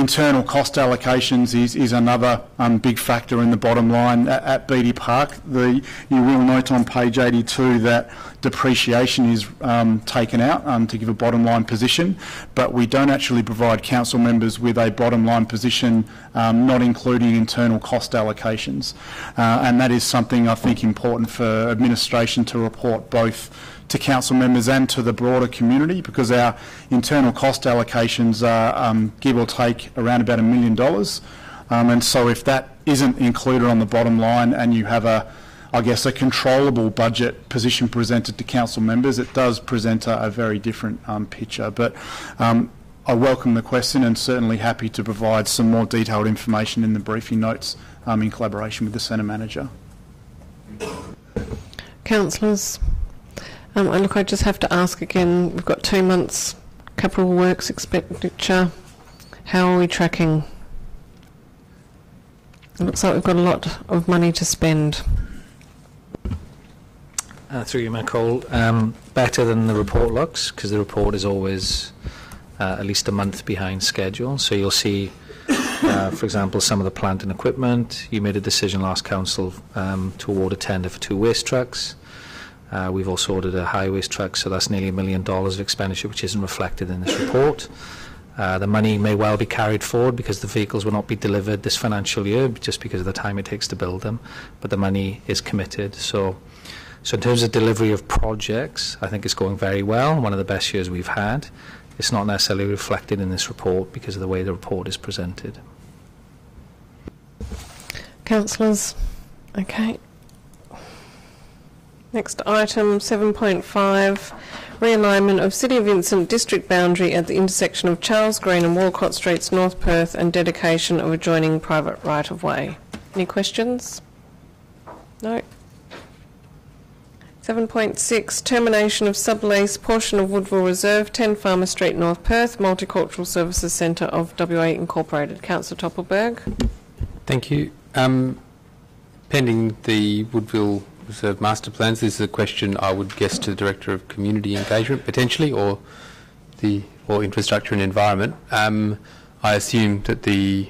Internal cost allocations is, is another um, big factor in the bottom line at, at Beatty Park. The, you will note on page 82 that depreciation is um, taken out um, to give a bottom line position, but we don't actually provide council members with a bottom line position um, not including internal cost allocations. Uh, and that is something I think important for administration to report both to council members and to the broader community because our internal cost allocations are um, give or take around about a million dollars. Um, and so if that isn't included on the bottom line and you have a, I guess, a controllable budget position presented to council members, it does present a, a very different um, picture. But um, I welcome the question and certainly happy to provide some more detailed information in the briefing notes um, in collaboration with the Centre Manager. Councillors, um, and look, I just have to ask again, we've got two months capital works expenditure. How are we tracking? It looks like we've got a lot of money to spend. Uh, through you, Mayor Um, better than the report looks, because the report is always uh, at least a month behind schedule. So you'll see, uh, for example, some of the plant and equipment. You made a decision last council um, to award a tender for two waste trucks. Uh, we've also ordered a high waste truck, so that's nearly a million dollars of expenditure, which isn't reflected in this report. Uh, the money may well be carried forward because the vehicles will not be delivered this financial year, just because of the time it takes to build them. But the money is committed. So, so in terms of delivery of projects, I think it's going very well. One of the best years we've had. It's not necessarily reflected in this report because of the way the report is presented. Councillors, okay. Next item, 7.5, realignment of City of Vincent district boundary at the intersection of Charles Green and Walcott Streets, North Perth, and dedication of adjoining private right-of-way. Any questions? No. 7.6, termination of sublease portion of Woodville Reserve, 10 Farmer Street, North Perth, Multicultural Services Centre of WA Incorporated. Councillor Topelberg. Thank you. Um, pending the Woodville Reserve Master Plans, this is a question I would guess to the Director of Community Engagement potentially, or the or Infrastructure and Environment. Um, I assume that the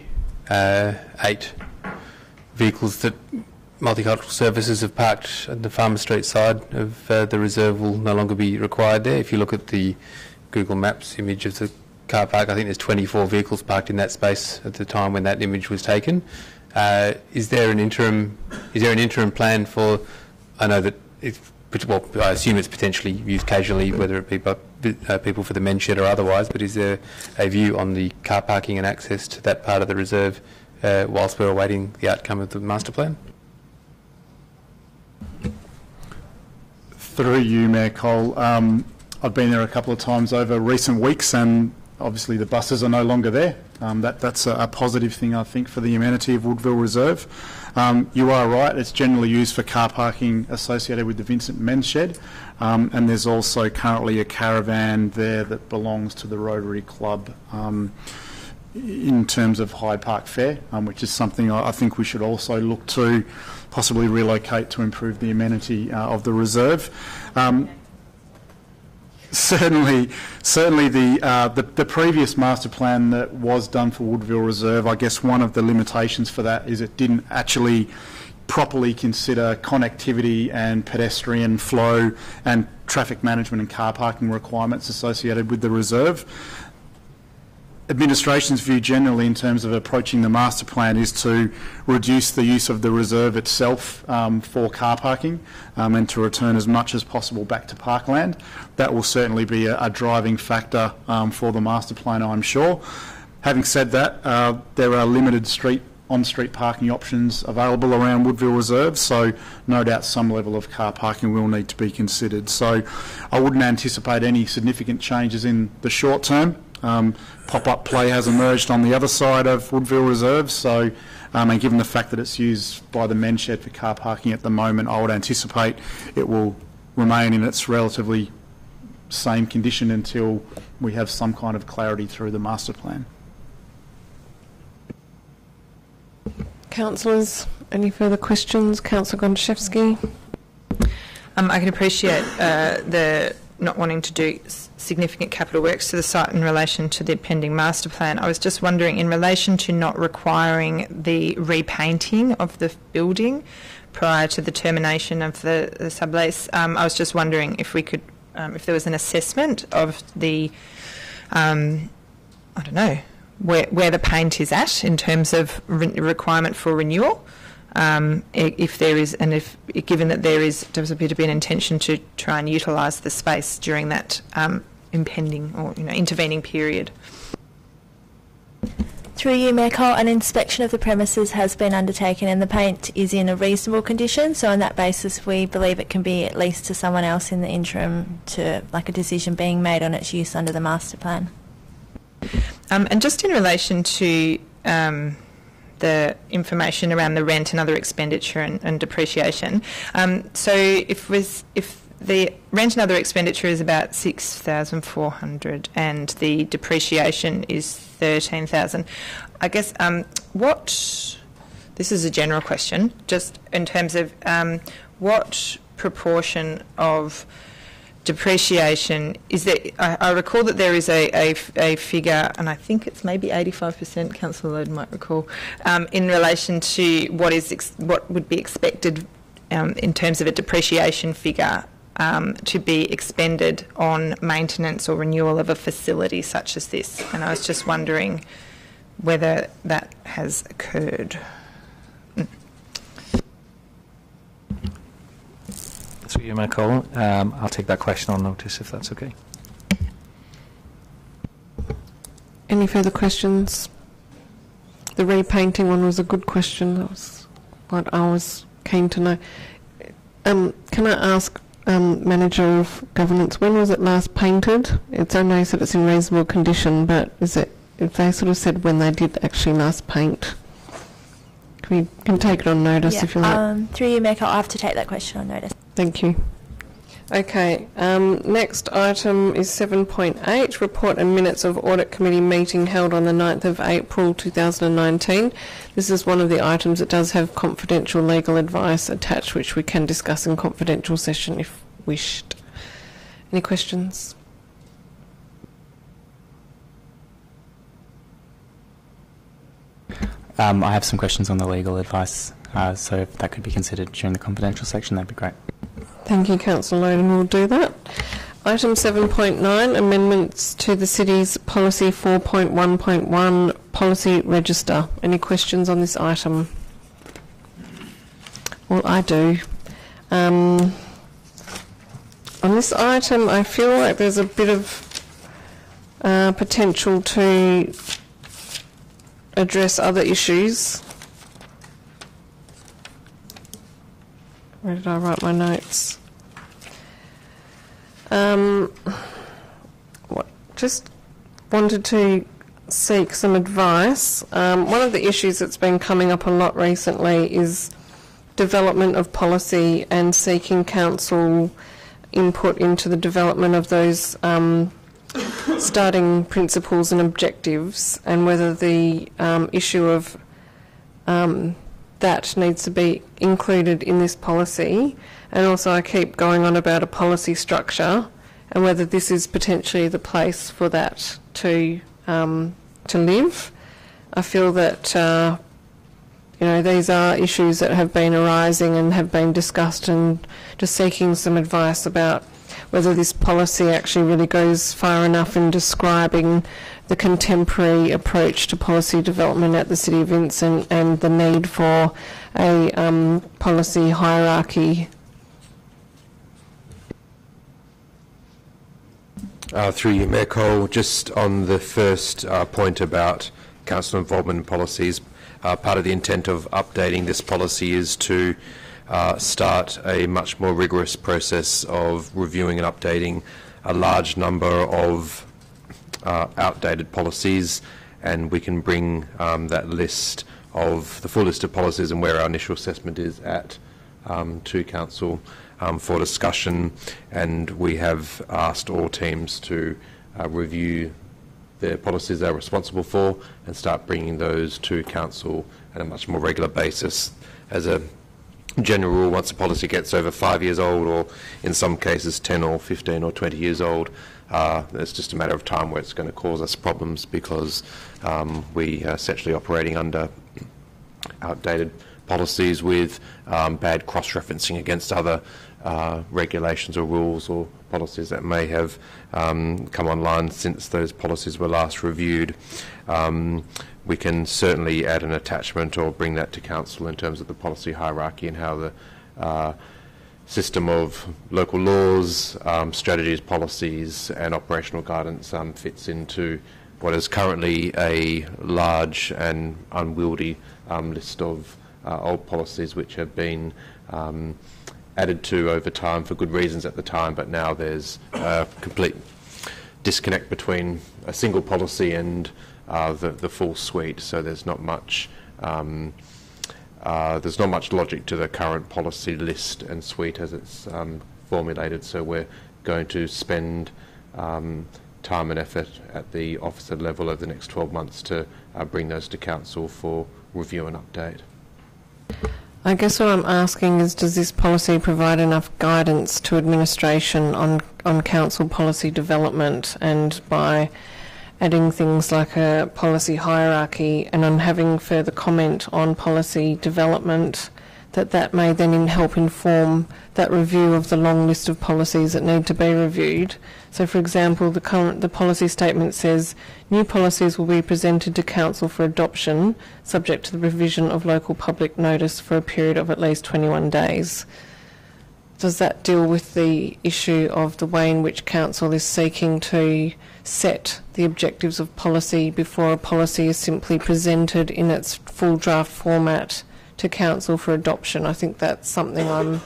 uh, eight vehicles that Multicultural Services have parked at the Farmer Street side of uh, the reserve will no longer be required there. If you look at the Google Maps image of the car park, I think there's 24 vehicles parked in that space at the time when that image was taken. Uh, is there an interim? Is there an interim plan for? I know that if well, I assume it's potentially used casually, whether it be by uh, people for the men's shed or otherwise. But is there a view on the car parking and access to that part of the reserve uh, whilst we're awaiting the outcome of the master plan? Through you, Mayor Cole, um, I've been there a couple of times over recent weeks, and obviously the buses are no longer there. Um, that, that's a, a, positive thing, I think, for the amenity of Woodville Reserve. Um, you are right, it's generally used for car parking associated with the Vincent Men's Shed, um, and there's also currently a caravan there that belongs to the Rotary Club um, in terms of Hyde Park Fair, um, which is something I, think we should also look to possibly relocate to improve the amenity uh, of the reserve. Um, certainly, certainly the, uh, the, the previous master plan that was done for Woodville Reserve, I guess one of the limitations for that is it didn't actually properly consider connectivity and pedestrian flow and traffic management and car parking requirements associated with the reserve administration's view generally in terms of approaching the master plan is to reduce the use of the reserve itself um, for car parking um, and to return as much as possible back to parkland. That will certainly be a, a driving factor um, for the master plan, I'm sure. Having said that, uh, there are limited street on-street parking options available around Woodville Reserve, so no doubt some level of car parking will need to be considered. So I wouldn't anticipate any significant changes in the short term. Um, pop-up play has emerged on the other side of Woodville Reserve, so um, and given the fact that it's used by the men's shed for car parking at the moment, I would anticipate it will remain in its relatively same condition until we have some kind of clarity through the master plan. Councillors, any further questions? Councillor Gontaszewski. Um, I can appreciate uh, the not wanting to do significant capital works to the site in relation to the pending master plan. I was just wondering, in relation to not requiring the repainting of the building prior to the termination of the, the sublease, um, I was just wondering if we could, um, if there was an assessment of the, um, I don't know, where, where the paint is at in terms of re- requirement for renewal. Um, if there is, and if given that there is, does appear to be an intention to try and utilise the space during that um, impending or you know intervening period. Through you, Mayor Cole, an inspection of the premises has been undertaken and the paint is in a reasonable condition. So, on that basis, we believe it can be at least to someone else in the interim to like a decision being made on its use under the master plan. Um, and just in relation to um, the information around the rent and other expenditure and, and depreciation, um, so if was if the rent and other expenditure is about six thousand four hundred, and the depreciation is thirteen thousand, I guess um, what this is a general question, just in terms of um, what proportion of depreciation is there I, I recall that there is a, a, a figure and I think it's maybe 85% councillor Lode might recall um, in relation to what is what would be expected um, in terms of a depreciation figure um, to be expended on maintenance or renewal of a facility such as this and I was just wondering whether that has occurred. Through you, Mayor Um, I'll take that question on notice if that's okay. Any further questions? The repainting one was a good question. That was what I was keen to know. Um, can I ask, um, manager of governance, when was it last painted? It's I know that it's in reasonable condition, but is it? If they sort of said when they did actually last paint, can we can take it on notice Yeah, if you like. um, through you, Mayor Cole, I have to take that question on notice. Thank you. Okay, um, next item is 7.8, report and minutes of audit committee meeting held on the 9th of April 2019. This is one of the items that does have confidential legal advice attached, which we can discuss in confidential session if wished. Any questions? Um, I have some questions on the legal advice, uh, so if that could be considered during the confidential section, that'd be great. Thank you, Councillor Loden. We'll do that. Item 7.9, amendments to the city's policy 4.1.1 policy register. Any questions on this item? Well, I do. Um, on this item, I feel like there's a bit of uh, potential to address other issues. Where did I write my notes? Um, what, just wanted to seek some advice. Um, one of the issues that's been coming up a lot recently is development of policy and seeking council input into the development of those um, starting principles and objectives, and whether the um, issue of um, that needs to be included in this policy. And also, I keep going on about a policy structure and whether this is potentially the place for that to um, to live. I feel that uh, you know these are issues that have been arising and have been discussed, and just seeking some advice about whether this policy actually really goes far enough in describing the contemporary approach to policy development at the City of Vincent and the need for a um, policy hierarchy. Uh, through you, Mayor Cole, just on the first uh, point about council involvement in policies, uh, part of the intent of updating this policy is to uh, start a much more rigorous process of reviewing and updating a large number of uh, outdated policies, and we can bring um, that list of the full list of policies and where our initial assessment is at um, to council um, for discussion. And we have asked all teams to uh, review the policies they're responsible for and start bringing those to council on a much more regular basis. As a general rule, once a policy gets over five years old, or in some cases 10 or 15 or 20 years old, uh, it's just a matter of time where it's going to cause us problems because um, we are essentially operating under outdated policies with um, bad cross-referencing against other uh, regulations or rules or policies that may have um, come online since those policies were last reviewed. Um, we can certainly add an attachment or bring that to council in terms of the policy hierarchy and how the uh, system of local laws, um, strategies, policies, and operational guidance um, fits into what is currently a large and unwieldy um, list of uh, old policies which have been um, added to over time for good reasons at the time, but now there's a complete disconnect between a single policy and uh, the, the full suite. So there's not much. Um, uh, there's not much logic to the current policy list and suite as it's um, formulated. So we're going to spend um, time and effort at the officer level over the next 12 months to uh, bring those to council for review and update. I guess what I'm asking is, does this policy provide enough guidance to administration on on council policy development, and by adding things like a policy hierarchy and on having further comment on policy development, that that may then in help inform that review of the long list of policies that need to be reviewed. So, for example, the current the policy statement says new policies will be presented to council for adoption, subject to the provision of local public notice for a period of at least 21 days. Does that deal with the issue of the way in which council is seeking to set the objectives of policy before a policy is simply presented in its full draft format to council for adoption? I think that's something I'm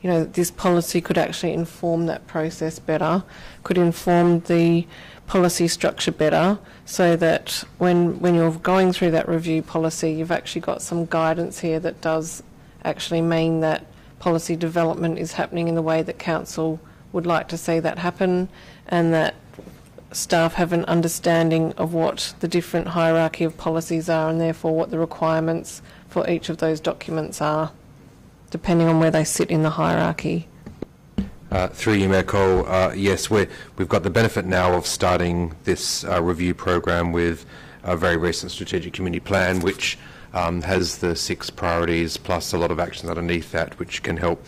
you know, this policy could actually inform that process better, could inform the policy structure better, so that when when you're going through that review policy, you've actually got some guidance here that does actually mean that policy development is happening in the way that council would like to see that happen, and that staff have an understanding of what the different hierarchy of policies are, and therefore what the requirements for each of those documents are depending on where they sit in the hierarchy. Uh, through you, Mayor Cole, uh, yes, we have got the benefit now of starting this uh, review program with a very recent strategic community plan, which um, has the six priorities plus a lot of actions underneath that, which can help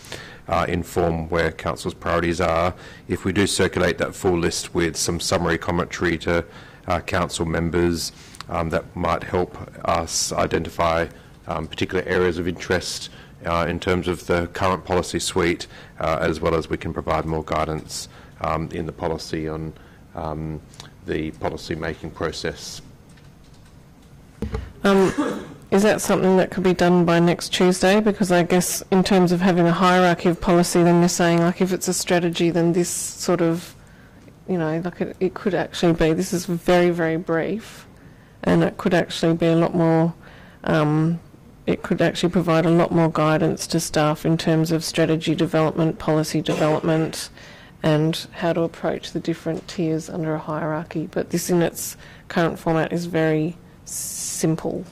uh, inform where council's priorities are. If we do circulate that full list with some summary commentary to uh, council members, um, that might help us identify um, particular areas of interest uh, in terms of the current policy suite, uh, as well as we can provide more guidance um, in the policy on um, the policy making process. Um, is that something that could be done by next Tuesday? Because I guess in terms of having a hierarchy of policy, then you're saying like if it's a strategy, then this sort of, you know, like it, it could actually be. This is very very brief, and it could actually be a lot more um, it could actually provide a lot more guidance to staff in terms of strategy development, policy development, and how to approach the different tiers under a hierarchy. But this, in its current format, is very simple.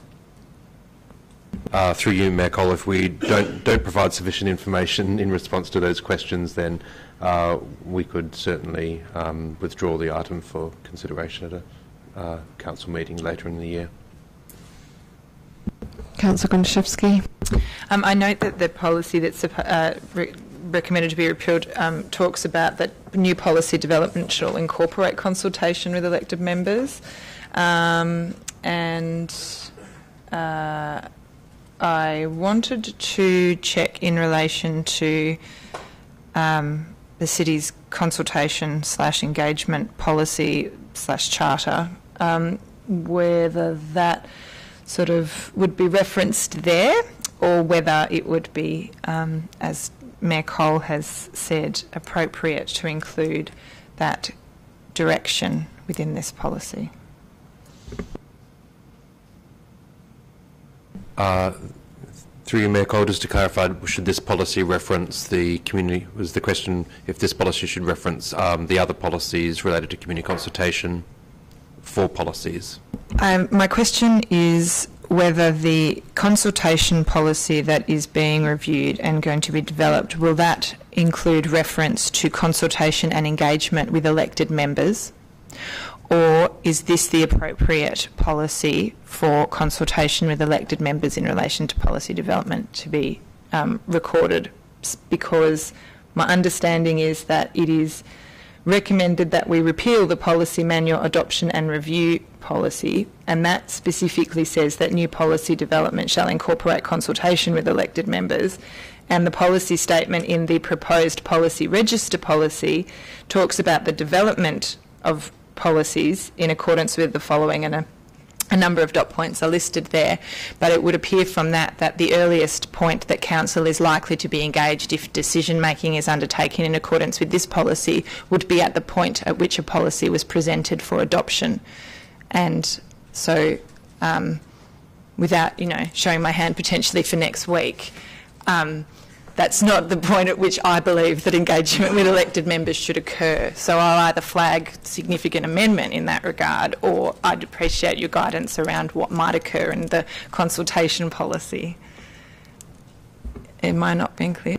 Uh, through you, Mayor Cole, if we don't don't provide sufficient information in response to those questions, then uh, we could certainly um, withdraw the item for consideration at a uh, council meeting later in the year. Councillor Gontaszewski. Um, I note that the policy that's uh, re- recommended to be repealed um, talks about that new policy development shall incorporate consultation with elected members. Um, and uh, I wanted to check in relation to um, the city's consultation slash engagement policy slash charter, um, whether that sort of would be referenced there, or whether it would be, um, as Mayor Cole has said, appropriate to include that direction within this policy. Uh, through you, Mayor Cole, just to clarify, should this policy reference the community? Was the question if this policy should reference um, the other policies related to community consultation for policies? Um, my question is whether the consultation policy that is being reviewed and going to be developed will that include reference to consultation and engagement with elected members or is this the appropriate policy for consultation with elected members in relation to policy development to be um, recorded because my understanding is that it is recommended that we repeal the policy manual adoption and review policy, and that specifically says that new policy development shall incorporate consultation with elected members. And the policy statement in the proposed policy register policy talks about the development of policies in accordance with the following, and a number of dot points are listed there, but it would appear from that that the earliest point that council is likely to be engaged if decision making is undertaken in accordance with this policy would be at the point at which a policy was presented for adoption. And so, um, without you know showing my hand potentially for next week, um, that's not the point at which I believe that engagement with elected members should occur. So I'll either flag significant amendment in that regard or I'd appreciate your guidance around what might occur in the consultation policy. Am I not being clear?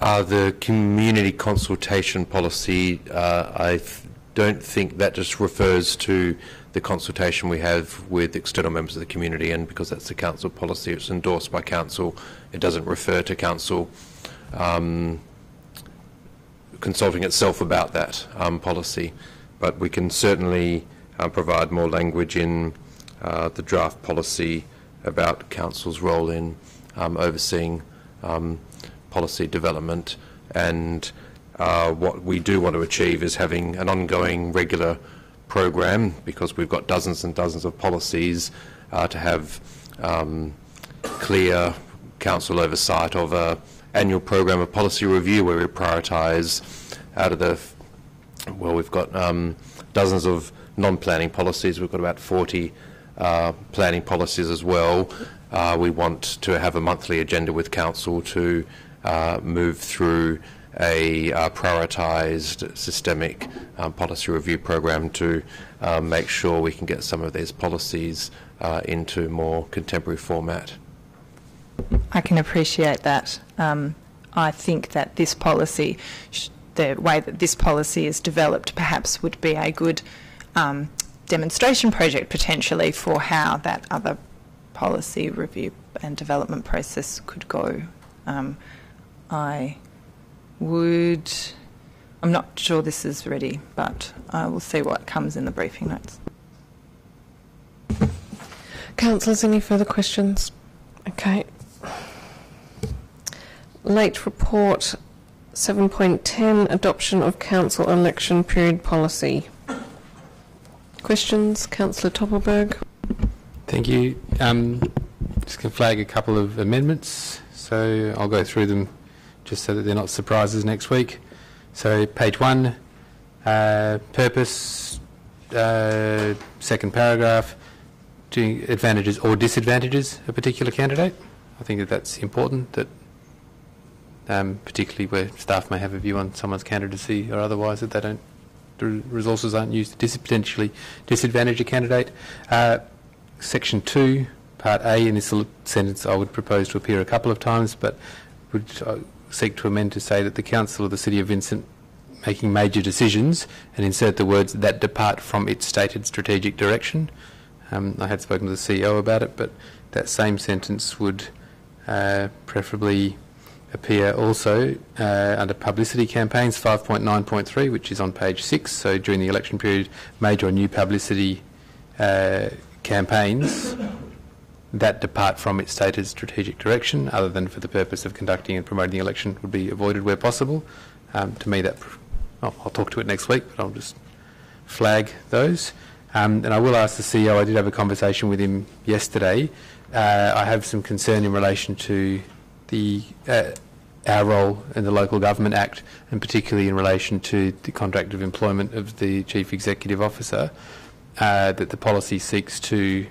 Uh, the community consultation policy, uh, I don't think that just refers to the consultation we have with external members of the community, and because that's the council policy, it's endorsed by council. It doesn't refer to council um, consulting itself about that um, policy, but we can certainly uh, provide more language in uh, the draft policy about council's role in um, overseeing um, policy development and uh, what we do want to achieve is having an ongoing regular program because we've got dozens and dozens of policies uh, to have um, clear council oversight of a annual program of policy review where we prioritise out of the well we've got um, dozens of non-planning policies. We've got about 40 uh, planning policies as well. Uh, we want to have a monthly agenda with council to uh, move through a uh, prioritised systemic um, policy review program to um, make sure we can get some of these policies uh, into more contemporary format. I can appreciate that. Um, I think that this policy, the way that this policy is developed, perhaps would be a good um, demonstration project potentially for how that other policy review and development process could go. Um, I would. I'm not sure this is ready, but I will see what comes in the briefing notes. Councillors, any further questions? Okay. Late report 7.10 adoption of council election period policy. Questions? Councillor Topelberg. Thank you. Um, just can flag a couple of amendments, so I'll go through them just so that they're not surprises next week. So page one, uh, purpose, uh, second paragraph, advantages or disadvantages of a particular candidate. I think that that's important, that um, particularly where staff may have a view on someone's candidacy or otherwise, that they don't, the resources aren't used to dis- potentially disadvantage a candidate. Uh, section 2, part A, in this sentence I would propose to appear a couple of times, but would uh, seek to amend to say that the Council of the City of Vincent making major decisions and insert the words that depart from its stated strategic direction. Um, I had spoken to the CEO about it, but that same sentence would uh, preferably appear also uh, under publicity campaigns 5.9.3, which is on page 6. So during the election period, major or new publicity uh, campaigns that depart from its stated strategic direction, other than for the purpose of conducting and promoting the election, would be avoided where possible. Um, to me, that oh, I'll talk to it next week, but I'll just flag those. Um, and I will ask the CEO. I did have a conversation with him yesterday. Uh, I have some concern in relation to the uh, our role in the Local Government Act, and particularly in relation to the contract of employment of the Chief Executive Officer, uh, that the policy seeks to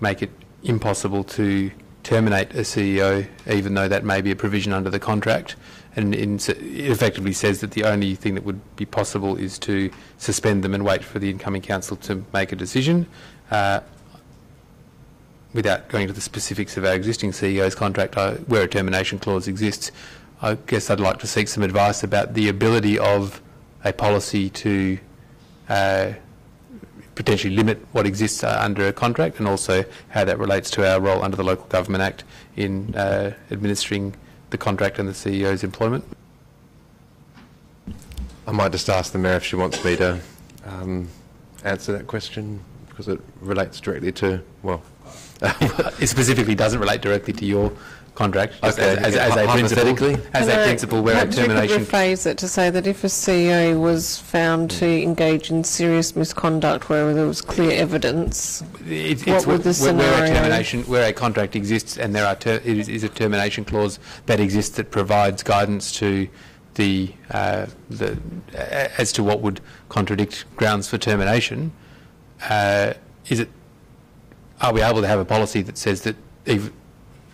make it impossible to terminate a CEO, even though that may be a provision under the contract. And it effectively says that the only thing that would be possible is to suspend them and wait for the incoming council to make a decision. Uh, without going into the specifics of our existing CEO's contract, I, where a termination clause exists, I guess I'd like to seek some advice about the ability of a policy to uh, potentially limit what exists uh, under a contract and also how that relates to our role under the Local Government Act in uh, administering the contract and the CEO's employment. I might just ask the Mayor if she wants me to um, answer that question because it relates directly to, well, it specifically doesn't relate directly to your contract. just Okay, as, as, as a principle, hypothetically? as a principle where a perhaps we could termination. rephrase it to say that if a CEO was found to engage in serious misconduct where there was clear evidence, It's, what it's would the where, where a scenario- termination, where a contract exists, and there are ter- it is, is a termination clause that exists that provides guidance to the uh, the as to what would contradict grounds for termination. Uh, is it? Are we able to have a policy that says that, ev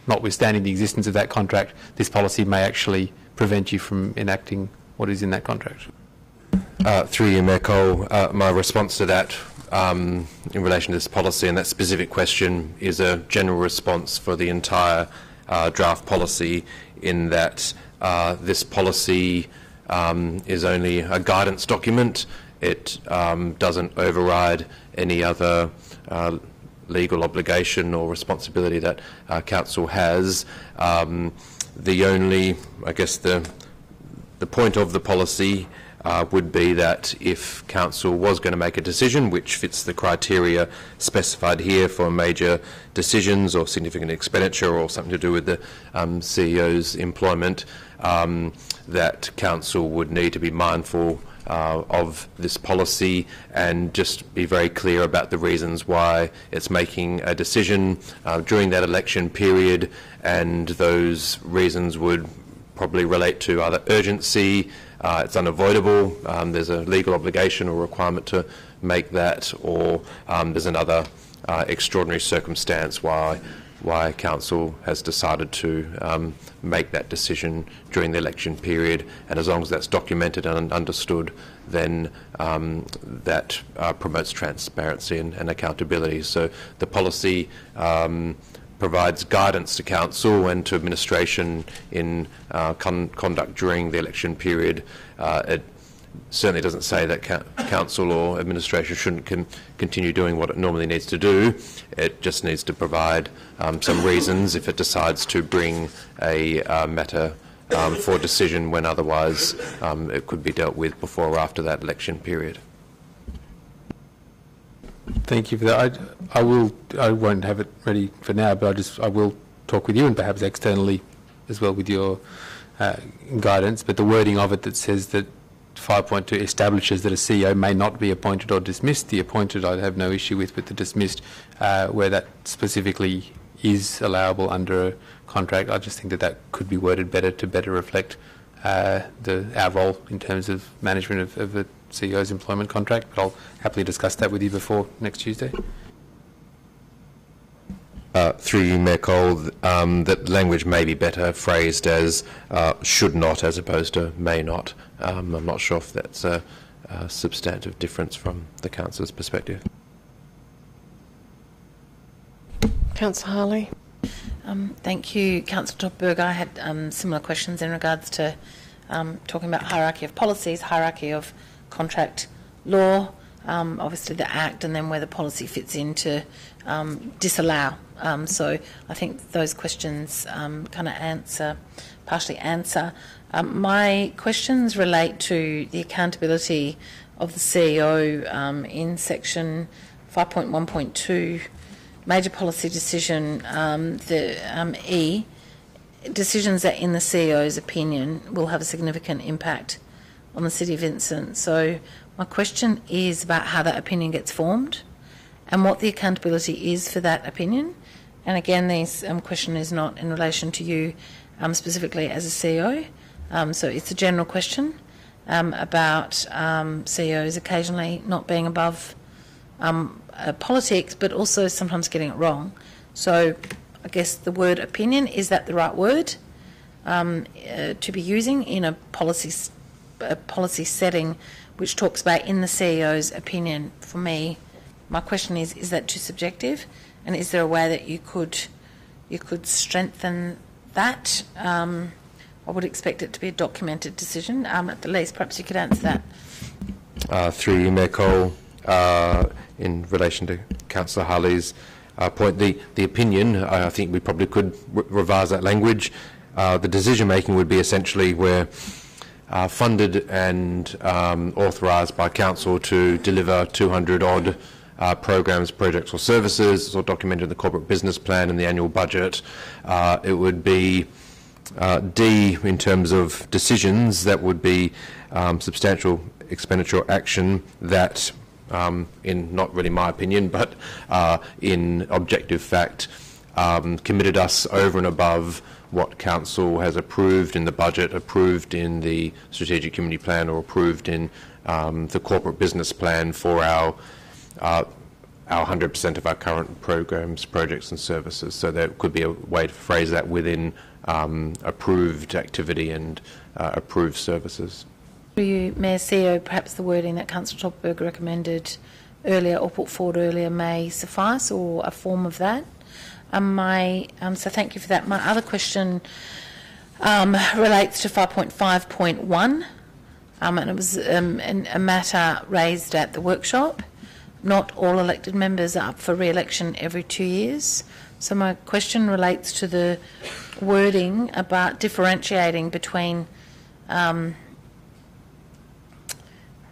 notwithstanding the existence of that contract, this policy may actually prevent you from enacting what is in that contract? Uh, through you, Cole, uh, my response to that um, in relation to this policy and that specific question is a general response for the entire uh, draft policy in that uh, this policy um, is only a guidance document. It um, doesn't override any other uh, legal obligation or responsibility that uh, council has. Um, the only, I guess, the the point of the policy uh, would be that if council was going to make a decision which fits the criteria specified here for major decisions or significant expenditure or something to do with the um, CEO's employment, um, that council would need to be mindful uh, of this policy and just be very clear about the reasons why it's making a decision uh, during that election period. And those reasons would probably relate to either urgency, uh, it's unavoidable, um, there's a legal obligation or requirement to make that, or um, there's another uh, extraordinary circumstance why why council has decided to um, make that decision during the election period, and as long as that's documented and understood, then um, that uh, promotes transparency and, and accountability. So the policy um, provides guidance to council and to administration in uh, con- conduct during the election period. Uh, it certainly doesn't say that council or administration shouldn't con- continue doing what it normally needs to do. It just needs to provide um, some reasons if it decides to bring a uh, matter um, for decision when otherwise um, it could be dealt with before or after that election period. Thank you for that. I, I will. I won't have it ready for now, but I just I will talk with you and perhaps externally as well with your uh, guidance. But the wording of it that says that 5.2 establishes that a CEO may not be appointed or dismissed. The appointed I have no issue with, but the dismissed, uh, where that specifically is allowable under a contract, I just think that that could be worded better to better reflect uh, the our role in terms of management of, of a CEO's employment contract. But I'll happily discuss that with you before next Tuesday. Uh, through you, Mayor Cole, um, that language may be better phrased as uh, should not as opposed to may not. Um, I'm not sure if that's a, a substantive difference from the council's perspective. Councillor Harley. Um, thank you, Councillor Topelberg. I had um, similar questions in regards to um, talking about hierarchy of policies, hierarchy of contract law, um, obviously the Act, and then where the policy fits into um, disallow. Um, so I think those questions kind of answer, partially answer. My questions relate to the accountability of the CEO in section 5.1.2, major policy decision, um, the um, E, decisions that in the CEO's opinion will have a significant impact on the City of Vincent. So my question is about how that opinion gets formed and what the accountability is for that opinion. And again, this um, question is not in relation to you um, specifically as a CEO. Um, so it's a general question um, about CEOs occasionally not being above uh, politics, but also sometimes getting it wrong. So I guess the word opinion is that the right word um, uh, to be using in a policy a policy setting, which talks about in the CEO's opinion. For me, my question is: Is that too subjective? And is there a way that you could you could strengthen that? Um, I would expect it to be a documented decision. Um, at the least, perhaps you could answer that. uh, through you, Mayor Cole, uh, in relation to Councillor Harley's uh, point. The, the opinion, I think we probably could re- revise that language. Uh, the decision making would be essentially where uh, funded and um, authorised by council to deliver 200 odd uh, programs, projects or services. It's all documented in the corporate business plan and the annual budget. Uh, it would be uh, D, in terms of decisions, that would be um, substantial expenditure or action that, um, in not really my opinion, but uh, in objective fact, um, committed us over and above what council has approved in the budget, approved in the strategic community plan, or approved in um, the corporate business plan for our uh, our 100% of our current programs, projects and services. So there could be a way to phrase that within um, approved activity and uh, approved services. Through you, Mayor CEO, perhaps the wording that Councillor Topelberg recommended earlier or put forward earlier may suffice, or a form of that. Um, my, um, so thank you for that. My other question um, relates to 5.5.1, um, and it was um, a matter raised at the workshop. Not all elected members are up for re-election every two years. So my question relates to the wording about differentiating between um,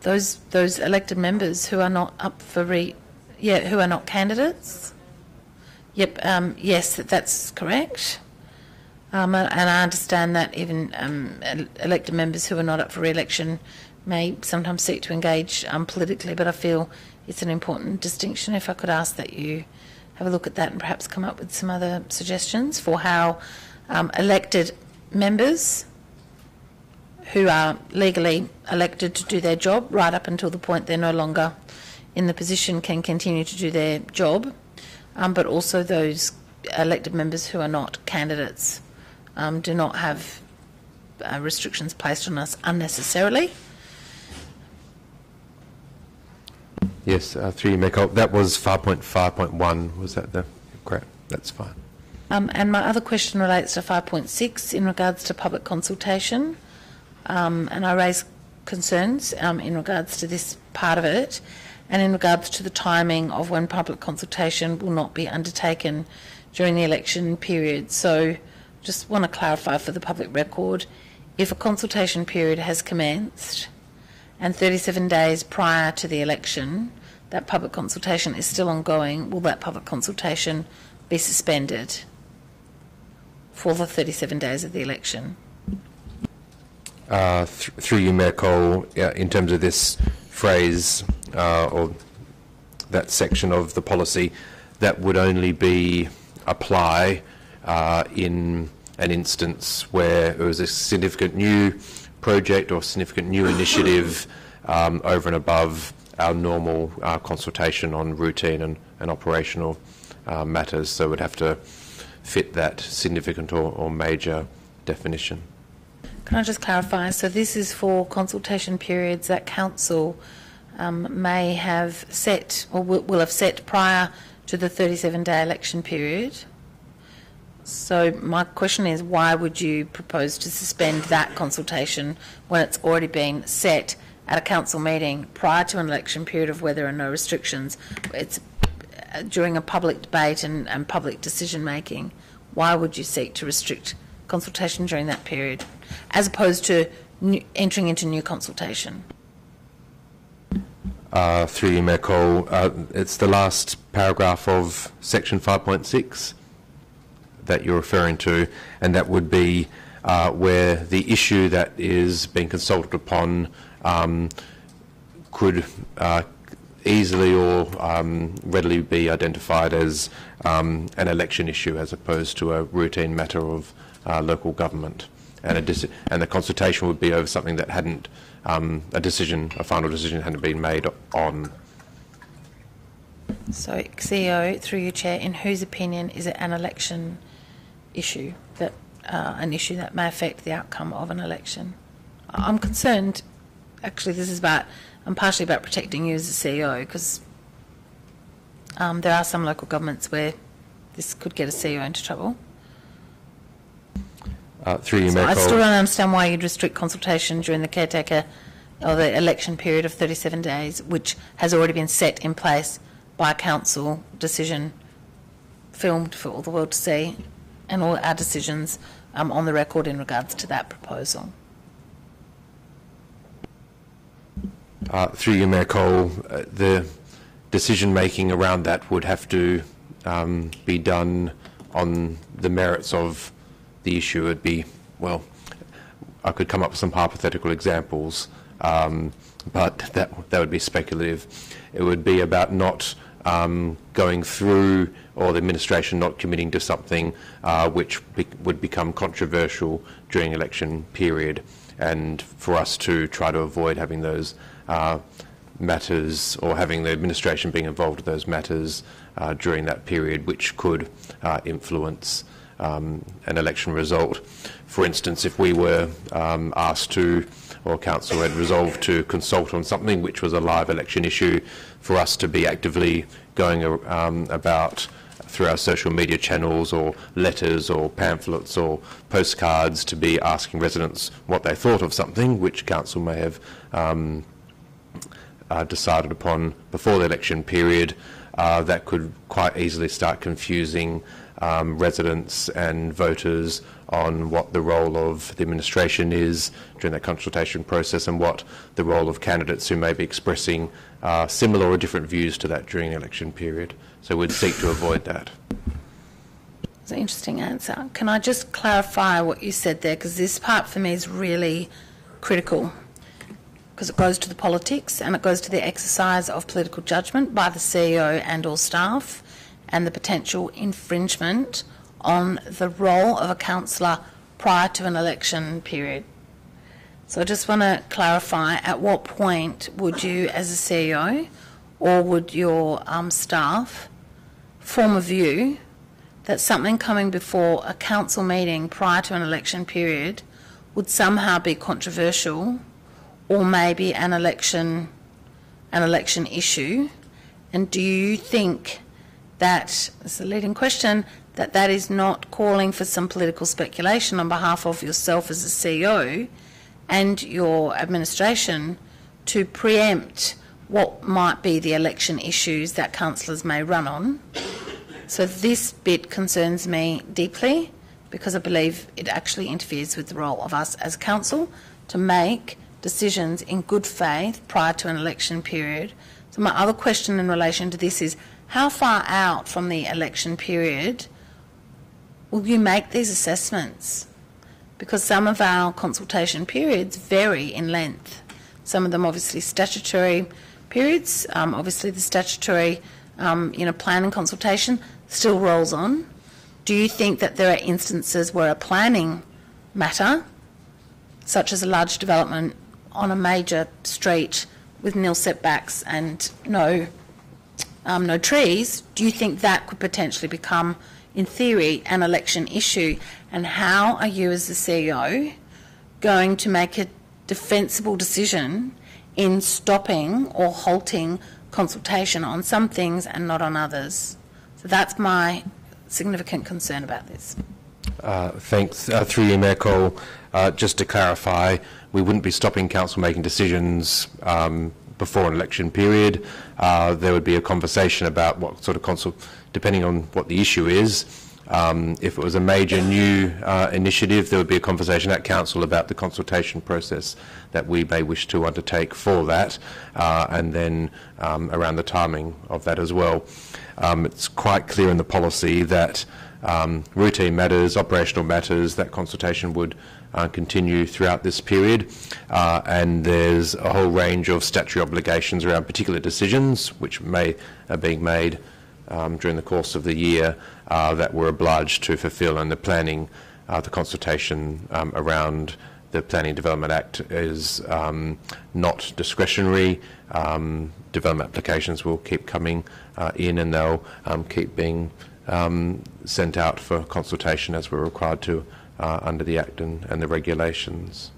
those those elected members who are not up for re, yeah, who are not candidates. Yep, um, yes, that's correct. Um, and I understand that even um, elected members who are not up for re-election may sometimes seek to engage um, politically, but I feel it's an important distinction. If I could ask that you have a look at that and perhaps come up with some other suggestions for how um, elected members who are legally elected to do their job right up until the point they're no longer in the position can continue to do their job, um, but also those elected members who are not candidates um, do not have uh, restrictions placed on us unnecessarily. Yes, uh, through you, Cole. That was 5.5.1. Was that the correct? That's fine. Um, and my other question relates to 5.6 in regards to public consultation. Um, and I raise concerns um, in regards to this part of it and in regards to the timing of when public consultation will not be undertaken during the election period. So just want to clarify for the public record, if a consultation period has commenced and 37 days prior to the election, that public consultation is still ongoing, will that public consultation be suspended for the 37 days of the election? Uh, th- through you, in terms of this phrase uh, or that section of the policy, that would only be apply uh, in an instance where it was a significant new project or significant new initiative um, over and above our normal uh, consultation on routine and, and operational uh, matters. So we'd have to fit that significant or, or major definition. Can I just clarify? So this is for consultation periods that council um, may have set or will, have set prior to the 37-day election period. So my question is, why would you propose to suspend that consultation when it's already been set at a council meeting prior to an election period of where there are no restrictions? It's uh, during a public debate and, and public decision making. Why would you seek to restrict consultation during that period, as opposed to new, entering into new consultation? Uh, through you, Mayor Cole, uh, it's the last paragraph of section 5.6 that you're referring to, and that would be uh, where the issue that is being consulted upon um, could uh, easily or um, readily be identified as um, an election issue as opposed to a routine matter of uh, local government. And, and the consultation would be over something that hadn't, um, a decision, a final decision hadn't been made on. So, CEO, through your chair, in whose opinion is it an election issue that uh, an issue that may affect the outcome of an election? I'm concerned. Actually, this is about. I'm partially about protecting you as a CEO because um, there are some local governments where this could get a CEO into trouble. Uh, through you, So I still don't understand why you'd restrict consultation during the caretaker or the election period of 37 days, which has already been set in place by a council decision, filmed for all the world to see, and all our decisions um, on the record in regards to that proposal. Uh, through you, Mayor Cole, uh, the decision making around that would have to um, be done on the merits of the issue. It'd be, well, I could come up with some hypothetical examples, um, but that, that would be speculative. It would be about not um, going through or the administration not committing to something uh, which be- would become controversial during election period and for us to try to avoid having those uh, matters or having the administration being involved with those matters uh, during that period which could uh, influence um, an election result. For instance, if we were um, asked to, or council had resolved to consult on something which was a live election issue, for us to be actively going um, about through our social media channels or letters or pamphlets or postcards to be asking residents what they thought of something which council may have um, uh, decided upon before the election period, uh, that could quite easily start confusing um, residents and voters on what the role of the administration is during that consultation process and what the role of candidates who may be expressing uh, similar or different views to that during the election period. So we'd seek to avoid that. It's an interesting answer. Can I just clarify what you said there? Because this part for me is really critical because it goes to the politics and it goes to the exercise of political judgment by the CEO and all staff and the potential infringement on the role of a councillor prior to an election period. So I just want to clarify at what point would you, as a CEO, or would your um, staff form a view that something coming before a council meeting prior to an election period would somehow be controversial or maybe an election an election issue and do you think that is a leading question that that is not calling for some political speculation on behalf of yourself as a CEO and your administration to preempt what might be the election issues that councillors may run on. So this bit concerns me deeply because I believe it actually interferes with the role of us as council to make decisions in good faith prior to an election period. So my other question in relation to this is how far out from the election period will you make these assessments? Because some of our consultation periods vary in length. Some of them obviously statutory periods, um, obviously the statutory um, you know, plan and consultation still rolls on. Do you think that there are instances where a planning matter, such as a large development on a major street with nil setbacks and no um, no trees, do you think that could potentially become, in theory, an election issue? And how are you, as the CEO, going to make a defensible decision in stopping or halting consultation on some things and not on others? So that's my significant concern about this. Uh, thanks. Uh, through you, Mayor Cole, uh, just to clarify, we wouldn't be stopping council making decisions um, before an election period. Uh, there would be a conversation about what sort of consult, depending on what the issue is. Um, if it was a major new uh, initiative, there would be a conversation at council about the consultation process that we may wish to undertake for that, uh, and then um, around the timing of that as well. Um, it's quite clear in the policy that um, routine matters, operational matters, that consultation would uh, continue throughout this period. Uh, and there's a whole range of statutory obligations around particular decisions which may are being made um, during the course of the year uh, that we're obliged to fulfil. And the planning, uh, the consultation um, around the Planning Development Act is um, not discretionary. Um, development applications will keep coming uh, in and they'll um, keep being um, sent out for consultation as we're required to uh, under the Act and, and the regulations.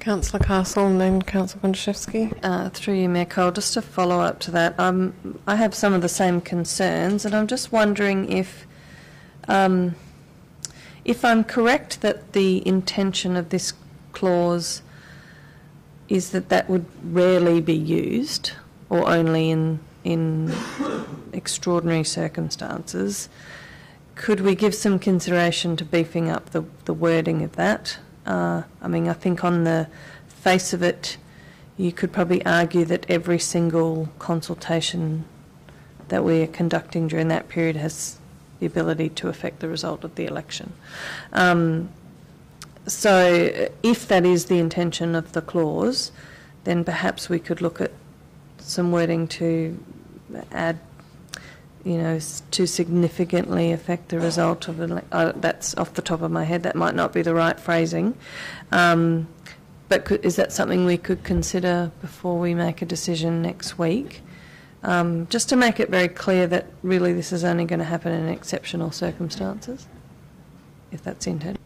Councillor Castle and then Councillor Gontaszewski. Uh, through you, Mayor Cole, just to follow up to that, um, I have some of the same concerns, and I'm just wondering if, um, if I'm correct that the intention of this clause is that that would rarely be used, or only in in extraordinary circumstances. Could we give some consideration to beefing up the, the wording of that? Uh, I mean, I think on the face of it, you could probably argue that every single consultation that we are conducting during that period has the ability to affect the result of the election. Um, so, if that is the intention of the clause, then perhaps we could look at some wording to add, you know, to significantly affect the result of an. Uh, that's off the top of my head. That might not be the right phrasing, um, but could, is that something we could consider before we make a decision next week? Um, just to make it very clear that really this is only going to happen in exceptional circumstances, if that's intended.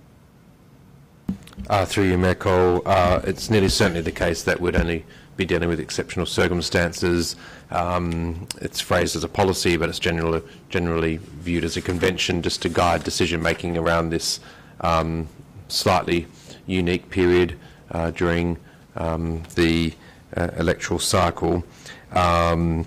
Uh, through you, Mayor Cole, uh, it's nearly certainly the case that we'd only be dealing with exceptional circumstances. Um, it's phrased as a policy, but it's generally, generally viewed as a convention just to guide decision making around this um, slightly unique period uh, during um, the uh, electoral cycle. Um,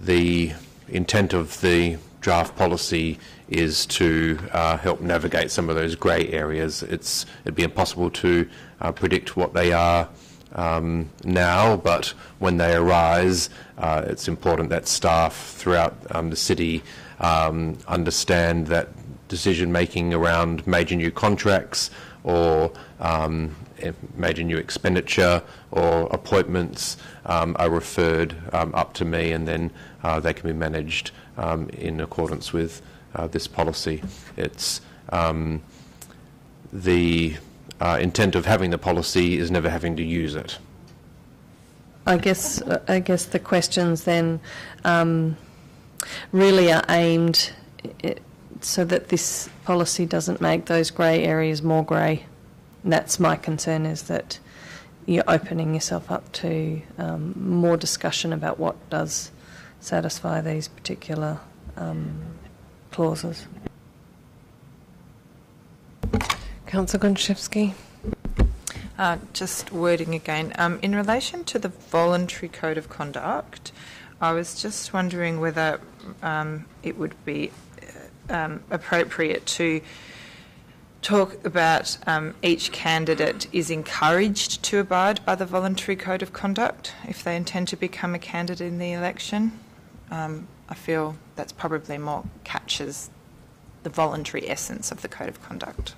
the intent of the draft policy is to uh, help navigate some of those grey areas. It's, it'd be impossible to uh, predict what they are um, now, but when they arise, uh, it's important that staff throughout um, the city um, understand that decision making around major new contracts or um, eh, major new expenditure or appointments um, are referred um, up to me and then uh, they can be managed in accordance with uh, this policy. It's the uh, intent of having the policy is never having to use it. I guess I guess the questions then um, really are aimed so that this policy doesn't make those grey areas more grey. That's my concern is that you're opening yourself up to um, more discussion about what does satisfy these particular um, clauses. Councillor Gontaszewski. Uh, Just wording again. Um, In relation to the voluntary code of conduct, I was just wondering whether um, it would be uh, um, appropriate to talk about um, each candidate is encouraged to abide by the voluntary code of conduct if they intend to become a candidate in the election. Um, I feel that's probably more catches the voluntary essence of the code of conduct.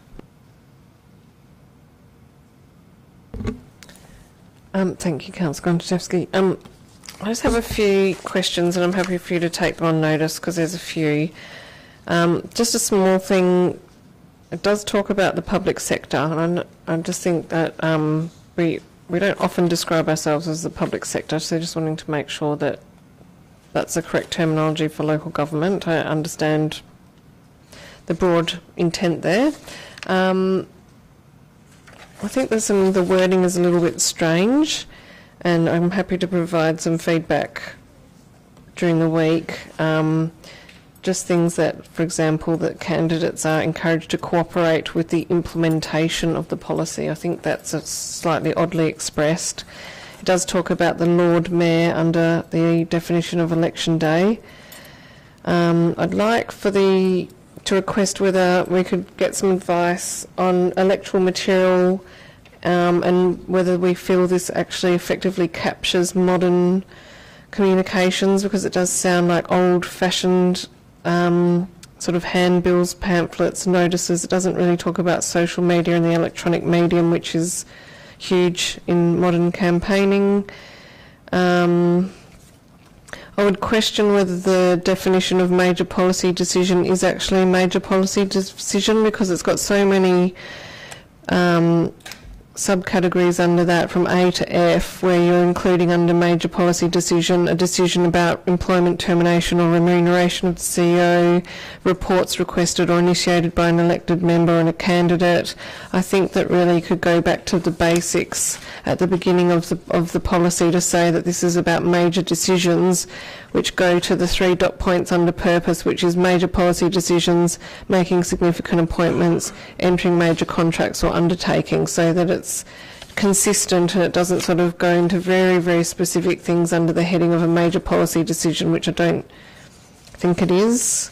Um, thank you, Councillor Gontaszewski. Um, I just have a few questions, and I'm happy for you to take them on notice because there's a few. Um, just a small thing. It does talk about the public sector, and I, I just think that um, we we don't often describe ourselves as the public sector. So just wanting to make sure that that's the correct terminology for local government. I understand the broad intent there. Um, I think there's some the wording is a little bit strange, and I'm happy to provide some feedback during the week. Um, just things that, for example, that candidates are encouraged to cooperate with the implementation of the policy. I think that's slightly oddly expressed. It does talk about the Lord Mayor under the definition of election day. Um, I'd like for the to request whether we could get some advice on electoral material um, and whether we feel this actually effectively captures modern communications because it does sound like old-fashioned um, sort of handbills, pamphlets, notices. It doesn't really talk about social media and the electronic medium, which is huge in modern campaigning. Um, I would question whether the definition of major policy decision is actually a major policy decision because it's got so many um, subcategories under that from A to F where you're including under major policy decision a decision about employment termination or remuneration of the CEO, reports requested or initiated by an elected member and a candidate. I think that really could go back to the basics at the beginning of the of the policy to say that this is about major decisions which go to the three dot points under purpose, which is major policy decisions, making significant appointments, entering major contracts or undertakings, so that it's consistent and it doesn't sort of go into very, very specific things under the heading of a major policy decision, which I don't think it is.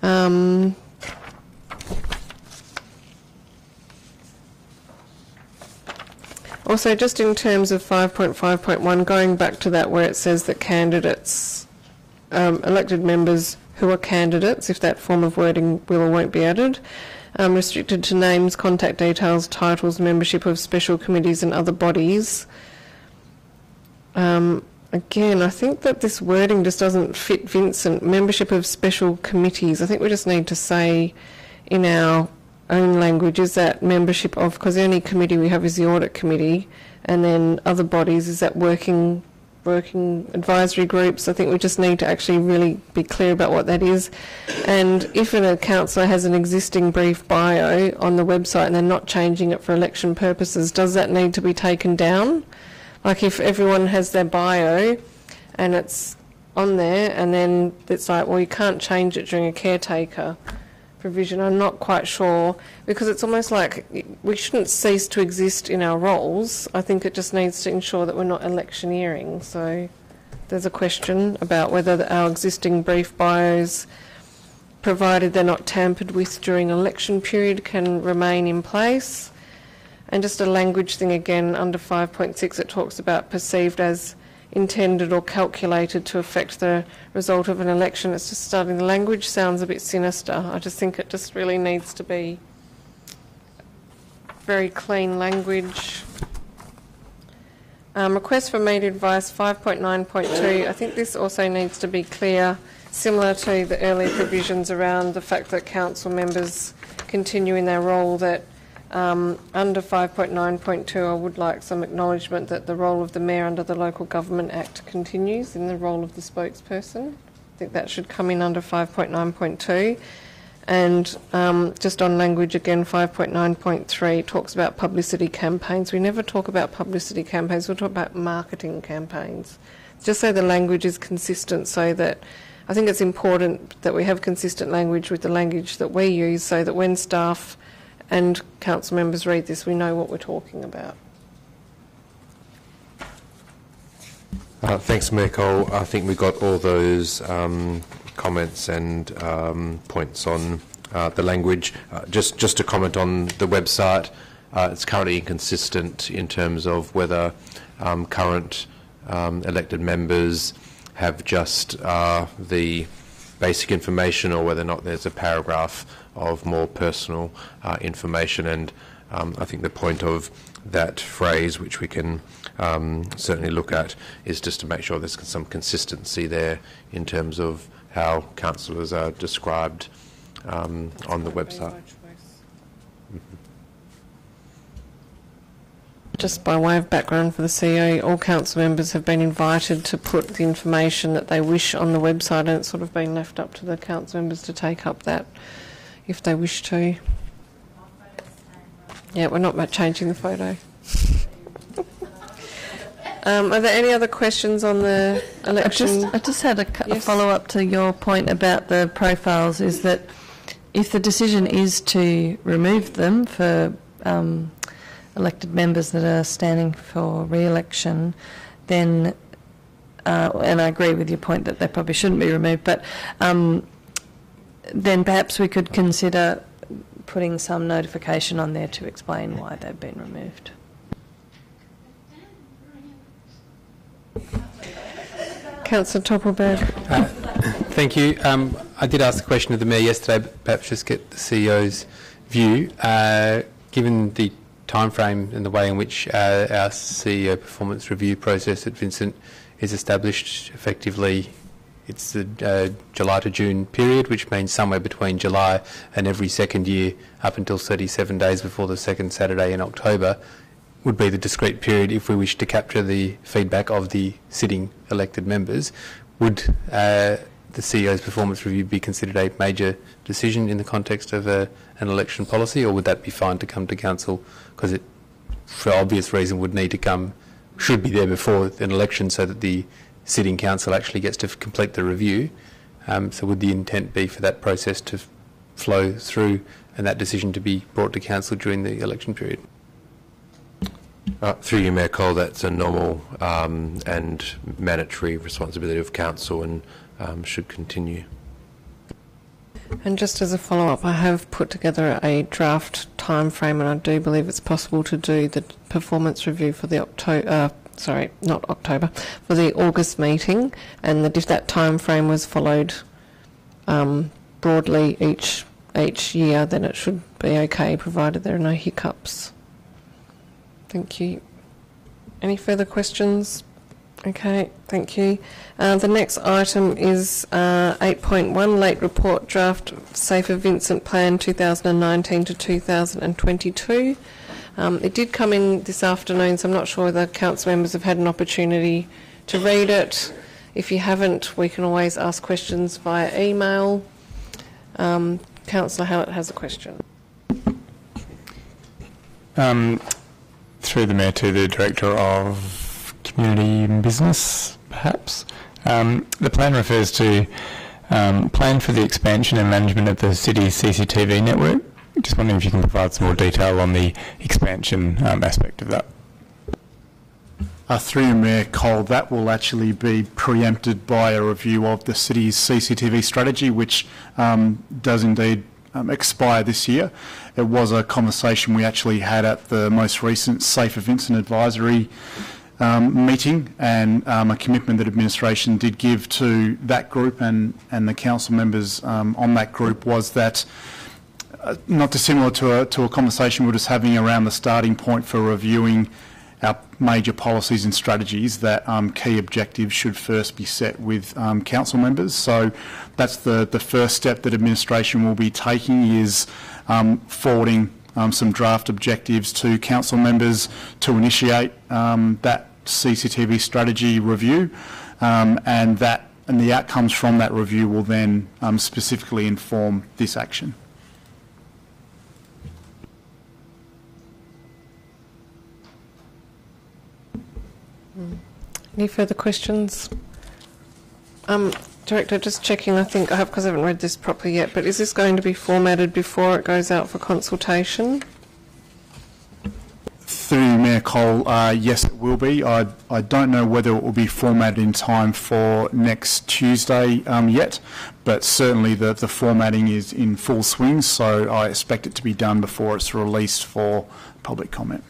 Um, Also, just in terms of 5.5.1, going back to that where it says that candidates, um, elected members who are candidates, if that form of wording will or won't be added, um, restricted to names, contact details, titles, membership of special committees and other bodies. Um, again, I think that this wording just doesn't fit Vincent. Membership of special committees. I think we just need to say in our own language is that membership of, because the only committee we have is the audit committee, and then other bodies is that working working advisory groups. I think we just need to actually really be clear about what that is. And if a councillor has an existing brief bio on the website and they're not changing it for election purposes, does that need to be taken down? Like if everyone has their bio and it's on there and then it's like, well, you can't change it during a caretaker provision. I'm not quite sure because it's almost like we shouldn't cease to exist in our roles. I think it just needs to ensure that we're not electioneering. So there's a question about whether our existing brief bios, provided they're not tampered with during election period, can remain in place. And just a language thing again, under 5.6, it talks about perceived as intended or calculated to affect the result of an election. It's just starting. The language sounds a bit sinister. I just think it just really needs to be very clean language. Um, request for media advice 5.9.2. I think this also needs to be clear, similar to the earlier provisions around the fact that council members continue in their role that um, under 5.9.2, I would like some acknowledgement that the role of the Mayor under the Local Government Act continues in the role of the spokesperson. I think that should come in under 5.9.2. And um, just on language again, 5.9.3 talks about publicity campaigns. We never talk about publicity campaigns, we talk about marketing campaigns. Just so the language is consistent, so that I think it's important that we have consistent language with the language that we use, so that when staff and council members read this, we know what we're talking about. Uh, thanks, Cole. I think we got all those um, comments and um, points on uh, the language. Uh, just, just to comment on the website, uh, it's currently inconsistent in terms of whether um, current um, elected members have just uh, the basic information or whether or not there's a paragraph of more personal uh, information. And um, I think the point of that phrase, which we can um, certainly look at, is just to make sure there's some consistency there in terms of how councillors are described um, on the website. Just by way of background for the CEO, all council members have been invited to put the information that they wish on the website, and it's sort of been left up to the council members to take up that if they wish to. Yeah, we're not changing the photo. um, are there any other questions on the election? I just, I just had a, cu- a follow up to your point about the profiles. Is that if the decision is to remove them for um, elected members that are standing for re-election, then, uh, and I agree with your point that they probably shouldn't be removed, but um, then perhaps we could consider putting some notification on there to explain why they've been removed. Councillor Topelberg. Uh, thank you. Um, I did ask the question of the Mayor yesterday, but perhaps just get the CEO's view. Uh, given the timeframe and the way in which uh, our CEO performance review process at Vincent is established effectively it's the uh, July to June period, which means somewhere between July and every second year up until 37 days before the second Saturday in October would be the discrete period if we wish to capture the feedback of the sitting elected members. Would uh, the CEO's performance review be considered a major decision in the context of a, an election policy, or would that be fine to come to council because it, for obvious reason, would need to come, should be there before an election so that the sitting council actually gets to complete the review. Um, so would the intent be for that process to flow through and that decision to be brought to council during the election period? Uh, through you, Mayor Cole, that's a normal um, and mandatory responsibility of council and um, should continue. And just as a follow up, I have put together a draft time frame, and I do believe it's possible to do the performance review for the October. Uh, sorry, not October, for the August meeting, and if that time frame was followed um, broadly each each year, then it should be okay, provided there are no hiccups. Thank you. Any further questions? Okay, thank you. Uh, the next item is uh, 8.1 late report draft Safer Vincent Plan 2019 to 2022. Um, it did come in this afternoon, so I'm not sure whether council members have had an opportunity to read it. If you haven't, we can always ask questions via email. Um, Councillor Hallett has a question. Um, through the Mayor to the Director of Community and Business, perhaps. Um, the plan refers to um, plan for the expansion and management of the city's CCTV network. Just wondering if you can provide some more detail on the expansion um, aspect of that. Uh, through you, Mayor Cole, that will actually be preempted by a review of the city's CCTV strategy, which um, does indeed um, expire this year. It was a conversation we actually had at the most recent Safer Vincent Advisory um, meeting and um, a commitment that administration did give to that group and, and the council members um, on that group was that uh, not dissimilar to a, to a conversation we we're just having around the starting point for reviewing our major policies and strategies that um, key objectives should first be set with um, council members. So that's the, the first step that administration will be taking is um, forwarding um, some draft objectives to council members to initiate um, that CCTV strategy review um, and that and the outcomes from that review will then specifically inform this action. Any further questions? Um, Director, just checking, I think, I have, because I haven't read this properly yet, but is this going to be formatted before it goes out for consultation? Through Mayor Cole, uh, yes, it will be. I, I don't know whether it will be formatted in time for next Tuesday um, yet, but certainly the, the formatting is in full swing, so I expect it to be done before it's released for public comment.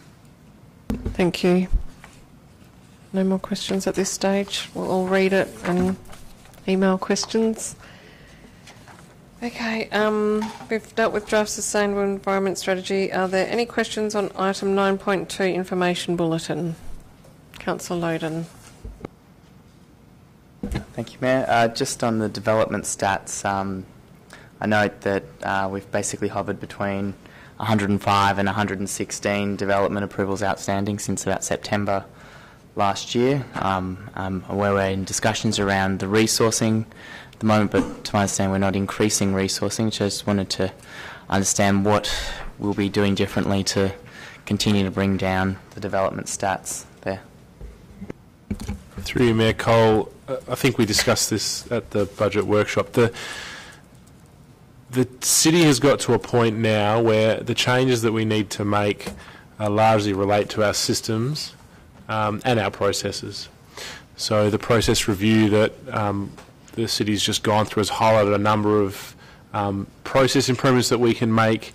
Thank you. No more questions at this stage. We'll all read it and email questions. Okay, um, we've dealt with draft sustainable environment strategy. Are there any questions on item 9.2 information bulletin? Councillor Loden. Thank you, Mayor. Uh, just on the development stats, um, I note that uh, we've basically hovered between 105 and 116 development approvals outstanding since about September last year. Um, um, where we're in discussions around the resourcing at the moment, but to my understanding, we're not increasing resourcing. So I just wanted to understand what we'll be doing differently to continue to bring down the development stats there. Through you, Mayor Cole, uh, I think we discussed this at the budget workshop. The the city has got to a point now where the changes that we need to make uh, largely relate to our systems um, and our processes. So the process review that um, the city's just gone through has highlighted a number of um, process improvements that we can make.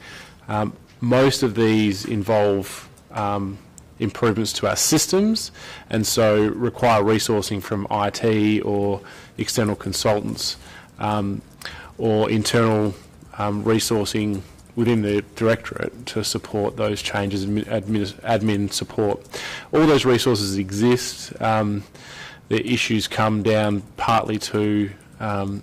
Um, most of these involve um, improvements to our systems and so require resourcing from IT or external consultants um, or internal resourcing within the directorate to support those changes, admin, admin support. All those resources exist. Um, the issues come down partly to um,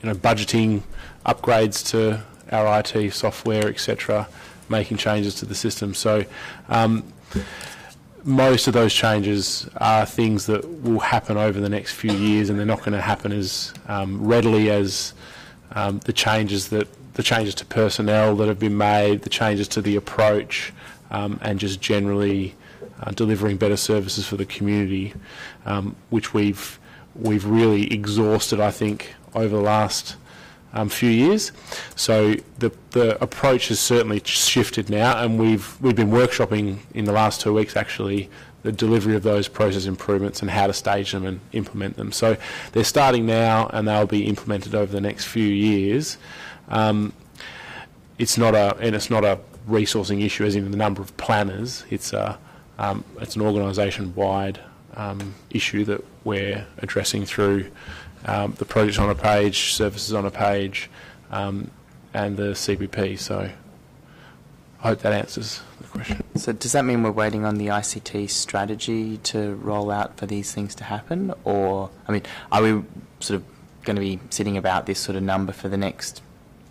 you know budgeting, upgrades to our IT software, etc., making changes to the system. So. Um, most of those changes are things that will happen over the next few years, and they're not going to happen as um, readily as um, the changes that the changes to personnel that have been made, the changes to the approach, um, and just generally uh, delivering better services for the community, um, which we've we've really exhausted, I think, over the last um, few years. So the the approach has certainly shifted now, and we've we've been workshopping in the last two weeks actually the delivery of those process improvements and how to stage them and implement them. So they're starting now, and they'll be implemented over the next few years. Um, it's not a and it's not a resourcing issue, as in the number of planners. It's a um, it's an organisation-wide um, issue that we're addressing through um, the projects on a page, services on a page, um, and the CBP. So I hope that answers the question. So does that mean we're waiting on the ICT strategy to roll out for these things to happen? Or, I mean, are we sort of going to be sitting about this sort of number for the next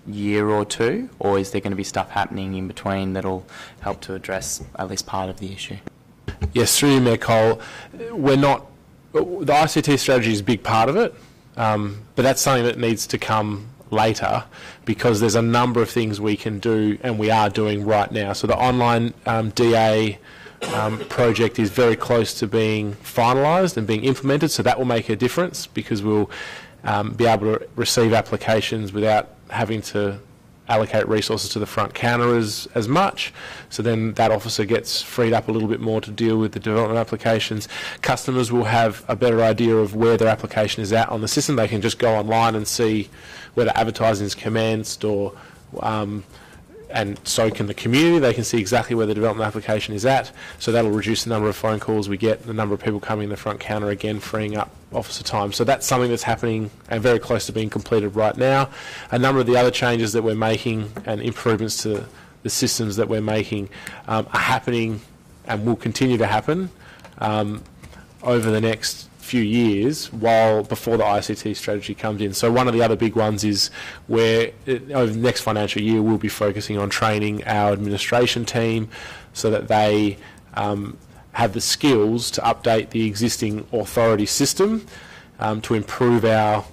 year or two? Or is there going to be stuff happening in between that'll help to address at least part of the issue? Yes, through you, Mayor Cole, we're not, the ICT strategy is a big part of it, um, but that's something that needs to come later because there's a number of things we can do and we are doing right now. So the online um, DA um, project is very close to being finalised and being implemented, so that will make a difference because we'll um, be able to receive applications without having to allocate resources to the front counter as, as much. So then that officer gets freed up a little bit more to deal with the development applications. Customers will have a better idea of where their application is at on the system. They can just go online and see whether advertising is commenced or um, and so can the community. They can see exactly where the development application is at. So that'll reduce the number of phone calls we get, the number of people coming in the front counter again, freeing up officer time. So that's something that's happening and very close to being completed right now. A number of the other changes that we're making and improvements to the systems that we're making um, are happening and will continue to happen um, over the next few years while before the ICT strategy comes in. So one of the other big ones is where it, over the next financial year we'll be focusing on training our administration team so that they um, have the skills to update the existing authority system um, to improve our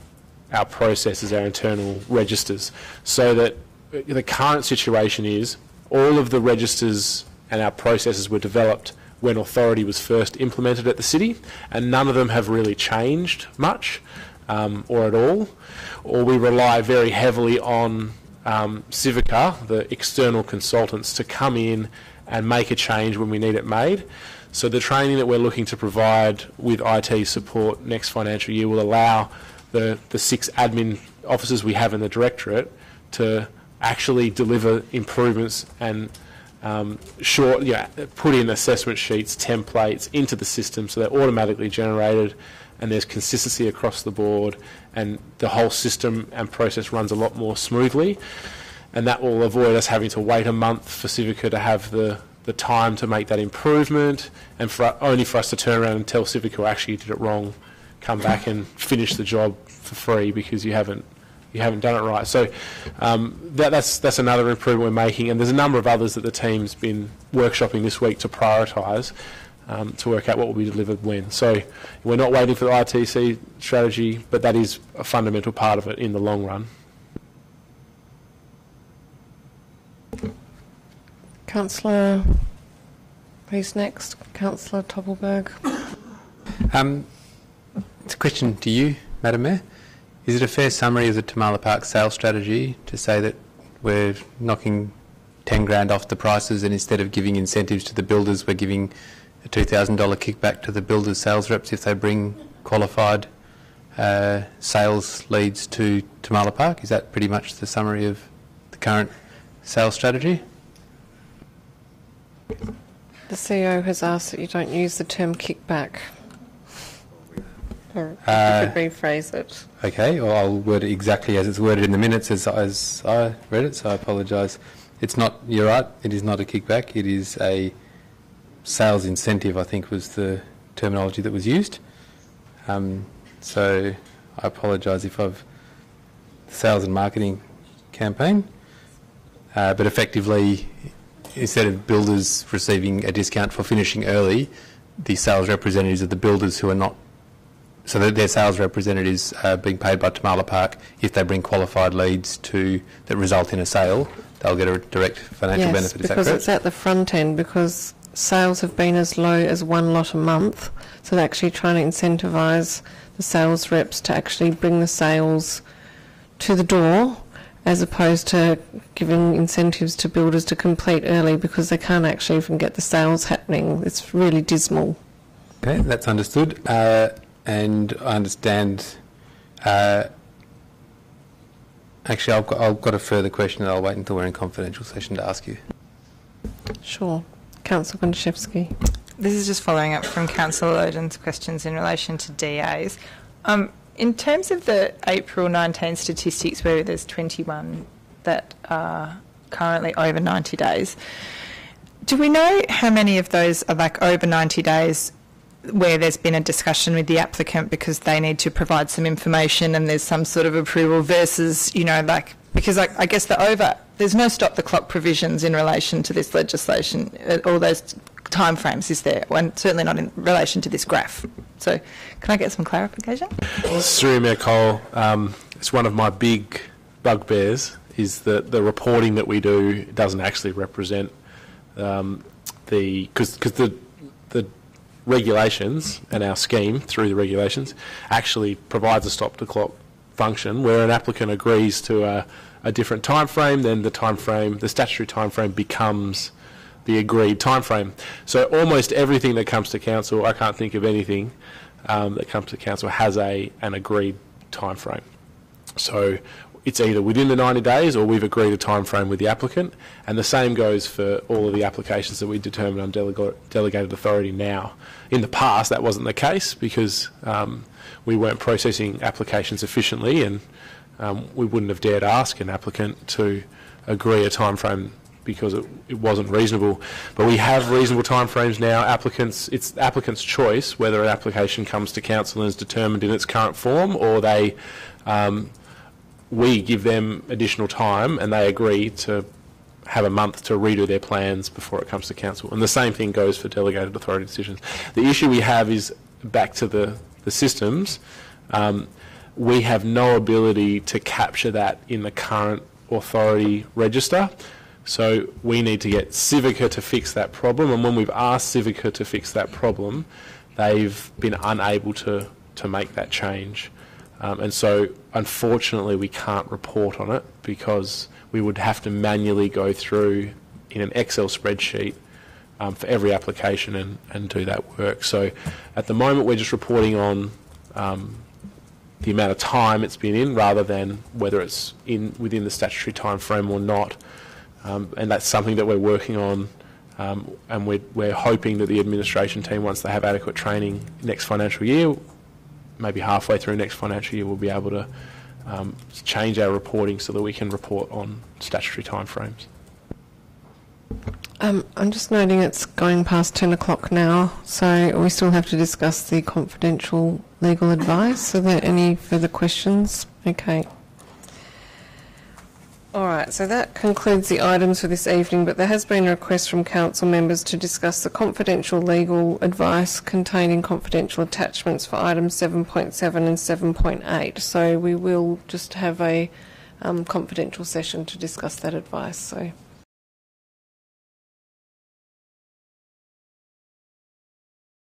our processes, our internal registers, so that the current situation is all of the registers and our processes were developed when authority was first implemented at the city, and none of them have really changed much um, or at all. Or we rely very heavily on um, Civica, the external consultants, to come in and make a change when we need it made. So the training that we're looking to provide with IT support next financial year will allow the, the six admin officers we have in the directorate to actually deliver improvements and um, short, yeah, put in assessment sheets, templates into the system so they're automatically generated and there's consistency across the board and the whole system and process runs a lot more smoothly. And that will avoid us having to wait a month for Civica to have the, the time to make that improvement and for, only for us to turn around and tell Civica actually you did it wrong, come back and finish the job for free because you haven't you haven't done it right. So um, that, that's that's another improvement we're making, and there's a number of others that the team's been workshopping this week to prioritise um, to work out what will be delivered when. So we're not waiting for the ITC strategy, but that is a fundamental part of it in the long run. Councillor, who's next? Councillor Topelberg. Um, it's a question to you, Madam Mayor. Is it a fair summary of the Tamala Park sales strategy to say that we're knocking 10 grand off the prices and instead of giving incentives to the builders, we're giving a $2,000 kickback to the builders' sales reps if they bring qualified uh, sales leads to Tamala Park? Is that pretty much the summary of the current sales strategy? The CEO has asked that you don't use the term kickback. Or Uh, you could rephrase it. Okay, well, I'll word it exactly as it's worded in the minutes as, as I read it, so I apologise. It's not, you're right, it is not a kickback, it is a sales incentive, I think was the terminology that was used. Um, so I apologise if I've, sales and marketing campaign, uh, but effectively, instead of builders receiving a discount for finishing early, the sales representatives of the builders who are not so that their sales representatives are being paid by Tamala Park. If they bring qualified leads to that result in a sale, they'll get a direct financial yes, benefit. Is that because correct? it's at the front end because sales have been as low as one lot a month. So they're actually trying to incentivise the sales reps to actually bring the sales to the door as opposed to giving incentives to builders to complete early because they can't actually even get the sales happening. It's really dismal. Okay, that's understood. Uh, and I understand. Uh, actually, I've got, I've got a further question that I'll wait until we're in confidential session to ask you. Sure. Councillor Gontaszewski. This is just following up from Councillor Loden's questions in relation to DAs. Um, in terms of the April 19 statistics, where there's 21 that are currently over 90 days, do we know how many of those are like over 90 days where there's been a discussion with the applicant because they need to provide some information and there's some sort of approval versus, you know, like, because I, I guess the over, there's no stop the clock provisions in relation to this legislation, uh, all those timeframes is there, and certainly not in relation to this graph. So can I get some clarification? Mayor Cole, um, it's one of my big bugbears is that the reporting that we do doesn't actually represent um, the because the regulations and our scheme through the regulations actually provides a stop the clock function where an applicant agrees to a, a different time frame then the time frame the statutory time frame becomes the agreed time frame so almost everything that comes to council I can't think of anything um, that comes to council has a an agreed time frame so it's either within the 90 days or we've agreed a time frame with the applicant and the same goes for all of the applications that we determine on delega- delegated authority now. In the past that wasn't the case because um, we weren't processing applications efficiently and um, we wouldn't have dared ask an applicant to agree a time frame because it, it wasn't reasonable. But we have reasonable timeframes now. Applicants, it's applicant's choice whether an application comes to council and is determined in its current form, or they, um, we give them additional time and they agree to have a month to redo their plans before it comes to council. And the same thing goes for delegated authority decisions. The issue we have is back to the, the systems. Um, we have no ability to capture that in the current authority register. So we need to get Civica to fix that problem. And when we've asked Civica to fix that problem, they've been unable to, to make that change. Um, and so, unfortunately, we can't report on it because we would have to manually go through in an Excel spreadsheet um, for every application and, and do that work. So, at the moment, we're just reporting on um, the amount of time it's been in rather than whether it's in within the statutory time frame or not. Um, and that's something that we're working on. Um, and we're, we're hoping that the administration team, once they have adequate training next financial year, maybe halfway through next financial year, we'll be able to um, change our reporting so that we can report on statutory timeframes. Um, I'm just noting it's going past 10 o'clock now, so we still have to discuss the confidential legal advice. Are there any further questions? Okay. All right, so that concludes the items for this evening, but there has been a request from council members to discuss the confidential legal advice containing confidential attachments for items 7.7 and 7.8. So we will just have a um, confidential session to discuss that advice. So